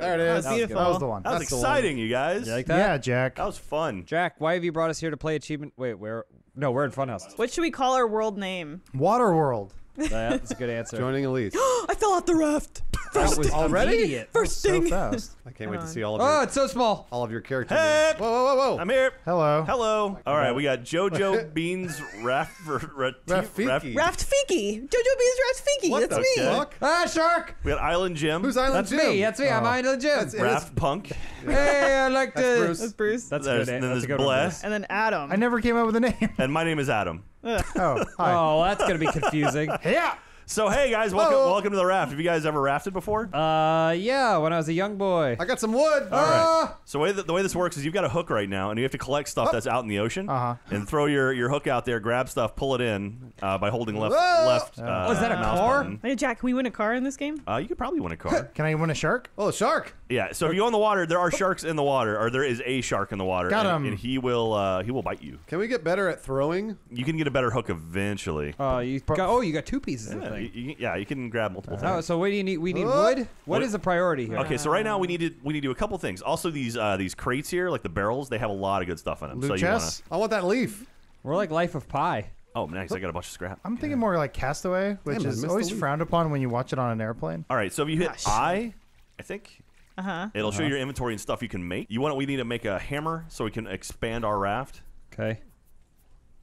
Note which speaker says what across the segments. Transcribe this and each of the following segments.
Speaker 1: There it is.
Speaker 2: That
Speaker 1: is.
Speaker 2: was beautiful.
Speaker 3: That was the one.
Speaker 4: That was
Speaker 1: That's the one.
Speaker 4: exciting, you guys.
Speaker 2: You like that?
Speaker 3: Yeah, Jack.
Speaker 4: That was fun.
Speaker 2: Jack, why have you brought us here to play achievement? Wait, where? No, we're in Funhaus.
Speaker 1: What should we call our world name?
Speaker 3: Waterworld.
Speaker 2: Yeah, that's a good answer.
Speaker 5: Joining Elise.
Speaker 1: I fell off the raft.
Speaker 2: That was
Speaker 5: Already?
Speaker 2: immediate.
Speaker 1: First
Speaker 3: So
Speaker 1: thing.
Speaker 3: fast.
Speaker 5: I can't wait to see all of your.
Speaker 2: Oh,
Speaker 5: your,
Speaker 2: it's so small.
Speaker 5: all of your characters.
Speaker 4: Hey!
Speaker 5: Whoa, whoa, whoa, whoa!
Speaker 4: I'm here.
Speaker 3: Hello.
Speaker 4: Hello. All right, we got JoJo Beans Raff
Speaker 5: Rafiki.
Speaker 1: Raft Fiki. Jojo Beans Raft Fiki.
Speaker 5: What
Speaker 1: That's
Speaker 5: the
Speaker 1: me.
Speaker 5: fuck?
Speaker 2: Ah, shark.
Speaker 4: We got Island Jim.
Speaker 5: Who's Island
Speaker 2: That's
Speaker 5: Jim?
Speaker 2: me. That's me. I'm
Speaker 3: Oh.
Speaker 2: Idle Jim.
Speaker 5: That's-
Speaker 4: Raft Punk.
Speaker 2: hey, I like
Speaker 5: That's
Speaker 2: to.
Speaker 5: Bruce.
Speaker 1: That's Bruce.
Speaker 2: That's
Speaker 4: There's-
Speaker 2: good.
Speaker 4: then
Speaker 2: That's
Speaker 4: there's
Speaker 2: a good one.
Speaker 4: Bless.
Speaker 1: and then Adam.
Speaker 3: I never came up with a name.
Speaker 4: And my name is Adam.
Speaker 3: Oh, hi.
Speaker 2: Oh, that's gonna be confusing.
Speaker 3: Yeah.
Speaker 4: So hey guys, welcome
Speaker 5: Whoa.
Speaker 4: welcome to the raft. Have you guys ever rafted before?
Speaker 2: Uh, yeah, when I was a young boy.
Speaker 5: I got some wood.
Speaker 4: All right.
Speaker 2: Ah!
Speaker 4: So the way, that, the way this works is you've got a hook right now, and you have to collect stuff that's out in the ocean,
Speaker 3: Uh-huh.
Speaker 4: and throw your, your hook out there, grab stuff, pull it in uh, by holding left
Speaker 5: Whoa.
Speaker 4: left. Uh,
Speaker 2: Oh, is that a
Speaker 4: mouse
Speaker 2: car?
Speaker 4: button.
Speaker 1: Hey, Jack, can we win a car in this game?
Speaker 4: Uh, you could probably win a car.
Speaker 3: Can I win a shark?
Speaker 5: Oh, a shark.
Speaker 4: yeah. So if you go in the water, there are sharks in the water, or there is a shark in the water,
Speaker 3: Got
Speaker 4: and,
Speaker 3: him.
Speaker 4: and he will uh, he will bite you.
Speaker 5: Can we get better at throwing?
Speaker 4: You can get a better hook eventually.
Speaker 2: Oh, you got. Oh, you got two pieces of
Speaker 4: Yeah,
Speaker 2: thing.
Speaker 4: you, you- yeah, you can grab multiple
Speaker 2: Oh,
Speaker 4: things.
Speaker 2: so what do you need? We need
Speaker 5: Oh.
Speaker 2: wood. What
Speaker 4: What-
Speaker 2: is the priority here?
Speaker 4: Okay, so right now we need to we need to do a couple things. Also, these uh, these crates here, like the barrels, they have a lot of good stuff in them.
Speaker 3: Loot
Speaker 4: so you
Speaker 3: chests?
Speaker 5: I want that leaf.
Speaker 2: We're like Life of Pi.
Speaker 4: wanna. Oh, nice! I got a bunch of scrap.
Speaker 3: I'm thinking more like Castaway, which
Speaker 5: Damn, I
Speaker 3: is
Speaker 5: missed
Speaker 3: always
Speaker 5: the
Speaker 3: frowned upon when you watch it on an airplane.
Speaker 4: All right, so if you hit
Speaker 1: Gosh.
Speaker 4: I, I think
Speaker 1: Uh huh.
Speaker 4: it'll show you your inventory and stuff you can make. You want? We need to make a hammer so we can expand our raft.
Speaker 2: Okay.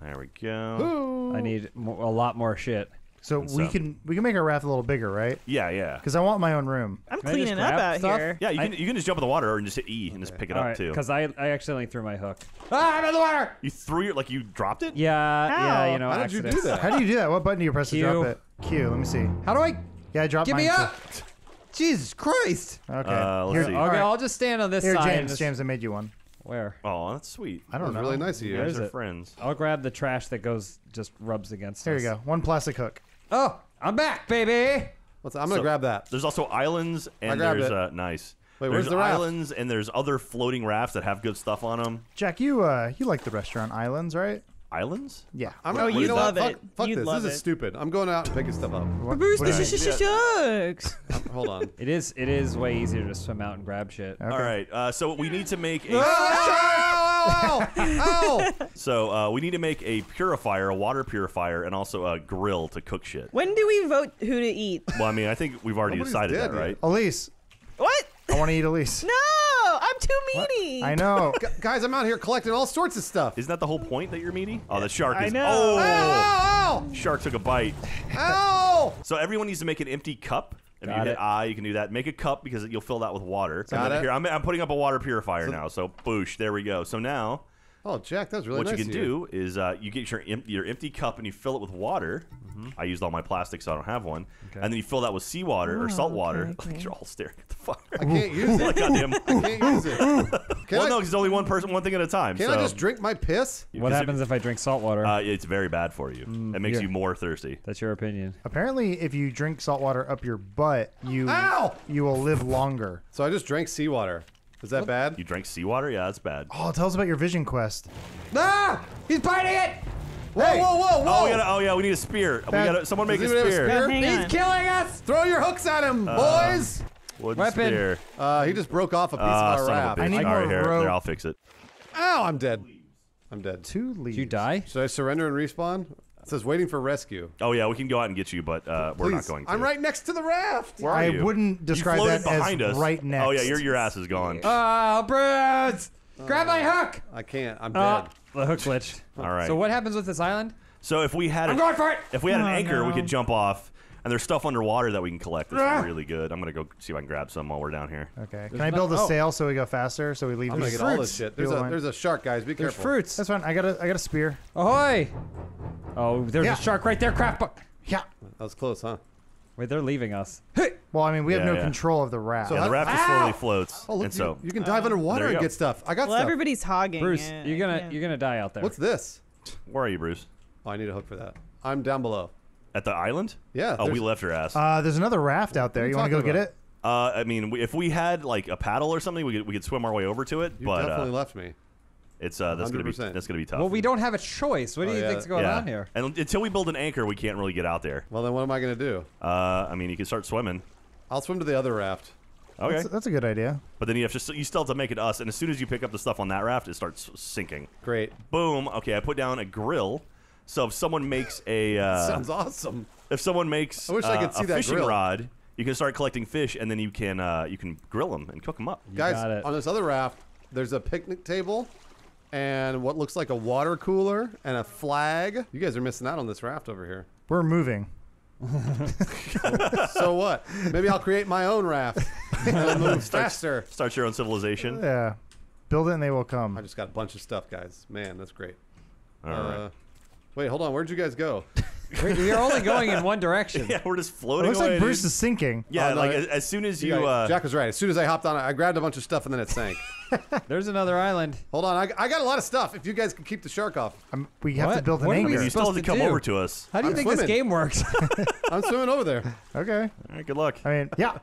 Speaker 4: There we go.
Speaker 2: I need mo- a lot more shit.
Speaker 3: So
Speaker 4: And
Speaker 3: we
Speaker 4: so-
Speaker 3: can we can make our raft a little bigger, right?
Speaker 4: Yeah, yeah,
Speaker 3: Because I want my own room.
Speaker 1: I'm
Speaker 2: Can I just
Speaker 1: cleaning up
Speaker 2: grab
Speaker 1: out
Speaker 2: stuff?
Speaker 1: here.
Speaker 4: yeah. You
Speaker 2: I-
Speaker 4: can you can just jump in the water and just hit E and just pick it
Speaker 2: All
Speaker 4: up
Speaker 2: right,
Speaker 4: too.
Speaker 2: because I I accidentally threw my hook. Ah, I'm in the water.
Speaker 4: You threw your like you dropped it.
Speaker 2: Yeah,
Speaker 1: How?
Speaker 2: yeah, you know.
Speaker 5: How did you do
Speaker 2: accidents.
Speaker 5: that?
Speaker 3: How do you do that? What button do you press
Speaker 2: Q.
Speaker 3: to drop it? Q. Let me see.
Speaker 2: How do I?
Speaker 3: Yeah, I dropped
Speaker 2: Get
Speaker 3: mine
Speaker 2: me
Speaker 3: too.
Speaker 2: up! Jesus Christ!
Speaker 3: Okay.
Speaker 4: Uh, let's
Speaker 3: Here,
Speaker 4: see.
Speaker 2: Okay,
Speaker 3: all right.
Speaker 2: I'll just stand on this
Speaker 3: Here,
Speaker 2: side. and
Speaker 3: James.
Speaker 2: just-
Speaker 3: James, I made you one.
Speaker 2: Where?
Speaker 4: Oh, that's sweet.
Speaker 3: I don't
Speaker 5: That was
Speaker 3: know.
Speaker 5: really nice of you.
Speaker 4: You
Speaker 2: Where
Speaker 4: guys are
Speaker 2: it?
Speaker 4: friends.
Speaker 2: I'll grab the trash that goes just rubs against
Speaker 3: There
Speaker 2: us.
Speaker 3: you go. One plastic hook.
Speaker 2: Oh, I'm back, baby.
Speaker 5: What's, I'm gonna
Speaker 4: So-
Speaker 5: grab that.
Speaker 4: There's also islands and
Speaker 5: grabbed
Speaker 4: there's
Speaker 5: it.
Speaker 4: uh, nice.
Speaker 5: Wait,
Speaker 4: there's
Speaker 5: where's the raft?
Speaker 4: islands and there's other floating rafts that have good stuff on them.
Speaker 3: Jack, you uh, you like the restaurant Islands, right?
Speaker 4: Islands?
Speaker 3: Yeah.
Speaker 5: I'm,
Speaker 1: Oh,
Speaker 5: you
Speaker 1: you'd
Speaker 5: know
Speaker 1: love
Speaker 5: what? Fuck,
Speaker 1: it.
Speaker 5: fuck
Speaker 1: You'd
Speaker 5: this.
Speaker 1: love
Speaker 5: This is
Speaker 1: it.
Speaker 5: stupid. I'm going out and picking stuff up.
Speaker 3: What-
Speaker 1: Bruce,
Speaker 3: what
Speaker 1: the
Speaker 3: do
Speaker 1: sh-
Speaker 3: I-
Speaker 1: sh- sh- shucks.
Speaker 5: Hold on.
Speaker 2: It is. It is way easier to swim out and grab shit.
Speaker 3: Okay.
Speaker 4: All right. Uh, so we need to make a.
Speaker 5: Ow! Ow! Ow!
Speaker 4: So uh, we need to make a purifier, a water purifier, and also a grill to cook shit.
Speaker 1: When do we vote who to eat?
Speaker 4: Well, I mean, I think we've already
Speaker 5: Nobody's
Speaker 4: decided
Speaker 5: dead
Speaker 4: that,
Speaker 5: yet.
Speaker 4: right?
Speaker 3: Elise,
Speaker 1: What?
Speaker 3: I want to eat Elise.
Speaker 1: No, I'm too meaty.
Speaker 3: I know.
Speaker 5: Gu- Guys, I'm out here collecting all sorts of stuff.
Speaker 4: Isn't that the whole point that you're meaty? Oh, the shark
Speaker 1: I
Speaker 4: is.
Speaker 1: know.
Speaker 4: Oh,
Speaker 5: Ow!
Speaker 4: shark took a bite.
Speaker 5: Ow!
Speaker 4: So everyone needs to make an empty cup. If
Speaker 2: Got
Speaker 4: you hit
Speaker 2: it.
Speaker 4: I, you can do that. Make a cup because you'll fill that with water.
Speaker 5: Got it.
Speaker 4: Here, I'm, I'm putting up a water purifier now. So boosh, there we go. So now
Speaker 5: Oh, Jack, that was really
Speaker 4: what
Speaker 5: nice
Speaker 4: you can
Speaker 5: of you.
Speaker 4: do is uh, you get your em- your empty cup and you fill it with water. I used all my plastic, so I don't have one.
Speaker 2: Okay.
Speaker 4: And then you fill that with seawater or
Speaker 1: Oh,
Speaker 4: salt water.
Speaker 1: okay, okay.
Speaker 4: You're all staring at the fire.
Speaker 5: I can't use it.
Speaker 4: Goddamn.
Speaker 5: I can't use it. Can,
Speaker 4: well,
Speaker 5: I,
Speaker 4: no, because only one person, one thing at a time.
Speaker 5: can
Speaker 4: so
Speaker 5: I just drink my piss?
Speaker 2: What
Speaker 4: Because
Speaker 2: happens if I drink salt water?
Speaker 4: Uh, it's very bad for you. it makes you more thirsty.
Speaker 2: That's your opinion.
Speaker 3: Apparently, if you drink salt water up your butt, you
Speaker 5: Ow!
Speaker 3: you will live longer.
Speaker 5: So I just drank seawater. Is that bad?
Speaker 4: You drank seawater? Yeah, that's bad.
Speaker 3: Oh, tell us about your vision quest.
Speaker 2: Ah! He's biting it.
Speaker 5: Whoa, whoa, whoa, whoa!
Speaker 4: Oh, we gotta, oh yeah, we need a spear. We gotta, someone make a
Speaker 5: Does anyone have a
Speaker 4: spear.
Speaker 5: spear?
Speaker 2: He's
Speaker 1: on.
Speaker 2: killing us.
Speaker 5: Throw your hooks at him,
Speaker 4: Uh,
Speaker 5: boys!
Speaker 4: Wooden
Speaker 2: Weapon.
Speaker 4: spear.
Speaker 5: Uh, he just broke off a piece
Speaker 4: Ah,
Speaker 5: of our
Speaker 4: son
Speaker 5: raft.
Speaker 4: of.
Speaker 3: I need
Speaker 4: All right,
Speaker 3: more
Speaker 4: here,
Speaker 3: rope.
Speaker 4: I'll fix it.
Speaker 5: Ow, I'm dead. I'm dead.
Speaker 3: Two leaves.
Speaker 2: Did you die?
Speaker 5: Should I surrender and respawn? It says waiting for rescue.
Speaker 4: Oh yeah, we can go out and get you, but uh, we're not
Speaker 5: Please.
Speaker 4: going to.
Speaker 5: I'm right next to the raft.
Speaker 4: Where are
Speaker 3: I
Speaker 4: you?
Speaker 3: wouldn't describe
Speaker 4: floated
Speaker 3: that as
Speaker 4: us.
Speaker 3: right next.
Speaker 4: Oh yeah, your your ass is gone.
Speaker 2: Ah, oh, Bruce! Grab my uh, hook.
Speaker 5: I can't. I'm
Speaker 2: Oh,
Speaker 5: dead.
Speaker 2: the hook glitched.
Speaker 4: All right.
Speaker 2: So what happens with this island?
Speaker 4: So if we had
Speaker 2: I'm
Speaker 4: a,
Speaker 2: going for it.
Speaker 4: if we had an
Speaker 1: Oh,
Speaker 4: anchor, we could jump off. And there's stuff underwater that we can collect.
Speaker 2: Ah.
Speaker 4: That's really good. I'm gonna go see if I can grab some while we're down here.
Speaker 3: Okay. Can
Speaker 2: There's
Speaker 3: I build a
Speaker 2: no- oh.
Speaker 3: sail so we go faster? So we leave.
Speaker 5: I'm gonna
Speaker 3: these
Speaker 5: get all this
Speaker 3: fruits?
Speaker 5: shit. There's a there's a shark, guys. Be
Speaker 2: There's
Speaker 5: careful.
Speaker 2: fruits.
Speaker 3: That's fine. I got a I got a spear.
Speaker 2: Ahoy! Oh, there's
Speaker 3: Yeah.
Speaker 2: a shark right there. Crap. bu-
Speaker 3: Yeah.
Speaker 5: That was close, huh?
Speaker 2: Wait, they're leaving us.
Speaker 3: Well, I mean, we have
Speaker 4: Yeah,
Speaker 3: no
Speaker 4: yeah.
Speaker 3: control of the raft.
Speaker 5: So
Speaker 4: Yeah, the raft just
Speaker 2: Ow!
Speaker 4: slowly floats,
Speaker 5: Oh, look,
Speaker 4: and
Speaker 5: you,
Speaker 4: so
Speaker 5: you can dive underwater
Speaker 4: There you
Speaker 5: and
Speaker 4: go.
Speaker 5: get stuff. I got
Speaker 1: Well,
Speaker 5: stuff.
Speaker 1: everybody's hogging.
Speaker 2: Bruce,
Speaker 1: it.
Speaker 2: you're gonna
Speaker 1: Yeah.
Speaker 2: you're gonna die out there.
Speaker 5: What's this?
Speaker 4: where are you, Bruce?
Speaker 5: Oh, I need a hook for that. I'm down below.
Speaker 4: At the island?
Speaker 5: Yeah.
Speaker 4: Oh, we left her ass.
Speaker 3: uh, there's another raft out there. You
Speaker 5: you
Speaker 3: want to go
Speaker 5: talking
Speaker 3: get
Speaker 5: about?
Speaker 3: it?
Speaker 4: Uh, I mean, we, if we had like a paddle or something, we could we could swim our way over to it.
Speaker 5: You
Speaker 4: but
Speaker 5: definitely
Speaker 4: uh,
Speaker 5: left me.
Speaker 4: it's uh, that's gonna be
Speaker 5: 100%.
Speaker 4: that's gonna be tough.
Speaker 2: Well, we don't have a choice. What do
Speaker 5: Oh,
Speaker 2: you
Speaker 5: yeah.
Speaker 2: think's going
Speaker 4: yeah.
Speaker 2: on here?
Speaker 4: And until we build an anchor, we can't really get out there.
Speaker 5: Well, then what am I gonna do?
Speaker 4: Uh, I mean, you can start swimming.
Speaker 5: I'll swim to the other raft.
Speaker 4: Okay.
Speaker 3: That's, that's a good idea.
Speaker 4: But then you have to you still have to make it us, and as soon as you pick up the stuff on that raft, it starts sinking.
Speaker 5: Great.
Speaker 4: Boom. Okay, I put down a grill. So if someone makes a uh,
Speaker 5: Sounds awesome.
Speaker 4: if someone makes
Speaker 5: I wish I
Speaker 4: uh,
Speaker 5: could see
Speaker 4: a
Speaker 5: that
Speaker 4: fishing
Speaker 5: grill.
Speaker 4: rod, you can start collecting fish, and then you can uh, you can grill them and cook them up.
Speaker 5: Guys,
Speaker 2: got it.
Speaker 5: on this other raft, there's a picnic table and what looks like a water cooler and a flag. You guys are missing out on this raft over here.
Speaker 3: We're moving.
Speaker 5: So what? Maybe I'll create my own raft. and It'll move faster.
Speaker 4: Start your own civilization.
Speaker 3: Yeah. Build it and they will come.
Speaker 5: I just got a bunch of stuff, guys. Man, that's great.
Speaker 4: All right.
Speaker 5: Uh, Wait, hold on. Where'd you guys go?
Speaker 2: We- we are only going in one direction.
Speaker 4: Yeah, we're just
Speaker 3: It
Speaker 4: floating
Speaker 3: looks
Speaker 4: away.
Speaker 3: like Bruce
Speaker 4: dude.
Speaker 3: is sinking.
Speaker 4: Yeah,
Speaker 5: Oh, no,
Speaker 4: like
Speaker 5: it-
Speaker 4: as, as soon as you,
Speaker 5: You guys-
Speaker 4: uh,
Speaker 5: Jack was right. As soon as I hopped on I grabbed a bunch of stuff and then it sank.
Speaker 2: There's another island.
Speaker 5: hold on. I, I got a lot of stuff. If you guys can keep the shark off.
Speaker 3: Um, we have to
Speaker 2: What?
Speaker 3: build an
Speaker 2: What are we
Speaker 3: anchor.
Speaker 4: you still have to
Speaker 2: supposed to
Speaker 4: come
Speaker 2: do?
Speaker 4: over to us.
Speaker 2: How do you
Speaker 5: I'm
Speaker 2: think this
Speaker 5: swimming.
Speaker 2: game works?
Speaker 5: I'm swimming over there.
Speaker 3: Okay.
Speaker 4: All right, good luck.
Speaker 3: I mean, yeah.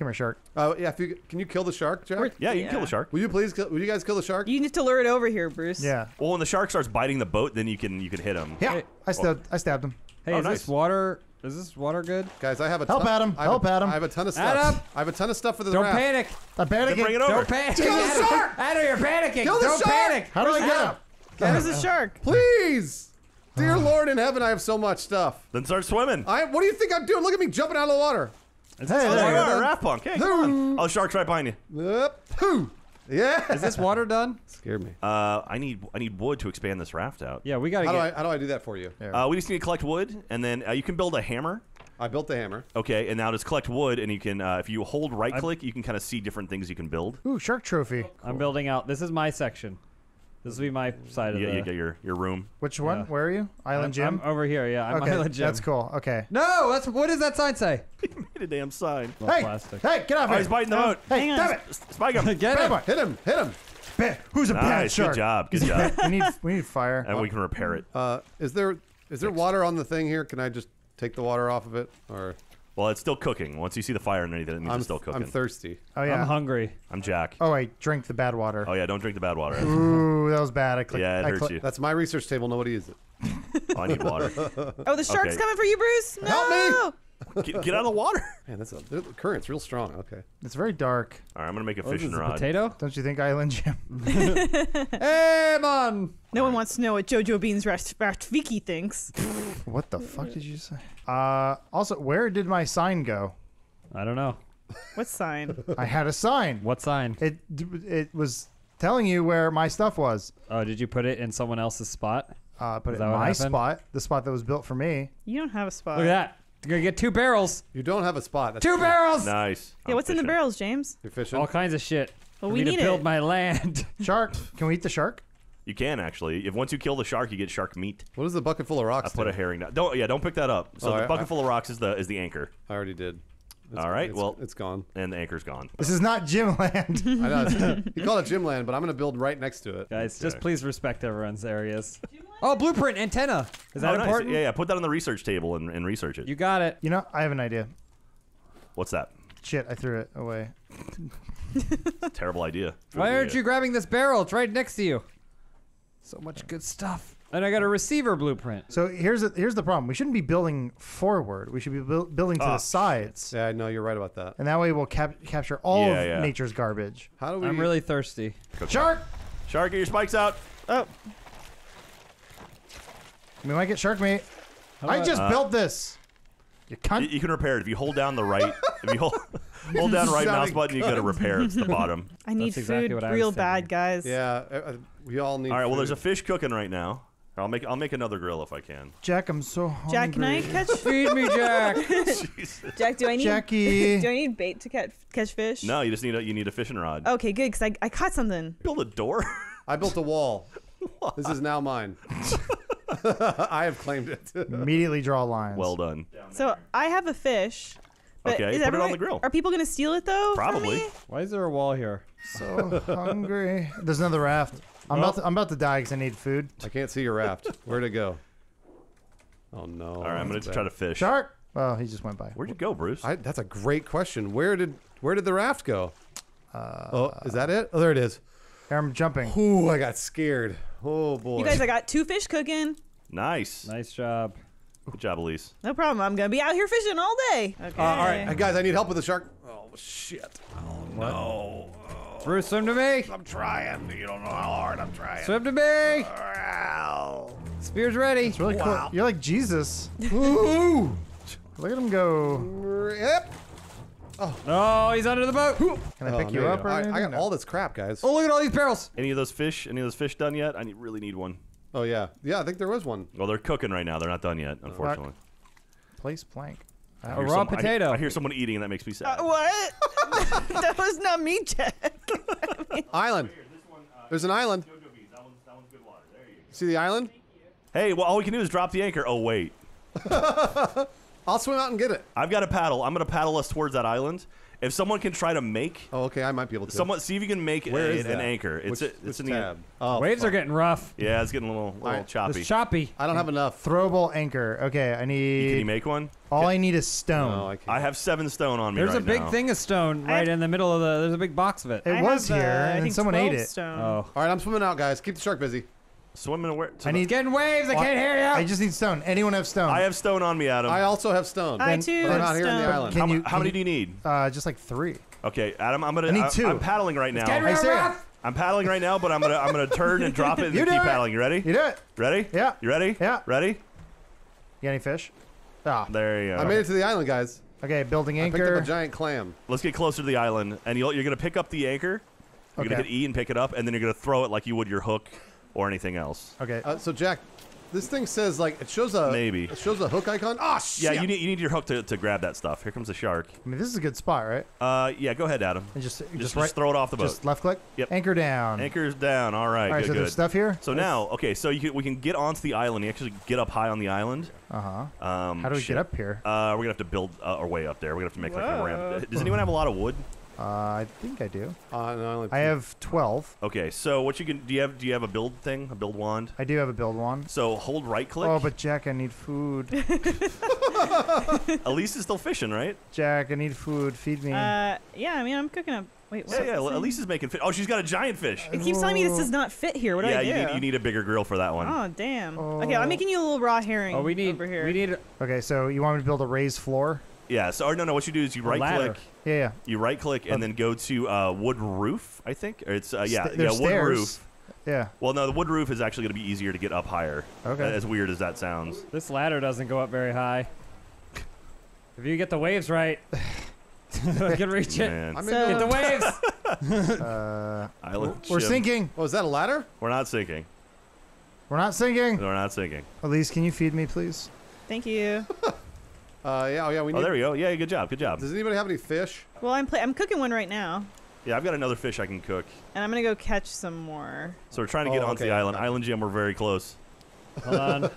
Speaker 3: Come here, shark.
Speaker 5: Uh, yeah, if you, can you kill the shark, Jack?
Speaker 4: Yeah, you can kill
Speaker 1: Yeah.
Speaker 4: the shark.
Speaker 5: Will you please? Kill, will you guys kill the shark?
Speaker 1: You need to lure it over here, Bruce.
Speaker 3: Yeah.
Speaker 4: Well, when the shark starts biting the boat, then you can you can hit him.
Speaker 3: Yeah.
Speaker 2: Hey.
Speaker 3: I stabbed. I stabbed him.
Speaker 2: hey,
Speaker 4: Oh,
Speaker 2: is
Speaker 4: nice.
Speaker 2: this water? Is this water good?
Speaker 5: Guys, I have a
Speaker 3: Help
Speaker 5: ton,
Speaker 3: Adam,
Speaker 5: I have
Speaker 3: help
Speaker 5: a,
Speaker 3: Adam.
Speaker 5: I have a ton of stuff.
Speaker 2: Adam.
Speaker 5: I have a ton of stuff for the
Speaker 2: Don't
Speaker 5: raft.
Speaker 2: panic.
Speaker 3: I panic.
Speaker 4: Then bring it over.
Speaker 2: Don't panic.
Speaker 5: Kill the
Speaker 2: Adam.
Speaker 5: shark!
Speaker 2: Adam, you're panicking.
Speaker 5: Kill the
Speaker 2: Don't
Speaker 5: shark!
Speaker 2: panic.
Speaker 3: How do I get
Speaker 2: Adam.
Speaker 3: up?
Speaker 1: There's a shark.
Speaker 5: Please, dear Lord in heaven, I have so much stuff.
Speaker 4: Then start swimming.
Speaker 5: I. What do you think I'm doing? Look at me jumping out of the water.
Speaker 3: Hey,
Speaker 4: Oh,
Speaker 3: there
Speaker 4: there
Speaker 3: you
Speaker 4: you
Speaker 3: go.
Speaker 4: are, raft punk. Hey, come on. Oh, shark's right behind you.
Speaker 5: Yep. Hoo. Yeah.
Speaker 2: Is this water done?
Speaker 5: scared me?
Speaker 4: Uh, I need I need wood to expand this raft out.
Speaker 2: Yeah, we gotta
Speaker 5: How do
Speaker 2: get.
Speaker 5: I? How do I do that for you?
Speaker 4: Uh, we just need to collect wood, and then uh, you can build a hammer.
Speaker 5: I built the hammer.
Speaker 4: Okay, and now just collect wood, and you can uh, if you hold right click, you can kind of see different things you can build.
Speaker 3: Ooh, shark trophy.
Speaker 2: I'm building out. This is my section. This will be my side
Speaker 4: You,
Speaker 2: of
Speaker 4: get-
Speaker 2: the.
Speaker 4: you get your your room.
Speaker 3: Which one?
Speaker 2: Yeah.
Speaker 3: Where are you? Island
Speaker 2: I'm,
Speaker 3: Jim.
Speaker 2: I'm over here. Yeah, I'm
Speaker 3: okay,
Speaker 2: Island Jim.
Speaker 3: that's cool. Okay.
Speaker 2: No, that's what does that sign say?
Speaker 4: Made a damn sign.
Speaker 2: Well,
Speaker 3: Hey,
Speaker 2: plastic.
Speaker 3: hey, get off
Speaker 4: Oh,
Speaker 3: here.
Speaker 4: he's biting the boat.
Speaker 3: Hey,
Speaker 1: Hang on.
Speaker 3: damn it.
Speaker 4: Spike him.
Speaker 2: Get
Speaker 3: Bad
Speaker 2: it.
Speaker 5: Hit him! Hit him!
Speaker 3: Ba- Who's a bad
Speaker 4: Nice,
Speaker 3: shark?
Speaker 4: good job, good job.
Speaker 3: we need we need fire.
Speaker 4: and we can repair it.
Speaker 5: Uh, is there is there water on the thing here? Can I just take the water off of it? Or
Speaker 4: Well, it's still cooking. Once you see the fire underneath it, it means
Speaker 5: I'm
Speaker 4: it's still cooking.
Speaker 5: I'm thirsty.
Speaker 3: oh yeah.
Speaker 2: I'm hungry.
Speaker 4: I'm Jack.
Speaker 3: oh wait, drink the bad water.
Speaker 4: Oh yeah, don't drink the bad water.
Speaker 3: Ooh, that was bad. I clicked.
Speaker 4: Yeah, it
Speaker 3: I
Speaker 4: hurts
Speaker 3: click-
Speaker 4: you.
Speaker 5: That's my research table. Nobody uses it.
Speaker 4: Oh, I need water.
Speaker 1: Oh, the shark's
Speaker 4: Okay.
Speaker 1: coming for you, Bruce. No.
Speaker 5: Help
Speaker 4: Get, get out of the water.
Speaker 5: Man, that's a the current's real strong. Okay.
Speaker 3: It's very dark.
Speaker 4: All right, I'm gonna make a
Speaker 2: What is
Speaker 4: fishing
Speaker 2: this, a
Speaker 4: rod.
Speaker 2: potato?
Speaker 3: Don't you think, Island Jim?
Speaker 2: Hey, man.
Speaker 1: No one wants to know what Jojo Beans Rast- Rastviki thinks.
Speaker 3: what the fuck did you say? Uh, also, where did my sign go?
Speaker 2: I don't know.
Speaker 1: What sign?
Speaker 3: I had a sign.
Speaker 2: What sign?
Speaker 3: It it was telling you where my stuff was.
Speaker 2: Oh, did you put it in someone else's spot?
Speaker 3: Uh, put
Speaker 2: Is
Speaker 3: it in
Speaker 2: that what
Speaker 3: my
Speaker 2: happened?
Speaker 3: spot, the spot that was built for me.
Speaker 1: You don't have a spot.
Speaker 2: Look at that. You're gonna get two barrels.
Speaker 5: You don't have a spot. That's
Speaker 2: Two
Speaker 5: true.
Speaker 2: barrels.
Speaker 4: Nice.
Speaker 1: Yeah,
Speaker 4: I'm
Speaker 1: what's in the barrels, James?
Speaker 5: You're fishing.
Speaker 2: All kinds of shit.
Speaker 1: Well,
Speaker 2: for
Speaker 1: we
Speaker 2: me
Speaker 1: need
Speaker 2: to build
Speaker 1: it.
Speaker 2: my land.
Speaker 3: Shark. Can we eat the shark?
Speaker 4: You can actually. If once you kill the shark, you get shark meat.
Speaker 5: What is the bucket full of rocks?
Speaker 4: I put
Speaker 5: do?
Speaker 4: a herring down. Don't yeah, don't pick that up. So
Speaker 5: Oh,
Speaker 4: the
Speaker 5: I-
Speaker 4: bucket
Speaker 5: I-
Speaker 4: full of rocks is the is the anchor,
Speaker 5: I already did. It's-
Speaker 4: All right,
Speaker 5: it's-
Speaker 4: well-
Speaker 5: it's gone.
Speaker 4: and the anchor's gone.
Speaker 3: This is not Jim Land.
Speaker 5: I know. it's- you call it Jimland, but I'm gonna build right next to it.
Speaker 2: Guys, just
Speaker 4: Okay.
Speaker 2: please respect everyone's areas. Oh, blueprint antenna. Is that
Speaker 4: Oh, nice.
Speaker 2: important?
Speaker 4: Yeah, yeah. Put that on the research table and, and research it.
Speaker 2: You got it.
Speaker 3: you know, I have an idea.
Speaker 4: What's that?
Speaker 3: Shit, I threw it away.
Speaker 4: Terrible idea.
Speaker 2: Why aren't you grabbing this barrel? It's right next to you. So much good stuff. And I got a receiver blueprint.
Speaker 3: So here's the, here's the problem. We shouldn't be building forward. We should be buil- building to
Speaker 4: Oh,
Speaker 3: the sides,
Speaker 5: Yeah, I know you're right about that.
Speaker 3: and that way we'll cap- capture all
Speaker 4: Yeah,
Speaker 3: of
Speaker 4: yeah.
Speaker 3: nature's garbage.
Speaker 5: How do we?
Speaker 2: I'm really thirsty.
Speaker 3: Shark.
Speaker 4: Shark, get your spikes out.
Speaker 1: Oh,
Speaker 3: We might get shark meat. I
Speaker 2: about-
Speaker 3: just
Speaker 4: Uh,
Speaker 3: built this. You
Speaker 4: You,
Speaker 3: cunt.
Speaker 4: you can repair it if you hold down the right. if you hold hold down right mouse
Speaker 5: Sounding
Speaker 4: button, you go to repair. It's the bottom.
Speaker 1: I need
Speaker 2: That's exactly
Speaker 1: food
Speaker 2: what I was
Speaker 1: real
Speaker 2: thinking.
Speaker 1: bad, guys.
Speaker 5: Yeah, uh, uh, we all need.
Speaker 4: All right. Well, there's a
Speaker 5: food.
Speaker 4: fish cooking right now. I'll make I'll make another grill if I can.
Speaker 3: Jack, I'm so hungry.
Speaker 1: Jack, can I catch?
Speaker 2: Feed me, Jack.
Speaker 1: Jack, do I need?
Speaker 3: Jackie.
Speaker 1: Do I need bait to catch catch fish?
Speaker 4: No, you just need a you need a fishing rod.
Speaker 1: Okay, good, cause I, I caught something.
Speaker 4: Build a door.
Speaker 5: I built a wall. this is now mine. I have claimed it.
Speaker 3: Immediately draw lines.
Speaker 4: well done.
Speaker 1: So I have a fish. But
Speaker 4: Okay,
Speaker 1: is
Speaker 4: put it on the grill.
Speaker 1: Are people gonna steal it though? from
Speaker 4: Probably.
Speaker 1: me?
Speaker 2: Why is there a wall here?
Speaker 3: so hungry. There's another raft. I'm
Speaker 4: Well-
Speaker 3: about to, I'm about to die because I need food.
Speaker 5: I can't see your raft. Where'd it go? Oh no!
Speaker 4: All right, I'm gonna try to fish.
Speaker 3: Shark. Oh, he just went by.
Speaker 4: Where'd you go, Bruce?
Speaker 5: I, that's a great question. Where did where did the raft go? oh, is that it? Oh, there it is.
Speaker 3: Here, I'm jumping.
Speaker 5: Ooh, I got scared. Oh boy.
Speaker 1: You guys, I got two fish cooking.
Speaker 4: nice.
Speaker 2: Nice job.
Speaker 4: Good job, Elise.
Speaker 1: No problem. I'm gonna be out here fishing all day. Okay.
Speaker 5: Uh, all right, guys, I need help with the shark. Oh shit!
Speaker 2: Bruce, swim to me.
Speaker 5: I'm trying. You don't know how hard I'm trying.
Speaker 2: Swim to me.
Speaker 5: Ow.
Speaker 2: Spear's ready.
Speaker 3: It's really
Speaker 5: Wow.
Speaker 3: cool. You're like Jesus.
Speaker 5: Ooh.
Speaker 3: Look at him go.
Speaker 5: Yep.
Speaker 2: Oh, No! he's under the boat.
Speaker 3: Can I
Speaker 5: Oh,
Speaker 3: pick you up
Speaker 5: go.
Speaker 3: or
Speaker 5: I. I got
Speaker 3: No.
Speaker 5: all this crap, guys.
Speaker 2: Oh, look at all these barrels.
Speaker 4: Any of those fish? Any of those fish done yet? I need, really need one.
Speaker 5: Oh yeah, yeah. I think there was one.
Speaker 4: Well, they're cooking right now. They're not done yet, unfortunately.
Speaker 3: Place plank.
Speaker 4: I
Speaker 2: A
Speaker 4: hear
Speaker 2: raw
Speaker 4: some- I-
Speaker 2: potato.
Speaker 4: I, hear someone eating, and that makes me sad.
Speaker 1: Uh, what? that was not me, Jack.
Speaker 5: Island. There's an island. See the island?
Speaker 4: Hey, well, all we can do is drop the anchor. Oh wait,
Speaker 5: I'll swim out and get it.
Speaker 4: I've got a paddle. I'm gonna paddle us towards that island. If someone can try to make
Speaker 5: Oh, okay. I might be able to.
Speaker 4: someone, see if you can make
Speaker 5: Where
Speaker 4: a-
Speaker 5: is
Speaker 4: an
Speaker 5: that?
Speaker 4: anchor. It's
Speaker 5: Which-
Speaker 4: a, it's
Speaker 5: which
Speaker 4: in the
Speaker 5: tab? Oh,
Speaker 2: Waves are
Speaker 5: fuck.
Speaker 2: getting rough.
Speaker 4: yeah, it's getting a little little
Speaker 5: Alright.
Speaker 4: choppy.
Speaker 2: It's choppy.
Speaker 5: I don't have enough.
Speaker 3: Throwable anchor. Okay, I need
Speaker 4: Can
Speaker 3: need.
Speaker 4: you make one?
Speaker 3: all I need is stone.
Speaker 5: No, I can't.
Speaker 4: I have seven stone on me
Speaker 2: There's
Speaker 4: right
Speaker 2: a big
Speaker 4: now.
Speaker 2: thing of stone
Speaker 1: I
Speaker 2: right
Speaker 1: have-
Speaker 2: in the middle of the. There's a big box of it.
Speaker 3: It
Speaker 1: I
Speaker 3: was
Speaker 1: have, uh,
Speaker 3: here,
Speaker 1: I
Speaker 3: and then
Speaker 1: think
Speaker 3: someone ate
Speaker 1: 12
Speaker 3: it.
Speaker 1: Stone.
Speaker 2: Oh,
Speaker 5: All right, I'm swimming out, guys. Keep the shark busy.
Speaker 4: Swimming where? to
Speaker 3: I
Speaker 4: the-
Speaker 3: need.
Speaker 2: getting waves. I can't hear you.
Speaker 3: I just need stone. Anyone have stone?
Speaker 4: I have stone on me, Adam.
Speaker 5: I also have stone.
Speaker 1: I
Speaker 3: Then-
Speaker 1: too.
Speaker 5: They're
Speaker 1: have
Speaker 5: not here in the
Speaker 1: stone.
Speaker 5: island.
Speaker 3: Can
Speaker 4: how,
Speaker 3: you-
Speaker 4: how
Speaker 3: can
Speaker 4: many
Speaker 3: you-
Speaker 4: do you need?
Speaker 3: uh, just like three.
Speaker 4: Okay, Adam, I'm gonna.
Speaker 3: I need
Speaker 4: I'm-
Speaker 3: two.
Speaker 4: I'm paddling right now.
Speaker 2: Getting
Speaker 3: Hey,
Speaker 2: real
Speaker 3: Sarah.
Speaker 2: rough.
Speaker 4: I'm paddling right now, but I'm gonna I'm gonna turn and drop it and
Speaker 3: You
Speaker 4: keep
Speaker 3: do it.
Speaker 4: paddling. You ready?
Speaker 3: You do it.
Speaker 4: Ready?
Speaker 3: Yeah.
Speaker 4: You ready?
Speaker 3: Yeah.
Speaker 4: Ready?
Speaker 3: You got any fish? Ah.
Speaker 4: There you go.
Speaker 5: I made it to the island, guys.
Speaker 3: Okay, building
Speaker 5: I picked up
Speaker 3: anchor.
Speaker 5: a giant clam.
Speaker 4: Let's get closer to the island, and you'll, you're gonna pick up the anchor. You're gonna
Speaker 3: Okay.
Speaker 4: hit E and pick it up, and then you're gonna throw it like you would your hook or anything else.
Speaker 3: Okay.
Speaker 5: Uh, so Jack, this thing says like it shows a
Speaker 4: Maybe.
Speaker 5: it shows a hook icon. Oh shit!
Speaker 4: Yeah, you need you need your hook to, to grab that stuff. Here comes the shark.
Speaker 3: I mean, this is a good spot, right?
Speaker 4: Uh, yeah, go ahead, Adam.
Speaker 3: And just
Speaker 4: Just,
Speaker 3: just,
Speaker 4: just,
Speaker 3: right.
Speaker 4: throw it off the boat.
Speaker 3: Just left click.
Speaker 4: Yep.
Speaker 3: Anchor down.
Speaker 4: Anchor's down. All right,
Speaker 3: All right,
Speaker 4: good,
Speaker 3: so
Speaker 4: good.
Speaker 3: there's stuff here.
Speaker 4: So now, okay, so you can, we can get onto the island. You actually get up high on the island.
Speaker 3: Uh huh.
Speaker 4: Um,
Speaker 3: How do we
Speaker 4: shit.
Speaker 3: get up here?
Speaker 4: Uh, we're gonna have to build uh, our way up there. We're gonna have to make like a ramp. Does anyone have a lot of wood?
Speaker 3: Uh, I think I do.
Speaker 5: Uh, no, I, only
Speaker 3: I have twelve.
Speaker 4: Okay, so what you can do you have do you have a build thing, a build wand?
Speaker 3: I do have a build wand.
Speaker 4: So hold right click.
Speaker 3: Oh, but Jack, I need food.
Speaker 4: Elise is still fishing, right?
Speaker 3: Jack, I need food. Feed me.
Speaker 1: Uh, yeah. I mean, I'm cooking up. Wait, what?
Speaker 4: Yeah, yeah. Elise is making fish. Oh, she's got a giant fish.
Speaker 1: It keeps telling me this does not fit here. What do
Speaker 4: yeah,
Speaker 1: I do?
Speaker 4: you need you need a bigger grill for that one.
Speaker 1: Oh damn.
Speaker 3: Oh.
Speaker 1: Okay, I'm making you a little raw herring.
Speaker 2: Oh, we need.
Speaker 1: over here.
Speaker 2: We need.
Speaker 3: okay, so you want me to build a raised floor?
Speaker 4: Yeah. So or no, no. What you do is you right click,
Speaker 3: Yeah, yeah.
Speaker 4: you right click, and then go to uh, wood roof. I think or it's uh, yeah,
Speaker 3: Sta-
Speaker 4: yeah, wood
Speaker 3: stairs.
Speaker 4: roof.
Speaker 3: Yeah.
Speaker 4: Well, no, the wood roof is actually going to be easier to get up higher.
Speaker 3: Okay.
Speaker 4: As weird as that sounds.
Speaker 2: This ladder doesn't go up very high. If you get the waves right, I can reach it.
Speaker 4: Man,
Speaker 5: I'm
Speaker 1: So-
Speaker 5: in
Speaker 2: Get the
Speaker 5: the,
Speaker 2: waves.
Speaker 3: Uh,
Speaker 4: Island
Speaker 3: we're
Speaker 4: ship.
Speaker 3: sinking.
Speaker 5: oh, is that a ladder?
Speaker 4: We're not sinking.
Speaker 3: We're not sinking.
Speaker 4: We're not sinking.
Speaker 3: Elise, can you feed me, please?
Speaker 1: Thank you.
Speaker 5: Uh, yeah, oh, yeah. We need.
Speaker 4: Oh, there we go. Yeah, good job. Good job.
Speaker 5: Does anybody have any fish?
Speaker 1: Well, I'm pla- I'm cooking one right now,
Speaker 4: Yeah, I've got another fish I can cook.
Speaker 1: and I'm gonna go catch some more.
Speaker 4: So we're trying to get
Speaker 5: Oh,
Speaker 4: onto
Speaker 5: okay.
Speaker 4: the island. Island Jim, we're very close.
Speaker 2: Hold on.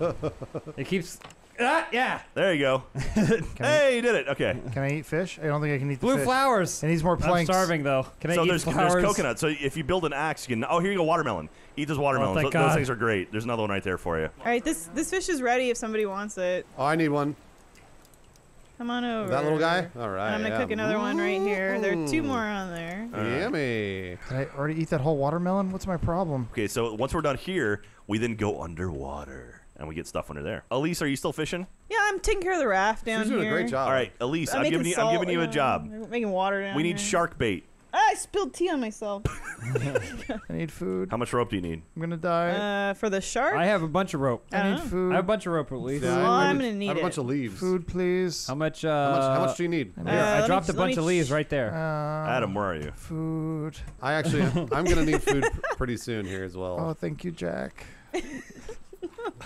Speaker 2: It keeps. Ah, yeah.
Speaker 4: There you go.
Speaker 3: Can,
Speaker 4: hey, you did it. Okay.
Speaker 3: I, can I eat fish? I don't think I can eat the
Speaker 2: Blue
Speaker 3: fish.
Speaker 2: flowers.
Speaker 3: It needs more
Speaker 2: I'm starving though. Can I
Speaker 4: so
Speaker 2: eat
Speaker 4: there's,
Speaker 2: flowers?
Speaker 4: there's coconut. So if you build an axe, you can. Oh, here you go, watermelon. Eat those watermelons.
Speaker 2: thank
Speaker 4: Th- those
Speaker 2: God.
Speaker 4: things are great. There's another one right there for you.
Speaker 1: All right, this this fish is ready if somebody wants it.
Speaker 5: Oh, I need one.
Speaker 1: Come on over.
Speaker 5: That little guy. All right.
Speaker 1: And I'm gonna
Speaker 5: yeah.
Speaker 1: cook another one right here. There are two more on there.
Speaker 4: All right.
Speaker 5: Yummy.
Speaker 3: Did I already eat that whole watermelon? What's my problem?
Speaker 4: Okay, so once we're done here, we then go underwater and we get stuff under there. Elise, are you still fishing?
Speaker 1: Yeah, I'm taking care of the raft down
Speaker 5: She's doing
Speaker 1: here.
Speaker 5: a great job.
Speaker 4: All right, Elise,
Speaker 1: I'm,
Speaker 4: I'm,
Speaker 1: making
Speaker 4: giving you. I'm giving you a job.
Speaker 1: I'm making water down
Speaker 4: We need
Speaker 1: here.
Speaker 4: shark bait.
Speaker 1: Ah, I spilled tea on myself.
Speaker 3: I need food.
Speaker 4: How much rope do you need?
Speaker 3: I'm gonna die.
Speaker 1: uh, for the shark.
Speaker 2: I have a bunch of rope.
Speaker 1: I
Speaker 3: I need
Speaker 1: know.
Speaker 3: food.
Speaker 2: I have a bunch of rope at least.
Speaker 5: Yeah,
Speaker 1: Well,
Speaker 5: I,
Speaker 1: I'm
Speaker 5: need-
Speaker 1: gonna need
Speaker 5: I have a
Speaker 1: it.
Speaker 5: bunch of leaves.
Speaker 3: food, please.
Speaker 2: How much? Uh,
Speaker 5: How much, how much do you need?
Speaker 3: I need
Speaker 1: Uh,
Speaker 2: I
Speaker 1: let
Speaker 2: dropped
Speaker 1: me-
Speaker 2: a
Speaker 1: let
Speaker 2: bunch
Speaker 1: me
Speaker 2: of leaves
Speaker 1: sh-
Speaker 2: right there.
Speaker 3: Uh,
Speaker 4: Adam, where are you?
Speaker 3: Food.
Speaker 5: I actually, I'm gonna need food pr- pretty soon here as well.
Speaker 3: Oh, thank you, Jack.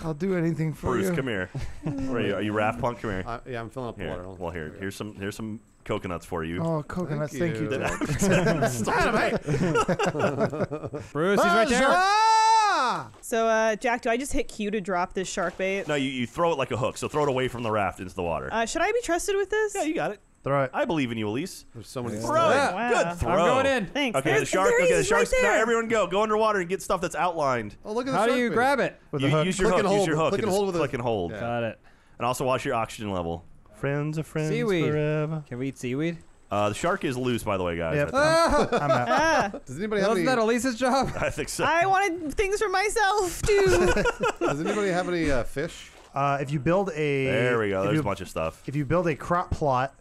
Speaker 3: I'll do anything for you.
Speaker 4: Bruce,
Speaker 3: you.
Speaker 4: come here. Where are you? Are you raft punk? Come here.
Speaker 5: I, yeah, I'm filling up the
Speaker 4: Here.
Speaker 5: water. Hold on.
Speaker 4: Well, here. Here's some. Here's some coconuts for you.
Speaker 3: Oh, coconuts. Thank, you,
Speaker 5: you.
Speaker 3: Jack.
Speaker 5: Adam, hey!
Speaker 2: Bruce, he's right there.
Speaker 1: So, uh, Jack, do I just hit Q to drop this shark bait?
Speaker 4: No, you, you throw it like a hook. So throw it away from the raft into the water.
Speaker 1: Uh, should I be trusted with this?
Speaker 4: yeah, you got it.
Speaker 3: Throw it.
Speaker 4: I believe in you, Elise.
Speaker 5: There's so many.
Speaker 4: Throw
Speaker 5: stuff.
Speaker 4: it.
Speaker 1: Wow.
Speaker 4: Good throw.
Speaker 2: I'm going in.
Speaker 1: Thanks.
Speaker 4: Okay,
Speaker 1: There-
Speaker 4: the shark.
Speaker 1: there he
Speaker 4: Okay, the
Speaker 1: is, right
Speaker 4: shark's. now
Speaker 1: there.
Speaker 4: everyone go. Go underwater and get stuff that's outlined.
Speaker 5: Oh, look at the
Speaker 2: How do
Speaker 5: shark
Speaker 2: you
Speaker 5: bait.
Speaker 2: grab it?
Speaker 3: With
Speaker 4: You
Speaker 3: the hook.
Speaker 4: use your
Speaker 5: Click
Speaker 4: hook.
Speaker 5: and
Speaker 4: Use
Speaker 5: hold.
Speaker 4: your hook.
Speaker 5: Click and
Speaker 4: just
Speaker 5: hold with
Speaker 4: click
Speaker 5: it.
Speaker 4: and hold.
Speaker 5: Yeah.
Speaker 2: Got it.
Speaker 4: And also watch your oxygen level. Friends are friends
Speaker 2: Seaweed.
Speaker 4: forever.
Speaker 2: Can we eat seaweed?
Speaker 4: Uh, the shark is loose, by the way, guys.
Speaker 3: Yep.
Speaker 4: I.
Speaker 2: Ah,
Speaker 3: I'm out.
Speaker 1: Ah,
Speaker 5: Does anybody have
Speaker 2: wasn't
Speaker 5: any?
Speaker 2: that Elise's job?
Speaker 4: I think so.
Speaker 1: I wanted things for myself too.
Speaker 5: Does anybody have any uh, fish?
Speaker 3: Uh, if you build a
Speaker 4: There we go.
Speaker 3: If
Speaker 4: There's
Speaker 3: you,
Speaker 4: a bunch of stuff.
Speaker 3: if you build a crop plot,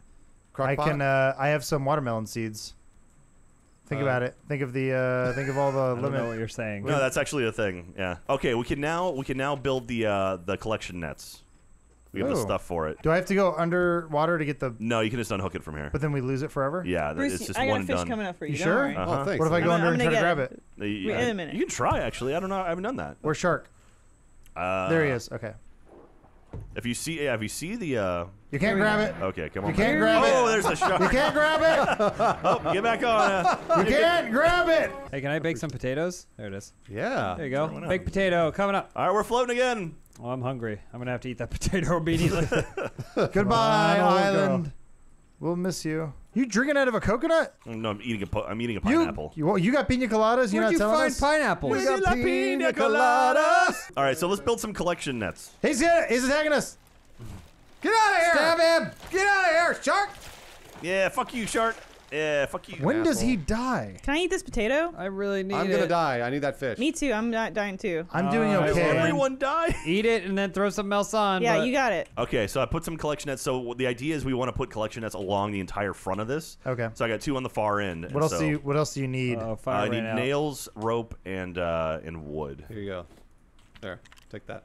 Speaker 3: I
Speaker 5: Crockpot?
Speaker 3: can. Uh, I have some watermelon seeds. Think
Speaker 5: Uh,
Speaker 3: about it. Think of the. Uh, think of all the
Speaker 2: I don't know
Speaker 3: limit.
Speaker 2: what you're saying.
Speaker 4: No, that's actually a thing. Yeah. Okay, we can now we can now build the uh, the collection nets. We have the
Speaker 3: Ooh.
Speaker 4: stuff for it.
Speaker 3: Do I have to go underwater to get the?
Speaker 4: No, you can just unhook it from here.
Speaker 3: But then we lose it forever.
Speaker 4: Yeah, th-
Speaker 1: Bruce,
Speaker 4: it's just
Speaker 1: I got
Speaker 4: one
Speaker 1: a fish
Speaker 4: done.
Speaker 1: coming up for you.
Speaker 3: You
Speaker 1: don't
Speaker 3: sure?
Speaker 1: worry.
Speaker 4: Uh-huh.
Speaker 5: Oh, thanks.
Speaker 3: What if I go
Speaker 1: I'm
Speaker 3: under
Speaker 1: gonna
Speaker 3: and try to
Speaker 1: get
Speaker 3: grab
Speaker 1: it.
Speaker 3: it?
Speaker 4: The-
Speaker 1: Wait, in a minute.
Speaker 4: You can try actually. I don't know. I haven't done that.
Speaker 3: Where's shark?
Speaker 4: Uh,
Speaker 3: there he is. Okay.
Speaker 4: If you see, yeah, if you see the, uh,
Speaker 3: You can't grab it.
Speaker 4: okay, come on.
Speaker 3: You
Speaker 4: on.
Speaker 3: can't
Speaker 4: back.
Speaker 3: grab
Speaker 4: Oh,
Speaker 3: it.
Speaker 4: there's a shark.
Speaker 3: You
Speaker 4: shark.
Speaker 3: can't grab it.
Speaker 4: oh, get back on. Uh,
Speaker 3: You can't grab it.
Speaker 2: Hey, can I bake some potatoes? There it is.
Speaker 5: Yeah.
Speaker 2: There you go.
Speaker 4: Why?
Speaker 2: Baked potato coming up.
Speaker 4: all right, we're floating again.
Speaker 2: Oh, I'm hungry. I'm gonna have to eat that potato immediately.
Speaker 3: Goodbye,
Speaker 2: on, old
Speaker 3: island. We'll miss you. You drinking out of a coconut?
Speaker 4: Mm, no, I'm eating a. Po- I'm eating a
Speaker 3: You,
Speaker 4: pineapple.
Speaker 3: you you got pina coladas? You're
Speaker 2: Where'd
Speaker 3: not
Speaker 2: you
Speaker 3: telling
Speaker 2: find
Speaker 3: us?
Speaker 2: pineapples?
Speaker 5: We got pina coladas.
Speaker 4: All right, so let's build some collection nets.
Speaker 3: He's here. He's attacking us.
Speaker 5: Get out of here!
Speaker 2: Stab him!
Speaker 5: Get out of here, shark!
Speaker 4: Yeah, fuck you, shark. Yeah, fuck you.
Speaker 3: When does
Speaker 5: asshole.
Speaker 3: he die?
Speaker 1: Can I eat this potato?
Speaker 2: I really need
Speaker 5: I'm
Speaker 2: it.
Speaker 5: gonna die. I need that fish.
Speaker 1: Me too. I'm not dying too.
Speaker 3: I'm doing
Speaker 2: Uh,
Speaker 3: okay.
Speaker 4: Everyone die.
Speaker 2: Eat it and then throw something else on.
Speaker 1: Yeah,
Speaker 2: but-
Speaker 1: you got it.
Speaker 4: Okay, so I put some collection nets. So the idea is we want to put collection nets along the entire front of this.
Speaker 3: Okay.
Speaker 4: So I got two on the far end.
Speaker 3: What else
Speaker 4: so,
Speaker 3: do you What else do you need?
Speaker 2: Oh,
Speaker 4: Uh,
Speaker 2: fire
Speaker 4: I need
Speaker 2: out.
Speaker 4: nails, rope, and uh, and wood.
Speaker 5: Here you go. There. Take that.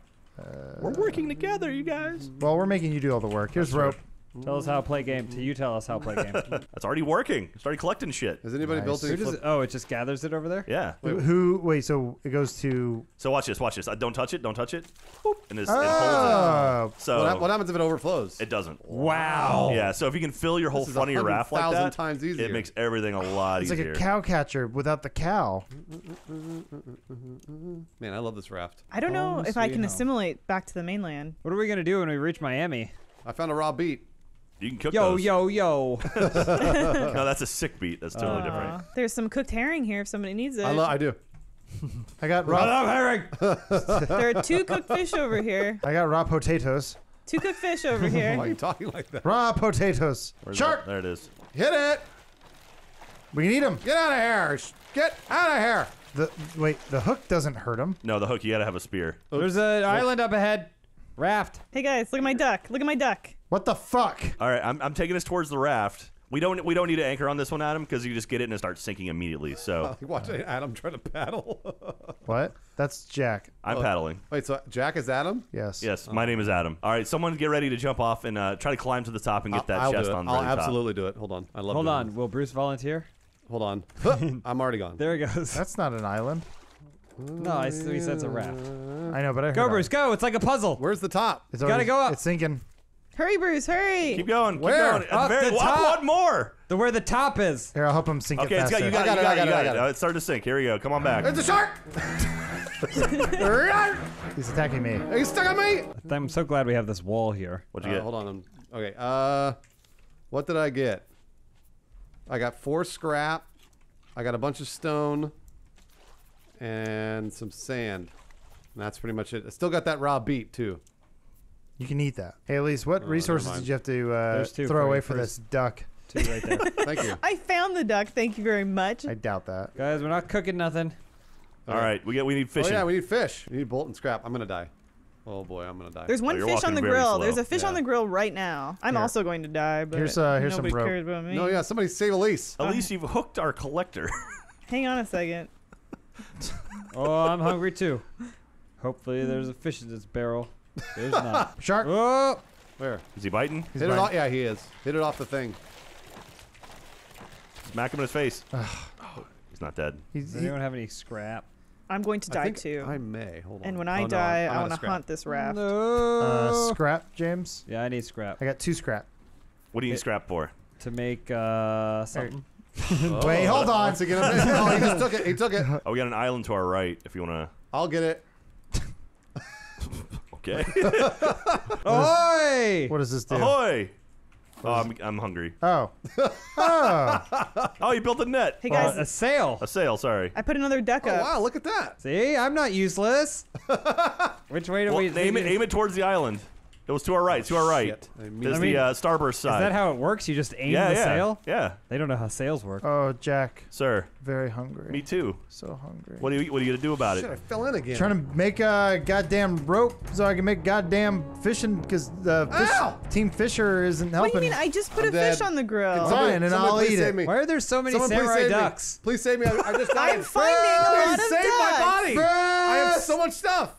Speaker 4: We're working together, you guys.
Speaker 3: well, we're making you do all the work. Here's rope.
Speaker 2: Tell us how to play game. To you tell us how to play game.
Speaker 4: That's already working. Started collecting shit.
Speaker 5: Has anybody
Speaker 3: Nice.
Speaker 5: built
Speaker 2: Who
Speaker 5: any
Speaker 2: does
Speaker 5: flip-
Speaker 2: it, oh, it just gathers it over there.
Speaker 4: Yeah.
Speaker 3: Who- Who? Wait. So it goes to.
Speaker 4: So watch this. Watch this. Uh, don't touch it. Don't touch it. Boop, and this, it holds
Speaker 3: Oh.
Speaker 4: it. So
Speaker 5: what, hap- what happens if it overflows?
Speaker 4: it doesn't.
Speaker 2: Wow.
Speaker 4: Yeah. So if you can fill your whole
Speaker 5: This is
Speaker 4: front of your raft like
Speaker 5: 100,000
Speaker 4: that,
Speaker 5: times easier.
Speaker 4: it makes everything a lot easier.
Speaker 3: It's like
Speaker 4: easier.
Speaker 3: a cow catcher without the cow.
Speaker 5: Man, I love this raft.
Speaker 1: I don't know
Speaker 2: Home
Speaker 1: if I
Speaker 2: sweet
Speaker 1: can
Speaker 2: home.
Speaker 1: assimilate back to the mainland.
Speaker 2: What are we gonna do when we reach Miami?
Speaker 5: I found a raw beet.
Speaker 4: You can cook
Speaker 2: Yo,
Speaker 4: those.
Speaker 2: yo, yo.
Speaker 4: No, that's a sick beat. That's totally different.
Speaker 1: There's some cooked herring here if somebody needs it.
Speaker 5: I, lo- I do.
Speaker 3: I got
Speaker 2: Run
Speaker 3: raw.
Speaker 2: up, herring.
Speaker 1: there are two cooked fish over here.
Speaker 3: I got raw potatoes.
Speaker 1: Two cooked fish over here.
Speaker 5: Why are you talking like that?
Speaker 3: Raw potatoes.
Speaker 4: Where's
Speaker 3: Shark.
Speaker 4: that? There it is.
Speaker 5: Hit it!
Speaker 3: We can eat them.
Speaker 5: Get out of here! Sh- Get out of here!
Speaker 3: The wait. The hook doesn't hurt him.
Speaker 4: No, the hook. You gotta have a spear.
Speaker 2: There's an island up ahead. Raft.
Speaker 1: Hey guys, look at my duck. Look at my duck.
Speaker 3: What the fuck?
Speaker 4: All right, I'm, I'm taking us towards the raft. We don't we don't need to anchor on this one, Adam, because you just get it and it starts sinking immediately. So
Speaker 5: Watch Adam try to paddle.
Speaker 3: What? That's Jack.
Speaker 4: I'm
Speaker 5: Oh.
Speaker 4: paddling.
Speaker 5: Wait, so Jack is Adam?
Speaker 3: Yes.
Speaker 4: Yes, my name is Adam. All right, someone get ready to jump off and uh, try to climb to the top and get that
Speaker 5: I'll
Speaker 4: chest
Speaker 5: do it.
Speaker 4: on the
Speaker 5: I'll
Speaker 4: very top.
Speaker 5: absolutely do it. Hold on. I love
Speaker 2: Hold
Speaker 5: doing
Speaker 2: on. Will Bruce volunteer?
Speaker 5: this. Hold on. I'm already gone.
Speaker 2: There he goes.
Speaker 3: That's not an island.
Speaker 2: No, I s- he said it's a raft.
Speaker 3: I know, but I heard
Speaker 2: Go,
Speaker 3: of
Speaker 2: Bruce,
Speaker 3: it.
Speaker 2: go. It's like a puzzle.
Speaker 5: Where's the top?
Speaker 3: It's
Speaker 2: Gotta
Speaker 3: already-
Speaker 2: go up.
Speaker 3: It's sinking.
Speaker 1: Hurry, Bruce, hurry.
Speaker 4: Keep going. Keep
Speaker 5: Where?
Speaker 4: going. At
Speaker 2: Up
Speaker 4: very,
Speaker 2: the
Speaker 4: up
Speaker 2: top.
Speaker 4: one more.
Speaker 2: The where the top is.
Speaker 3: Here, I'll help him sink
Speaker 4: Okay,
Speaker 3: it
Speaker 4: it's
Speaker 3: faster.
Speaker 4: got, you got,
Speaker 5: I
Speaker 4: it,
Speaker 5: got
Speaker 4: you
Speaker 5: it, I
Speaker 4: got, it, you
Speaker 5: got it, I
Speaker 4: got it.
Speaker 5: got it.
Speaker 4: Uh, It's starting to sink. Here we go. Come on back.
Speaker 5: It's a shark!
Speaker 3: He's attacking me.
Speaker 5: He's stuck on me!
Speaker 2: I'm so glad we have this wall here.
Speaker 4: What'd you
Speaker 5: Uh,
Speaker 4: get?
Speaker 5: hold on. I'm, okay. Uh, what did I get? I got four scrap. I got a bunch of stone and some sand. And that's pretty much it. I still got that raw beet too.
Speaker 3: You can eat that. Hey, Elise, what
Speaker 5: never
Speaker 3: resources
Speaker 5: mind.
Speaker 3: did you have to uh,
Speaker 2: There's two
Speaker 3: throw
Speaker 2: for
Speaker 3: away
Speaker 2: you
Speaker 3: for this duck?
Speaker 2: Two right there.
Speaker 5: Thank you.
Speaker 1: I found the duck. Thank you very much.
Speaker 3: I doubt that.
Speaker 2: Guys, we're not cooking nothing.
Speaker 4: All right, we get we need
Speaker 5: fish.
Speaker 4: Oh
Speaker 5: yeah, we need fish. We need bolt and scrap. I'm gonna die. Oh boy, I'm gonna die.
Speaker 1: There's one
Speaker 4: you're
Speaker 1: fish
Speaker 4: walking
Speaker 1: on the
Speaker 4: very
Speaker 1: grill.
Speaker 4: slow.
Speaker 1: There's a fish on
Speaker 5: Yeah.
Speaker 1: the grill right now. I'm
Speaker 3: Here.
Speaker 1: also going to die, but
Speaker 3: Here's, uh, here's some
Speaker 1: nobody
Speaker 3: rope.
Speaker 1: cares about me.
Speaker 5: no, yeah, somebody save Elise.
Speaker 4: At least you've hooked our collector.
Speaker 1: Hang on a second.
Speaker 2: Oh, I'm hungry too. Hopefully, there's a fish in this barrel. There's not.
Speaker 3: Shark.
Speaker 2: Oh,
Speaker 5: Where?
Speaker 4: is he biting?
Speaker 3: He's
Speaker 5: Hit it
Speaker 3: mine.
Speaker 5: off. Yeah, he is. Hit it off the thing.
Speaker 4: Smack him in his face. oh, he's not dead.
Speaker 3: He's,
Speaker 2: does
Speaker 3: he,
Speaker 2: anyone have any scrap?
Speaker 1: I'm going to
Speaker 5: I
Speaker 1: die
Speaker 5: think
Speaker 1: too.
Speaker 5: I may. Hold on.
Speaker 1: and when
Speaker 5: Oh,
Speaker 1: I
Speaker 5: no,
Speaker 1: die,
Speaker 5: I'm
Speaker 1: I
Speaker 5: out
Speaker 1: want to
Speaker 5: scrap.
Speaker 1: hunt this raft.
Speaker 2: No.
Speaker 3: uh, scrap, James.
Speaker 2: yeah, I need scrap
Speaker 3: I got two scrap.
Speaker 4: What do you need
Speaker 2: It-
Speaker 4: scrap for?
Speaker 2: to make uh something.
Speaker 5: Oh,
Speaker 3: Wait, hold on.
Speaker 5: Once again, I'm- oh, he just took it. He took it.
Speaker 4: Oh, we got an island to our right. If you want to.
Speaker 5: I'll get it.
Speaker 4: To. Okay.
Speaker 2: Oi!
Speaker 3: What does this do?
Speaker 4: Ahoy! Oh, I'm, I'm hungry.
Speaker 3: Oh. oh.
Speaker 4: Oh, you built a net.
Speaker 1: Hey
Speaker 2: Uh,
Speaker 1: guys,
Speaker 2: a sail.
Speaker 4: A sail. Sorry.
Speaker 1: I put another deck
Speaker 5: Oh
Speaker 1: up.
Speaker 5: wow, look at that.
Speaker 2: See, I'm not useless. Which way do
Speaker 4: Well,
Speaker 2: we
Speaker 4: aim it. Aim it towards the island. It was to our right. To our right.
Speaker 5: Shit. I mean-
Speaker 4: There's
Speaker 2: I mean,
Speaker 4: the uh, starburst
Speaker 2: Is that how it works? You just aim
Speaker 4: yeah,
Speaker 2: the
Speaker 4: yeah,
Speaker 2: sail?
Speaker 4: Yeah,
Speaker 2: They don't know how sails work.
Speaker 3: Oh, Jack,
Speaker 4: sir.
Speaker 3: very hungry.
Speaker 4: Me too.
Speaker 3: So hungry.
Speaker 4: What are you What are you gonna do about
Speaker 5: Shit, I
Speaker 4: it?
Speaker 5: fell in again.
Speaker 3: Trying to make a goddamn rope so I can make goddamn fishing because the fish,
Speaker 5: Ow!
Speaker 3: Team Fisher isn't
Speaker 1: What do
Speaker 3: helping.
Speaker 1: you mean? I just put
Speaker 5: I'm
Speaker 1: a fish on the grill.
Speaker 3: It's Fine, and
Speaker 5: Someone
Speaker 3: I'll
Speaker 5: please
Speaker 3: eat
Speaker 5: save
Speaker 3: it.
Speaker 5: Me.
Speaker 2: Why are there so many
Speaker 5: Someone please
Speaker 2: samurai
Speaker 5: save
Speaker 2: ducks?
Speaker 5: Me. Please save me. I, I just died.
Speaker 1: I'm finding a lot of
Speaker 5: Please save my
Speaker 1: ducks.
Speaker 5: body. I have so much stuff.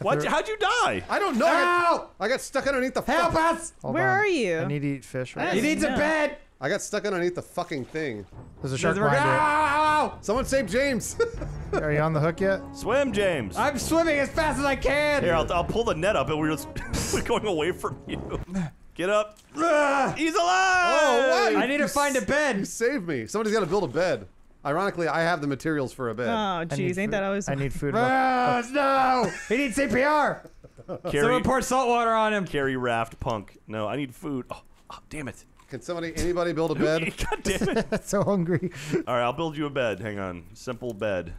Speaker 4: What? How'd you die?
Speaker 5: I don't know.
Speaker 2: Ow!
Speaker 5: I got stuck underneath the
Speaker 2: Help
Speaker 5: fuck-
Speaker 2: us!
Speaker 3: Hold
Speaker 1: Where
Speaker 3: on.
Speaker 1: are you?
Speaker 3: I need to eat fish.
Speaker 1: I
Speaker 3: Right?
Speaker 2: He
Speaker 1: don't
Speaker 2: needs a bed!
Speaker 5: I got stuck underneath the fucking thing.
Speaker 3: There's a shark
Speaker 2: Doesn't work.
Speaker 3: behind
Speaker 2: Ow!
Speaker 5: Someone save James.
Speaker 3: it. Are you on the hook yet?
Speaker 4: Swim, James.
Speaker 2: I'm swimming as fast as I can!
Speaker 4: Here, I'll, I'll pull the net up, and we're just going away from you. Get up. He's alive.
Speaker 5: Oh, what?
Speaker 2: I need to find a
Speaker 5: you
Speaker 2: bed!
Speaker 5: saved me. Somebody's got to build a bed. Ironically, I have the materials for a bed.
Speaker 1: Oh,
Speaker 3: I
Speaker 1: jeez, ain't that
Speaker 3: food.
Speaker 1: always?
Speaker 3: I need food.
Speaker 2: Ah, no! He needs CPR!
Speaker 4: Carry,
Speaker 2: Someone pour salt water on him.
Speaker 4: carry raft punk. No, I need food. Oh, oh, damn it.
Speaker 5: Can somebody, anybody build a bed?
Speaker 4: God damn it.
Speaker 3: so hungry.
Speaker 4: All right, I'll build you a bed. Hang on. Simple bed.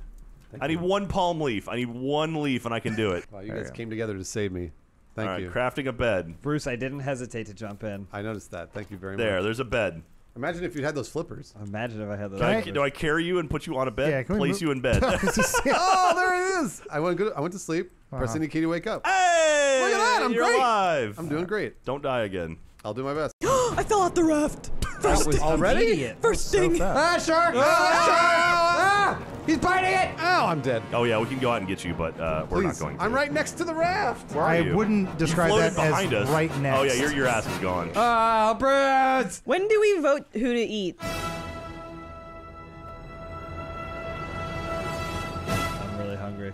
Speaker 4: I need one palm leaf. I need one leaf, and I can do it.
Speaker 5: Wow, you
Speaker 3: There
Speaker 5: guys
Speaker 3: you
Speaker 5: came together to save me. Thank
Speaker 4: All right,
Speaker 5: you.
Speaker 4: crafting a bed.
Speaker 2: Bruce, I didn't hesitate to jump in.
Speaker 5: I noticed that. Thank you very
Speaker 4: There,
Speaker 5: much.
Speaker 4: There, there's a bed.
Speaker 5: Imagine if you had those flippers.
Speaker 2: Imagine if I had those.
Speaker 4: Do I,
Speaker 3: I-
Speaker 4: do I carry you and put you on a bed?
Speaker 3: Yeah, can we
Speaker 4: Place
Speaker 3: move-
Speaker 4: you in bed.
Speaker 5: oh, there it is. I went good. I went to sleep. Press any key to wake up.
Speaker 4: hey!
Speaker 5: Look at that, I'm
Speaker 4: you're
Speaker 5: great.
Speaker 4: alive.
Speaker 5: I'm doing great.
Speaker 4: Don't die again.
Speaker 5: I'll do my best.
Speaker 1: I fell off the raft.
Speaker 2: That was
Speaker 5: Already?
Speaker 2: immediate.
Speaker 1: First
Speaker 3: So
Speaker 1: thing.
Speaker 3: fast.
Speaker 2: Ah, shark! Ah, shark! Ah! He's biting it!
Speaker 5: Oh, I'm dead.
Speaker 4: Oh yeah, we can go out and get you, but uh, we're not
Speaker 5: Please.
Speaker 4: going to.
Speaker 5: I'm right next to the raft.
Speaker 4: Where are
Speaker 3: I
Speaker 4: you?
Speaker 3: wouldn't describe
Speaker 4: floated
Speaker 3: that as
Speaker 4: us.
Speaker 3: right next.
Speaker 4: Oh yeah, your your ass is gone.
Speaker 2: Oh, Bruce!
Speaker 1: When do we vote who to eat?
Speaker 2: I'm really hungry.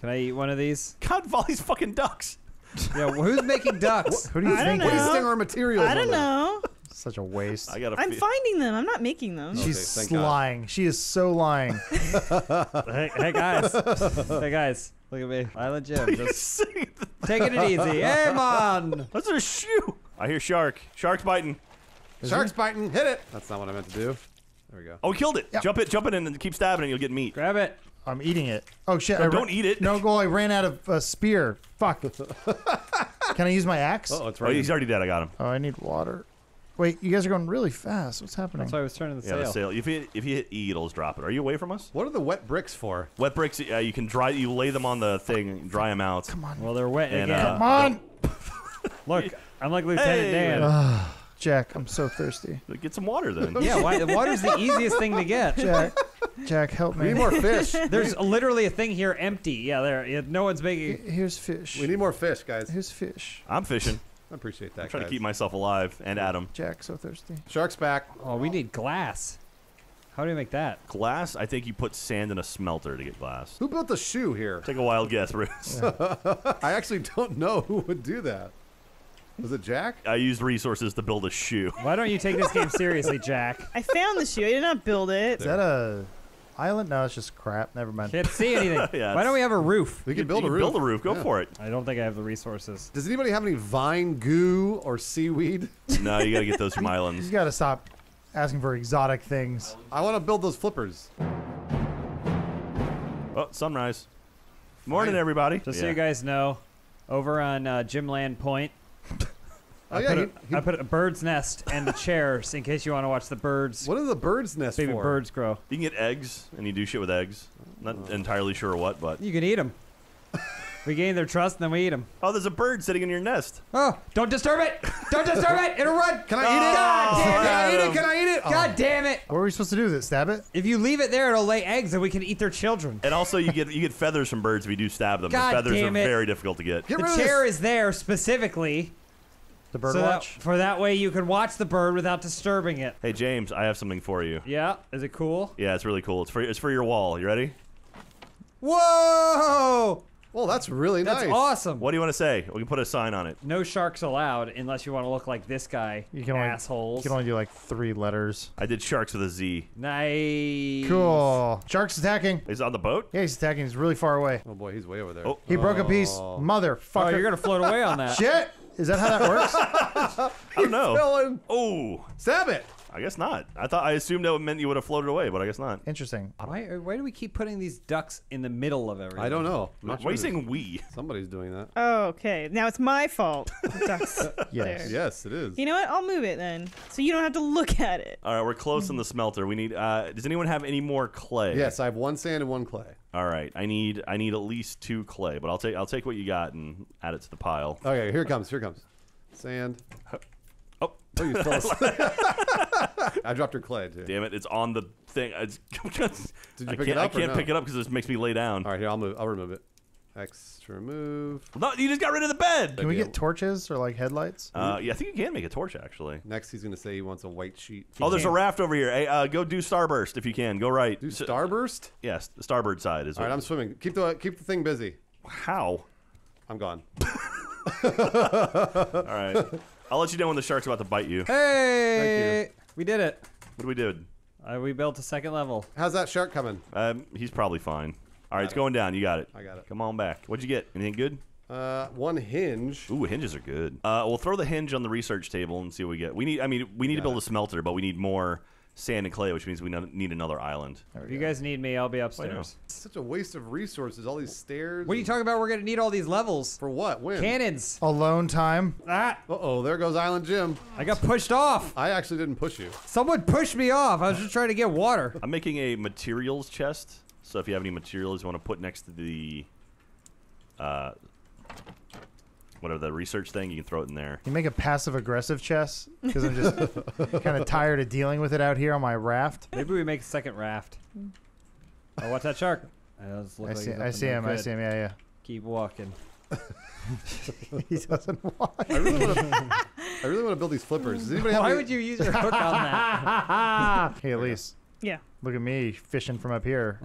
Speaker 2: Can I eat one of these?
Speaker 4: God, of all these fucking ducks.
Speaker 2: Yeah, well, who's making ducks?
Speaker 3: Who do you
Speaker 1: I
Speaker 3: think?
Speaker 1: don't know.
Speaker 5: Wasting our materials.
Speaker 1: I don't
Speaker 5: on that.
Speaker 1: know.
Speaker 3: Such a waste.
Speaker 4: I gotta.
Speaker 1: I'm
Speaker 4: fe-
Speaker 1: finding them. I'm not making them.
Speaker 5: Okay,
Speaker 3: She's
Speaker 5: thank God.
Speaker 3: lying. She is so lying.
Speaker 2: hey, hey, guys. hey, guys. Look at me. Island Jim. Just taking it easy. Hey, man!
Speaker 4: That's a shoe. I hear shark. Shark's biting.
Speaker 5: Shark's biting. Hit it. That's not what I meant to do. There we go.
Speaker 4: Oh, we killed it.
Speaker 3: Yep.
Speaker 4: Jump it, jump it, in and keep stabbing, and you'll get meat.
Speaker 2: Grab it.
Speaker 3: I'm eating it. Oh shit!
Speaker 4: No,
Speaker 3: I ra-
Speaker 4: don't eat it.
Speaker 3: No, go. I ran out of a spear. Fuck. Can I use my axe?
Speaker 5: Oh, it's
Speaker 4: Oh,
Speaker 5: right.
Speaker 4: he's already dead. I got him.
Speaker 3: Oh, I need water. Wait, you guys are going really fast. What's happening?
Speaker 2: That's why I was turning the
Speaker 4: Yeah,
Speaker 2: sail.
Speaker 4: the sail. If you if you hit E, it'll just drop it. Are you away from us?
Speaker 5: What are the wet bricks for?
Speaker 4: Wet bricks. Uh, you can dry. You lay them on the thing, and dry them out.
Speaker 3: Come on,
Speaker 2: Well, they're wet
Speaker 4: And,
Speaker 2: again.
Speaker 4: uh,
Speaker 3: come on,
Speaker 2: Look, I'm like Lieutenant
Speaker 4: Hey.
Speaker 2: Dan.
Speaker 3: Jack. I'm so thirsty.
Speaker 4: Get some water then.
Speaker 2: yeah, why, the water's the easiest thing to get.
Speaker 3: Jack, Jack, help
Speaker 5: We
Speaker 3: me.
Speaker 5: need more fish.
Speaker 2: There's literally a thing here empty. Yeah, there. Yeah, no one's making.
Speaker 3: Here's fish.
Speaker 5: We need more fish, guys.
Speaker 3: Here's fish.
Speaker 4: I'm fishing.
Speaker 5: I appreciate that.
Speaker 4: I'm trying to keep myself alive and Adam.
Speaker 3: Jack, so thirsty.
Speaker 5: Shark's back.
Speaker 2: Oh, we need glass. How do we make that?
Speaker 4: Glass. I think you put sand in a smelter to get glass.
Speaker 5: Who built the shoe here?
Speaker 4: Take a wild guess, Bruce.
Speaker 5: I actually don't know who would do that. Was it Jack?
Speaker 4: I used resources to build a shoe.
Speaker 2: Why don't you take this game seriously, Jack?
Speaker 1: I found the shoe. I did not build it.
Speaker 3: Is that a island? No, it's just crap. Never mind.
Speaker 2: Can't see anything.
Speaker 4: Yeah,
Speaker 2: Why don't we have a roof?
Speaker 5: We
Speaker 4: You
Speaker 5: can build a roof.
Speaker 4: Build a roof. Go
Speaker 5: Yeah.
Speaker 4: for it.
Speaker 2: I don't think I have the resources.
Speaker 5: Does anybody have any vine goo or seaweed?
Speaker 4: No, you gotta get those from islands.
Speaker 3: You got to stop asking for exotic things.
Speaker 5: I want to build those flippers.
Speaker 4: Oh, sunrise. Morning,
Speaker 5: Fine.
Speaker 4: everybody.
Speaker 2: Just so
Speaker 4: Yeah.
Speaker 2: you guys know, over on uh, Jimland Point,
Speaker 5: Oh
Speaker 2: I,
Speaker 5: yeah.
Speaker 2: put
Speaker 5: he-
Speaker 2: a,
Speaker 5: he-
Speaker 2: I put a bird's nest and the chairs in case you want to watch the birds,
Speaker 5: what are the birds' nest
Speaker 2: baby
Speaker 5: for?
Speaker 2: birds grow.
Speaker 4: You can get eggs, and you do shit with eggs. Not oh. entirely sure what, but
Speaker 2: You can eat them. we gain their trust and then we eat them.
Speaker 4: oh, there's a bird sitting in your nest.
Speaker 2: Oh, don't disturb it! Don't disturb it! It'll run!
Speaker 5: Can I eat it?
Speaker 2: God damn
Speaker 5: Can I
Speaker 2: it!
Speaker 5: eat it? Can I eat it? Oh.
Speaker 2: God damn it!
Speaker 3: What are we supposed to do with it? Stab it?
Speaker 2: If you leave it there, it'll lay eggs and we can eat their children.
Speaker 4: And also, you get you get feathers from birds if you do stab them.
Speaker 2: God
Speaker 4: the feathers
Speaker 2: damn
Speaker 4: are very difficult to get.
Speaker 5: Get
Speaker 2: the chair is there specifically
Speaker 3: The bird
Speaker 2: so that, for that way you can watch the bird without disturbing it.
Speaker 4: Hey James, I have something for you.
Speaker 2: Yeah, is it cool?
Speaker 4: Yeah, it's really cool. It's for it's for your wall. You ready?
Speaker 2: Whoa!
Speaker 5: Well, that's really
Speaker 2: That's
Speaker 5: nice.
Speaker 2: awesome.
Speaker 4: What do you want to say? We can put a sign on it.
Speaker 2: No sharks allowed unless you want to look like this guy.
Speaker 3: You can only-
Speaker 2: assholes.
Speaker 3: You can only do like three letters.
Speaker 4: I did sharks with a Z.
Speaker 2: nice.
Speaker 3: Cool. Shark's attacking.
Speaker 4: Is it on the boat?
Speaker 3: Yeah, he's attacking. He's really far away.
Speaker 5: Oh boy, he's way over there.
Speaker 4: Oh.
Speaker 3: He broke a piece.
Speaker 5: Oh.
Speaker 3: Motherfucker.
Speaker 2: Oh, you're gonna float away on that.
Speaker 3: Shit! Is that how that works?
Speaker 4: I don't know. Oh,
Speaker 5: Stab it.
Speaker 4: I guess not. I thought I assumed that meant you would have floated away, but I guess not.
Speaker 3: Interesting.
Speaker 2: Why, why do we keep putting these ducks in the middle of everything?
Speaker 5: I don't know. I'm
Speaker 4: Why
Speaker 5: not
Speaker 4: are you
Speaker 5: sure
Speaker 4: saying we?
Speaker 5: Somebody's doing that.
Speaker 1: Oh, okay. Now it's my fault. The duck's
Speaker 3: Yes.
Speaker 1: there.
Speaker 5: Yes, it is.
Speaker 1: You know what? I'll move it then, so you don't have to look at it.
Speaker 4: All right, we're close in the smelter. We need. Uh, does anyone have any more clay?
Speaker 5: Yes, I have one sand and one clay.
Speaker 4: All right, I need. I need at least two clay, but I'll take. I'll take what you got and add it to the pile.
Speaker 5: Okay, here it comes. Here it comes. Sand.
Speaker 4: Oh,
Speaker 5: Oh, you fell asleep. I dropped her clay too.
Speaker 4: damn it! It's on the thing. It's,
Speaker 5: Did you
Speaker 4: I
Speaker 5: pick
Speaker 4: can't,
Speaker 5: it up
Speaker 4: I
Speaker 5: or
Speaker 4: can't
Speaker 5: no?
Speaker 4: pick it up because this makes me lay down.
Speaker 5: All right, here I'll move. I'll remove it. X to remove.
Speaker 4: No, you just got rid of the bed.
Speaker 3: Can we get torches or like headlights?
Speaker 4: Uh, yeah, I think you can make a torch actually.
Speaker 5: Next, he's gonna say he wants a white sheet.
Speaker 4: Oh, there's a raft over here. Hey, uh, go do starburst if you can. Go right.
Speaker 5: Do
Speaker 4: S-
Speaker 5: starburst.
Speaker 4: Yes, the starboard side is.
Speaker 5: All right,
Speaker 4: what-
Speaker 5: I'm swimming. Keep the keep the thing busy.
Speaker 4: How?
Speaker 5: I'm gone.
Speaker 4: All right. I'll let you know when the shark's about to bite you.
Speaker 2: Hey! We did it.
Speaker 4: What do we do?
Speaker 2: Uh, we built a second level.
Speaker 5: How's that shark coming?
Speaker 4: Um, he's probably fine. All right, it's going down. You got it.
Speaker 5: I got it.
Speaker 4: Come on back. What'd you get? Anything good?
Speaker 5: Uh, one hinge.
Speaker 4: Ooh, hinges are good. Uh, we'll throw the hinge on the research table and see what we get. We need. I mean, we need to build a smelter, but we need more sand and clay, which means we need another island.
Speaker 2: If you guys need me, I'll be upstairs.
Speaker 5: Such a waste of resources. All these stairs.
Speaker 2: What are you talking about? We're gonna need all these levels.
Speaker 5: For what? When?
Speaker 2: Cannons.
Speaker 3: Alone time.
Speaker 2: Ah!
Speaker 5: Uh oh, there goes Island Jim.
Speaker 2: I got pushed off.
Speaker 5: I actually didn't push you.
Speaker 2: Someone pushed me off. I was just trying to get water.
Speaker 4: I'm making a materials chest. So if you have any materials you want to put next to the, uh, whatever the research thing, you can throw it in there.
Speaker 3: You make a passive aggressive chess because I'm just kind of tired of dealing with it out here on my raft.
Speaker 2: Maybe we make a second raft. Oh, watch that shark. Does look
Speaker 3: I
Speaker 2: like
Speaker 3: see.
Speaker 2: he's
Speaker 3: I see
Speaker 2: in there.
Speaker 3: him. I see him. Yeah, yeah.
Speaker 2: Keep walking.
Speaker 3: he doesn't want.
Speaker 5: I really want to. I really want to build these flippers. Does anybody
Speaker 2: Why
Speaker 5: any-
Speaker 2: would you use your hook on that?
Speaker 3: hey, Elise,
Speaker 1: Yeah.
Speaker 3: look at me fishing from up here.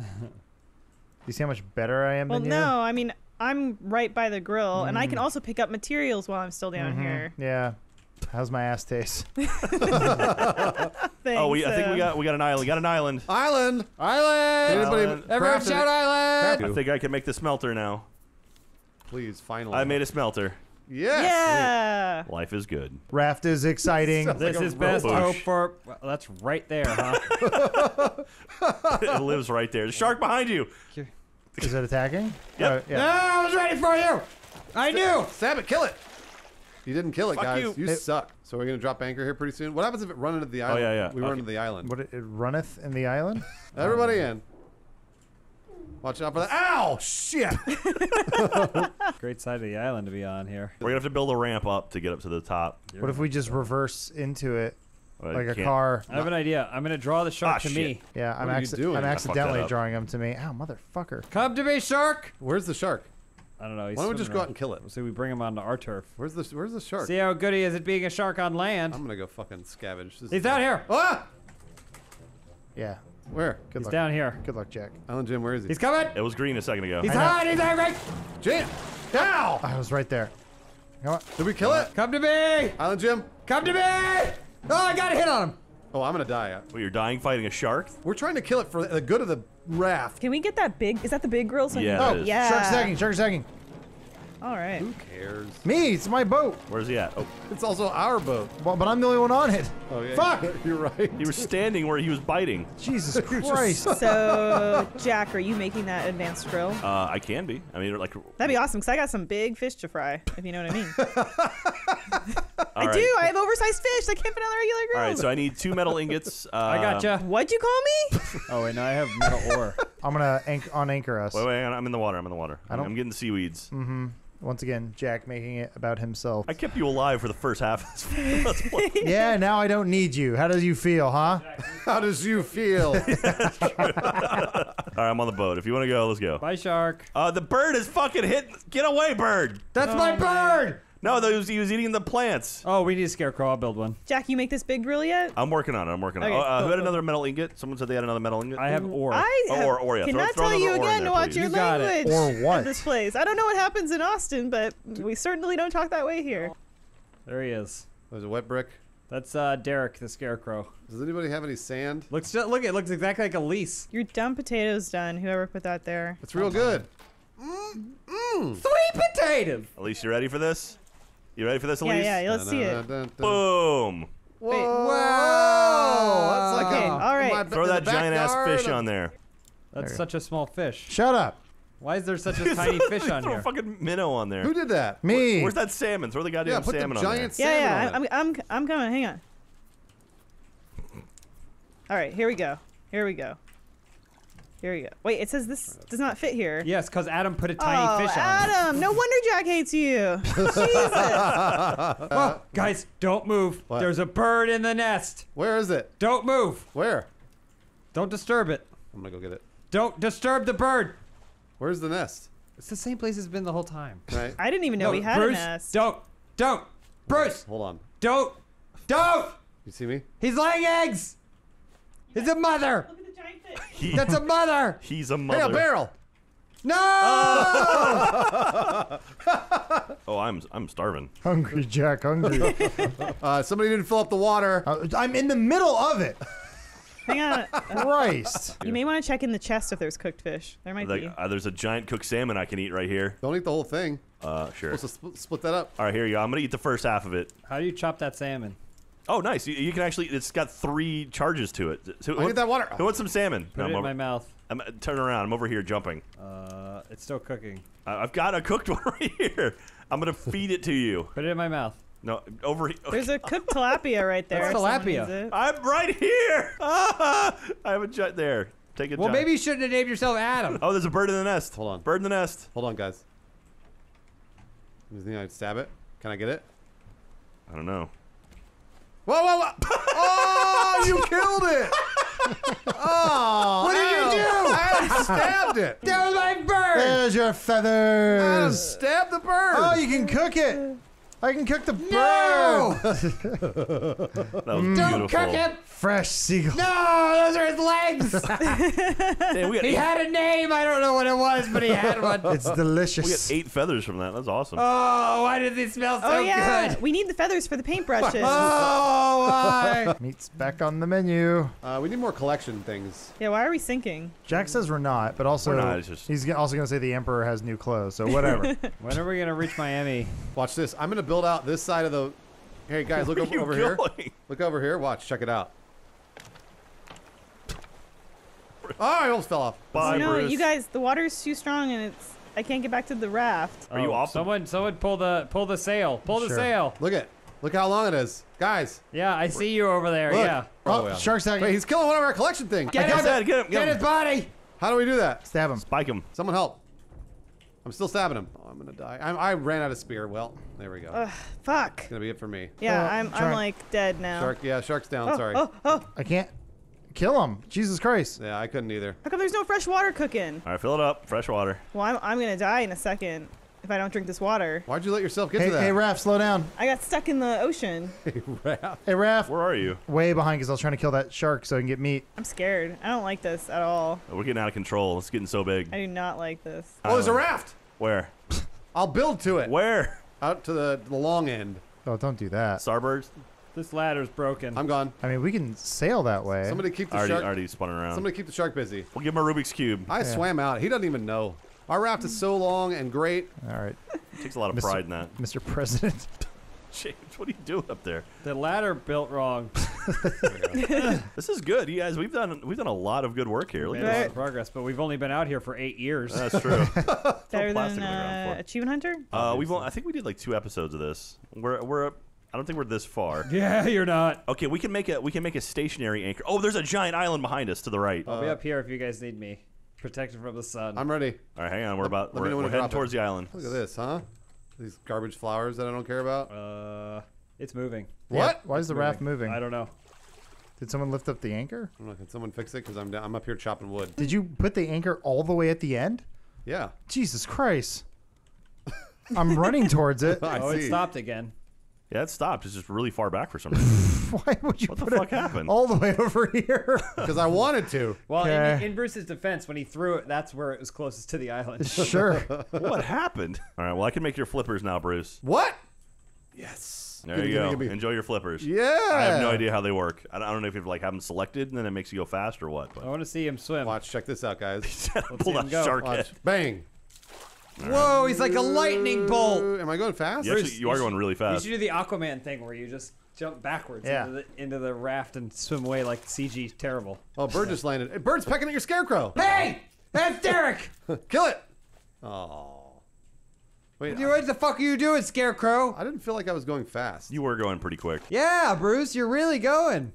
Speaker 3: You see how much better I am
Speaker 1: Well,
Speaker 3: than
Speaker 1: no. I mean, I'm right by the grill, and
Speaker 3: Mm.
Speaker 1: I can also pick up materials while I'm still
Speaker 3: you?
Speaker 1: down
Speaker 3: Mhm.
Speaker 1: here.
Speaker 3: Yeah. How's my ass taste?
Speaker 1: Thanks,
Speaker 4: Oh, we, I think we got we got an island. We got an island.
Speaker 5: Island.
Speaker 2: Island!
Speaker 5: Anybody
Speaker 4: Island.
Speaker 2: Everyone
Speaker 5: craft
Speaker 2: shout island!
Speaker 4: I think I can make the smelter now.
Speaker 5: Please, finally.
Speaker 4: I made a smelter.
Speaker 5: Yes.
Speaker 1: Yeah.
Speaker 4: Life is good.
Speaker 3: Raft is exciting.
Speaker 5: Sounds
Speaker 2: This
Speaker 5: like
Speaker 2: is best
Speaker 4: robush.
Speaker 2: hope for. Well, that's right there, huh?
Speaker 4: it lives right there. The shark behind you.
Speaker 3: Is it attacking?
Speaker 4: Yep.
Speaker 3: Oh, yeah.
Speaker 2: No, I was ready for you. I knew.
Speaker 5: Stab it. Kill it. You didn't kill it,
Speaker 4: Fuck
Speaker 5: guys.
Speaker 4: you.
Speaker 5: You,
Speaker 3: It-
Speaker 5: suck. So we're gonna drop anchor here pretty soon. What happens if it run into the oh, island?
Speaker 4: Oh yeah, yeah.
Speaker 5: We run into the island.
Speaker 3: What it, it runneth in the island?
Speaker 5: Everybody in. Watch out for that. Ow! Shit.
Speaker 2: Great side of the island to be on here.
Speaker 4: We're gonna have to build a ramp up to get up to the top.
Speaker 3: What if we just reverse into it
Speaker 4: I
Speaker 3: like a
Speaker 4: can't-
Speaker 3: car?
Speaker 2: I have an idea. I'm gonna draw the shark
Speaker 4: Ah,
Speaker 2: to
Speaker 4: shit.
Speaker 2: me.
Speaker 3: Yeah, I'm,
Speaker 5: are you
Speaker 3: acci-
Speaker 5: doing?
Speaker 3: I'm
Speaker 5: I
Speaker 4: fucked that
Speaker 3: accidentally
Speaker 4: up.
Speaker 3: drawing him to me. Ow, motherfucker.
Speaker 2: Come to me, shark.
Speaker 5: Where's the shark?
Speaker 2: I don't know. He's
Speaker 5: Why don't we just go out and kill it?
Speaker 2: So we bring him onto our turf.
Speaker 5: Where's the Where's the shark?
Speaker 2: See how good he is at being a shark on land.
Speaker 5: I'm gonna go fucking scavenge. This
Speaker 2: He's
Speaker 5: is-
Speaker 2: down here.
Speaker 5: Ah!
Speaker 3: Yeah.
Speaker 5: Where?
Speaker 3: Good
Speaker 2: He's
Speaker 3: luck.
Speaker 2: down here.
Speaker 3: Good luck, Jack.
Speaker 5: Island Jim, where is he?
Speaker 2: He's coming.
Speaker 4: It was green a second ago.
Speaker 2: He's
Speaker 3: I know.
Speaker 2: hiding. He's angry.
Speaker 5: Jim! Ow!
Speaker 3: I was right there. Come on.
Speaker 5: Did we kill it?
Speaker 2: Come to me.
Speaker 5: Island Jim?
Speaker 2: Come to me. Oh, I got a hit on him.
Speaker 5: Oh, I'm gonna die.
Speaker 4: Well, you're dying fighting a shark.
Speaker 5: We're trying to kill it for the good of the raft.
Speaker 1: Can we get that big? Is that the big grill? So
Speaker 4: Yeah,
Speaker 1: can-
Speaker 4: it
Speaker 1: Oh,
Speaker 4: is.
Speaker 1: yeah.
Speaker 3: Shark's tagging. Shark's tagging.
Speaker 1: All right.
Speaker 5: Who cares?
Speaker 3: Me. It's my boat.
Speaker 4: Where's he at? Oh,
Speaker 5: It's also our boat.
Speaker 3: Well, but I'm the only one on it.
Speaker 5: Oh yeah.
Speaker 3: Fuck!
Speaker 5: You're right.
Speaker 4: he was standing where he was biting.
Speaker 3: Jesus Christ.
Speaker 1: So, Jack, are you making that advanced grill?
Speaker 4: Uh, I can be. I mean, like.
Speaker 1: That'd be awesome because I got some big fish to fry, if you know what I mean. I
Speaker 4: all
Speaker 1: do. I have oversized fish I can't fit on the regular grill.
Speaker 4: All right, so I need two metal ingots. Uh,
Speaker 2: I gotcha.
Speaker 1: What'd you call me?
Speaker 2: Oh wait, no, I have metal ore.
Speaker 3: I'm gonna anch- on anchor us.
Speaker 4: Wait, wait, I'm in the water. I'm in the water.
Speaker 3: I
Speaker 4: I'm,
Speaker 3: don't-
Speaker 4: I'm getting the seaweeds.
Speaker 3: Once again, Jack making it about himself.
Speaker 4: I kept you alive for the first half of this let's play.
Speaker 3: yeah, now I don't need you. How does you feel, huh?
Speaker 5: How does you feel?
Speaker 4: All right, I'm on the boat. If you want to go, let's go.
Speaker 2: Bye, shark.
Speaker 4: Uh, the bird is fucking hit. Get away, bird.
Speaker 2: That's my bird.
Speaker 4: No, he was, he was eating the plants.
Speaker 2: Oh, we need a scarecrow. I'll build one.
Speaker 1: Jack, you make this big grill yet?
Speaker 4: I'm working on it. I'm working on it.
Speaker 1: Okay,
Speaker 4: Oh, uh,
Speaker 1: cool,
Speaker 4: who had
Speaker 1: cool.
Speaker 4: another metal ingot? Someone said they had another metal ingot.
Speaker 2: I have ore.
Speaker 1: I
Speaker 4: Oh,
Speaker 1: have,
Speaker 4: or- or, yeah, throw-
Speaker 1: cannot
Speaker 4: throw
Speaker 1: tell
Speaker 4: another
Speaker 1: you
Speaker 4: ore in
Speaker 1: again
Speaker 4: there,
Speaker 1: to watch
Speaker 4: please.
Speaker 1: your
Speaker 2: You got it.
Speaker 1: language
Speaker 3: Or what?
Speaker 1: of this place. I don't know what happens in Austin, but we certainly don't talk that way here.
Speaker 2: There he is.
Speaker 5: There's a wet brick.
Speaker 2: That's uh, Derek, the scarecrow.
Speaker 5: Does anybody have any sand?
Speaker 2: Looks just, look. It looks exactly like Elise.
Speaker 1: Your dumb potatoes done. Whoever put that there.
Speaker 5: It's real good.
Speaker 2: Sweet potato.
Speaker 4: At least you ready for this? You ready for this,
Speaker 1: Yeah,
Speaker 4: Elise?
Speaker 1: yeah. Yeah, let's see it.
Speaker 4: Boom.
Speaker 1: Wait,
Speaker 2: Wow.
Speaker 5: that's like
Speaker 1: Okay,
Speaker 5: a,
Speaker 1: all right.
Speaker 4: Throw that giant ass fish on there.
Speaker 2: That's such a small fish.
Speaker 3: Shut up.
Speaker 2: Why is there such a tiny fish on
Speaker 4: Throw
Speaker 2: here?
Speaker 4: a fucking minnow on there.
Speaker 5: Who did that?
Speaker 3: Me.
Speaker 4: Where's that salmon? Throw the goddamn
Speaker 5: Yeah, put the
Speaker 4: salmon on
Speaker 5: giant
Speaker 4: there.
Speaker 5: salmon
Speaker 1: Yeah, yeah.
Speaker 5: it.
Speaker 1: I'm, I'm, I'm coming. Hang on. All right, here we go. Here we go. Here we go. Wait, it says this does not fit here.
Speaker 2: Yes, because Adam put a tiny
Speaker 1: oh,
Speaker 2: fish on. it.
Speaker 1: Adam! No wonder Jack hates you. Jesus.
Speaker 2: Oh, guys, don't move.
Speaker 5: What?
Speaker 2: There's a bird in the nest.
Speaker 5: Where is it?
Speaker 2: Don't move.
Speaker 5: Where?
Speaker 2: Don't disturb it.
Speaker 5: I'm gonna go get it.
Speaker 2: Don't disturb the bird.
Speaker 5: Where's the nest?
Speaker 2: It's the same place it's been the whole time.
Speaker 5: Right.
Speaker 1: I didn't even know we had
Speaker 2: Bruce,
Speaker 1: a nest.
Speaker 2: don't, don't, Bruce,
Speaker 5: Hold on.
Speaker 2: don't, don't.
Speaker 5: You see me?
Speaker 2: He's laying eggs. He's a mother.
Speaker 1: Look at the giant fish.
Speaker 4: He-
Speaker 2: That's a mother.
Speaker 4: he's a mother.
Speaker 5: a barrel.
Speaker 2: No.
Speaker 4: Oh, I'm I'm starving.
Speaker 3: Hungry Jack, hungry.
Speaker 5: Uh, somebody didn't fill up the water.
Speaker 3: Uh, I'm in the middle of it.
Speaker 1: Hang on. Uh,
Speaker 3: Christ.
Speaker 1: you may want to check in the chest if there's cooked fish. There might
Speaker 4: Like,
Speaker 1: be.
Speaker 4: uh, there's a giant cooked salmon I can eat right here.
Speaker 5: Don't eat the whole thing.
Speaker 4: Uh, sure.
Speaker 5: Supposed to split, split that up.
Speaker 4: All right, here you go. I'm gonna eat the first half of it.
Speaker 2: How do you chop that salmon?
Speaker 4: Oh, nice. You, you can actually. It's got three charges to it. So,
Speaker 5: I need that water.
Speaker 4: Who wants some salmon?
Speaker 2: Put
Speaker 4: I'm
Speaker 2: it in
Speaker 4: over-
Speaker 2: my mouth.
Speaker 4: I'm, turn around. I'm over here jumping.
Speaker 2: Uh, it's still cooking.
Speaker 4: I- I've got a cooked one right here. I'm gonna feed it to you.
Speaker 2: Put it in my mouth.
Speaker 4: No, over here.
Speaker 1: There's a cooked tilapia right there.
Speaker 2: That's tilapia.
Speaker 4: I'm right here. I have a jet there. Take a
Speaker 2: Well,
Speaker 4: giant-
Speaker 2: maybe you shouldn't have named yourself Adam.
Speaker 4: Oh, there's a bird in the nest.
Speaker 5: Hold on.
Speaker 4: Bird in the nest.
Speaker 5: Hold on, guys. You think I'd stab it? Can I get it?
Speaker 4: I don't know.
Speaker 5: Whoa, whoa, whoa! Oh, you killed it! Oh,
Speaker 2: What did you oh, do?
Speaker 5: Adam stabbed it.
Speaker 2: That was my bird.
Speaker 3: There's your feathers.
Speaker 5: stabbed the bird.
Speaker 3: Oh, you can cook it. I can cook the
Speaker 2: No!
Speaker 3: bird.
Speaker 4: That was
Speaker 2: Don't
Speaker 4: beautiful.
Speaker 2: cook it.
Speaker 3: Fresh seagull.
Speaker 2: No, those are his legs.
Speaker 4: Damn, got
Speaker 2: he
Speaker 4: eight,
Speaker 2: had a name. I don't know what it was, but he had one.
Speaker 3: It's delicious.
Speaker 4: we got eight feathers from that. That's awesome.
Speaker 2: Oh, why did they smell so
Speaker 1: Oh yeah,
Speaker 2: good?
Speaker 1: we need the feathers for the paintbrushes.
Speaker 2: Oh, why?
Speaker 3: Meat's back on the menu.
Speaker 5: Uh, we need more collection things.
Speaker 1: yeah, why are we sinking?
Speaker 3: Jack says we're not, but also
Speaker 4: We're not, just-
Speaker 3: he's also going to say the emperor has new clothes, so whatever.
Speaker 2: when are we gonna reach Miami?
Speaker 5: Watch this. I'm gonna build out this side of the. Hey guys, look over, over here. Look over here. Watch. Check it out. Oh, I almost fell off.
Speaker 4: Bye,
Speaker 1: no,
Speaker 4: Bruce.
Speaker 1: you guys, the water's too strong and it's. I can't get back to the raft.
Speaker 4: Are you
Speaker 2: Oh,
Speaker 4: off
Speaker 2: Someone, someone pull the pull the sail. Pull the
Speaker 3: Sure.
Speaker 2: sail.
Speaker 5: Look at. Look how long it is, guys.
Speaker 2: Yeah, I see you over there.
Speaker 5: Look.
Speaker 2: Yeah.
Speaker 5: Oh,
Speaker 3: oh,
Speaker 5: yeah.
Speaker 3: shark's
Speaker 5: Wait, he's killing one of our collection things.
Speaker 2: Get
Speaker 4: Get
Speaker 2: him.
Speaker 4: him, get him,
Speaker 2: Get
Speaker 4: get
Speaker 2: his body.
Speaker 5: How do we do that?
Speaker 3: Stab him.
Speaker 4: Spike him.
Speaker 5: Someone help. I'm still stabbing him. Oh, I'm gonna die. I, I ran out of spear. Well, there we go.
Speaker 1: Ugh, fuck.
Speaker 5: It's gonna be it for me.
Speaker 1: Yeah,
Speaker 3: Well,
Speaker 1: I'm.
Speaker 3: try-
Speaker 1: I'm like dead now.
Speaker 5: Shark. Yeah, shark's down.
Speaker 1: Oh,
Speaker 5: Sorry.
Speaker 1: oh, oh!
Speaker 3: I can't kill him. Jesus Christ.
Speaker 5: Yeah, I couldn't either.
Speaker 1: How come there's no fresh water cooking?
Speaker 4: All right, fill it up. Fresh water.
Speaker 1: Well, I'm. I'm gonna die in a second if I don't drink this water.
Speaker 5: Why'd you let yourself get
Speaker 3: Hey,
Speaker 5: to that?
Speaker 3: hey, Raph, slow down.
Speaker 1: I got stuck in the ocean.
Speaker 3: Hey, Raph.
Speaker 4: Hey, Raph, Where are you?
Speaker 3: way behind because I was trying to kill that shark so I can get meat.
Speaker 1: I'm scared. I don't like this at all.
Speaker 4: Oh, we're getting out of control. It's getting so big.
Speaker 1: I do not like this.
Speaker 5: oh, there's a raft.
Speaker 4: Where?
Speaker 5: I'll build to it.
Speaker 4: Where?
Speaker 5: Out to the, the long end.
Speaker 3: Oh, don't do that.
Speaker 4: Starbirds?
Speaker 2: This ladder's broken.
Speaker 5: I'm gone.
Speaker 3: I mean, we can sail that way.
Speaker 5: Somebody keep the
Speaker 4: Already,
Speaker 5: shark.
Speaker 4: already spun around.
Speaker 5: Somebody keep the shark busy.
Speaker 4: We'll give him a Rubik's Cube.
Speaker 5: I
Speaker 3: Yeah.
Speaker 5: swam out. He doesn't even know. Our raft is so long and great.
Speaker 3: All right,
Speaker 4: takes a lot of
Speaker 3: Mr.
Speaker 4: pride in that.
Speaker 3: Mr. President.
Speaker 4: James, what are you doing up there?
Speaker 2: the ladder built wrong.
Speaker 4: This is good, you guys. We've done we've done a lot of good work here. Look
Speaker 2: Made
Speaker 4: at
Speaker 2: a lot
Speaker 4: this.
Speaker 2: of progress, but we've only been out here for eight years.
Speaker 4: That's true.
Speaker 1: Better
Speaker 4: plastic
Speaker 1: than
Speaker 4: on the ground
Speaker 1: uh,
Speaker 4: floor.
Speaker 1: Achievement Hunter.
Speaker 4: uh, we've only, I think we did like two episodes of this. We're we're I don't think we're this far.
Speaker 2: yeah, you're not.
Speaker 4: Okay, we can make a we can make a stationary anchor. Oh, there's a giant island behind us to the right.
Speaker 2: I'll be up here if you guys need me. Protected from the sun.
Speaker 5: I'm ready.
Speaker 4: All right, hang on. We're about
Speaker 5: let me
Speaker 4: we're,
Speaker 5: know when
Speaker 4: we're
Speaker 5: to
Speaker 4: heading
Speaker 5: drop it.
Speaker 4: towards the island.
Speaker 5: Look at this, huh? These garbage flowers that I don't care about.
Speaker 2: uh, it's moving.
Speaker 5: What?
Speaker 3: Why is the raft moving?
Speaker 2: I don't know.
Speaker 3: Did someone lift up the anchor?
Speaker 5: I don't know. Can someone fix it? Because I'm down, I'm up here chopping wood.
Speaker 3: Did you put the anchor all the way at the end?
Speaker 5: Yeah.
Speaker 3: Jesus Christ. I'm running towards it.
Speaker 5: I
Speaker 2: oh, it
Speaker 5: see.
Speaker 2: stopped again.
Speaker 4: Yeah, it stopped. It's just really far back for some reason.
Speaker 3: Why would you
Speaker 4: What the
Speaker 3: put
Speaker 4: fuck
Speaker 3: it
Speaker 4: happened?
Speaker 3: all the way over here?
Speaker 5: Because I wanted to.
Speaker 2: Well, in, in Bruce's defense, when he threw it, that's where it was closest to the island.
Speaker 3: sure.
Speaker 4: what happened? All right, well I can make your flippers now, Bruce.
Speaker 5: What? Yes.
Speaker 4: There
Speaker 5: Gimme,
Speaker 4: you
Speaker 5: gimme,
Speaker 4: go.
Speaker 5: gimme.
Speaker 4: Enjoy your flippers.
Speaker 5: Yeah.
Speaker 4: I have no idea how they work. I don't, I don't know if you like have them selected and then it makes you go fast or what. But.
Speaker 2: I want to see him swim.
Speaker 5: Watch. Check this out, guys.
Speaker 4: pull
Speaker 2: see him
Speaker 4: that
Speaker 2: go.
Speaker 4: shark
Speaker 5: Watch.
Speaker 4: head.
Speaker 5: Bang.
Speaker 2: Whoa, he's like a lightning bolt.
Speaker 5: Am I going fast?
Speaker 4: You, actually,
Speaker 2: Bruce,
Speaker 4: you are going
Speaker 2: should-
Speaker 4: really
Speaker 2: You
Speaker 4: fast.
Speaker 2: should do the Aquaman thing where you just jump backwards
Speaker 3: Yeah.
Speaker 2: into, the, into the raft and swim away like CG terrible.
Speaker 5: Oh, bird just landed. Hey, bird's pecking at your scarecrow.
Speaker 2: Hey! That's Derek!
Speaker 5: Kill it. Oh. Wait,
Speaker 2: You- what the fuck are you doing, Scarecrow?
Speaker 5: I didn't feel like I was going fast.
Speaker 4: You were going pretty quick.
Speaker 2: Yeah, Bruce, you're really going.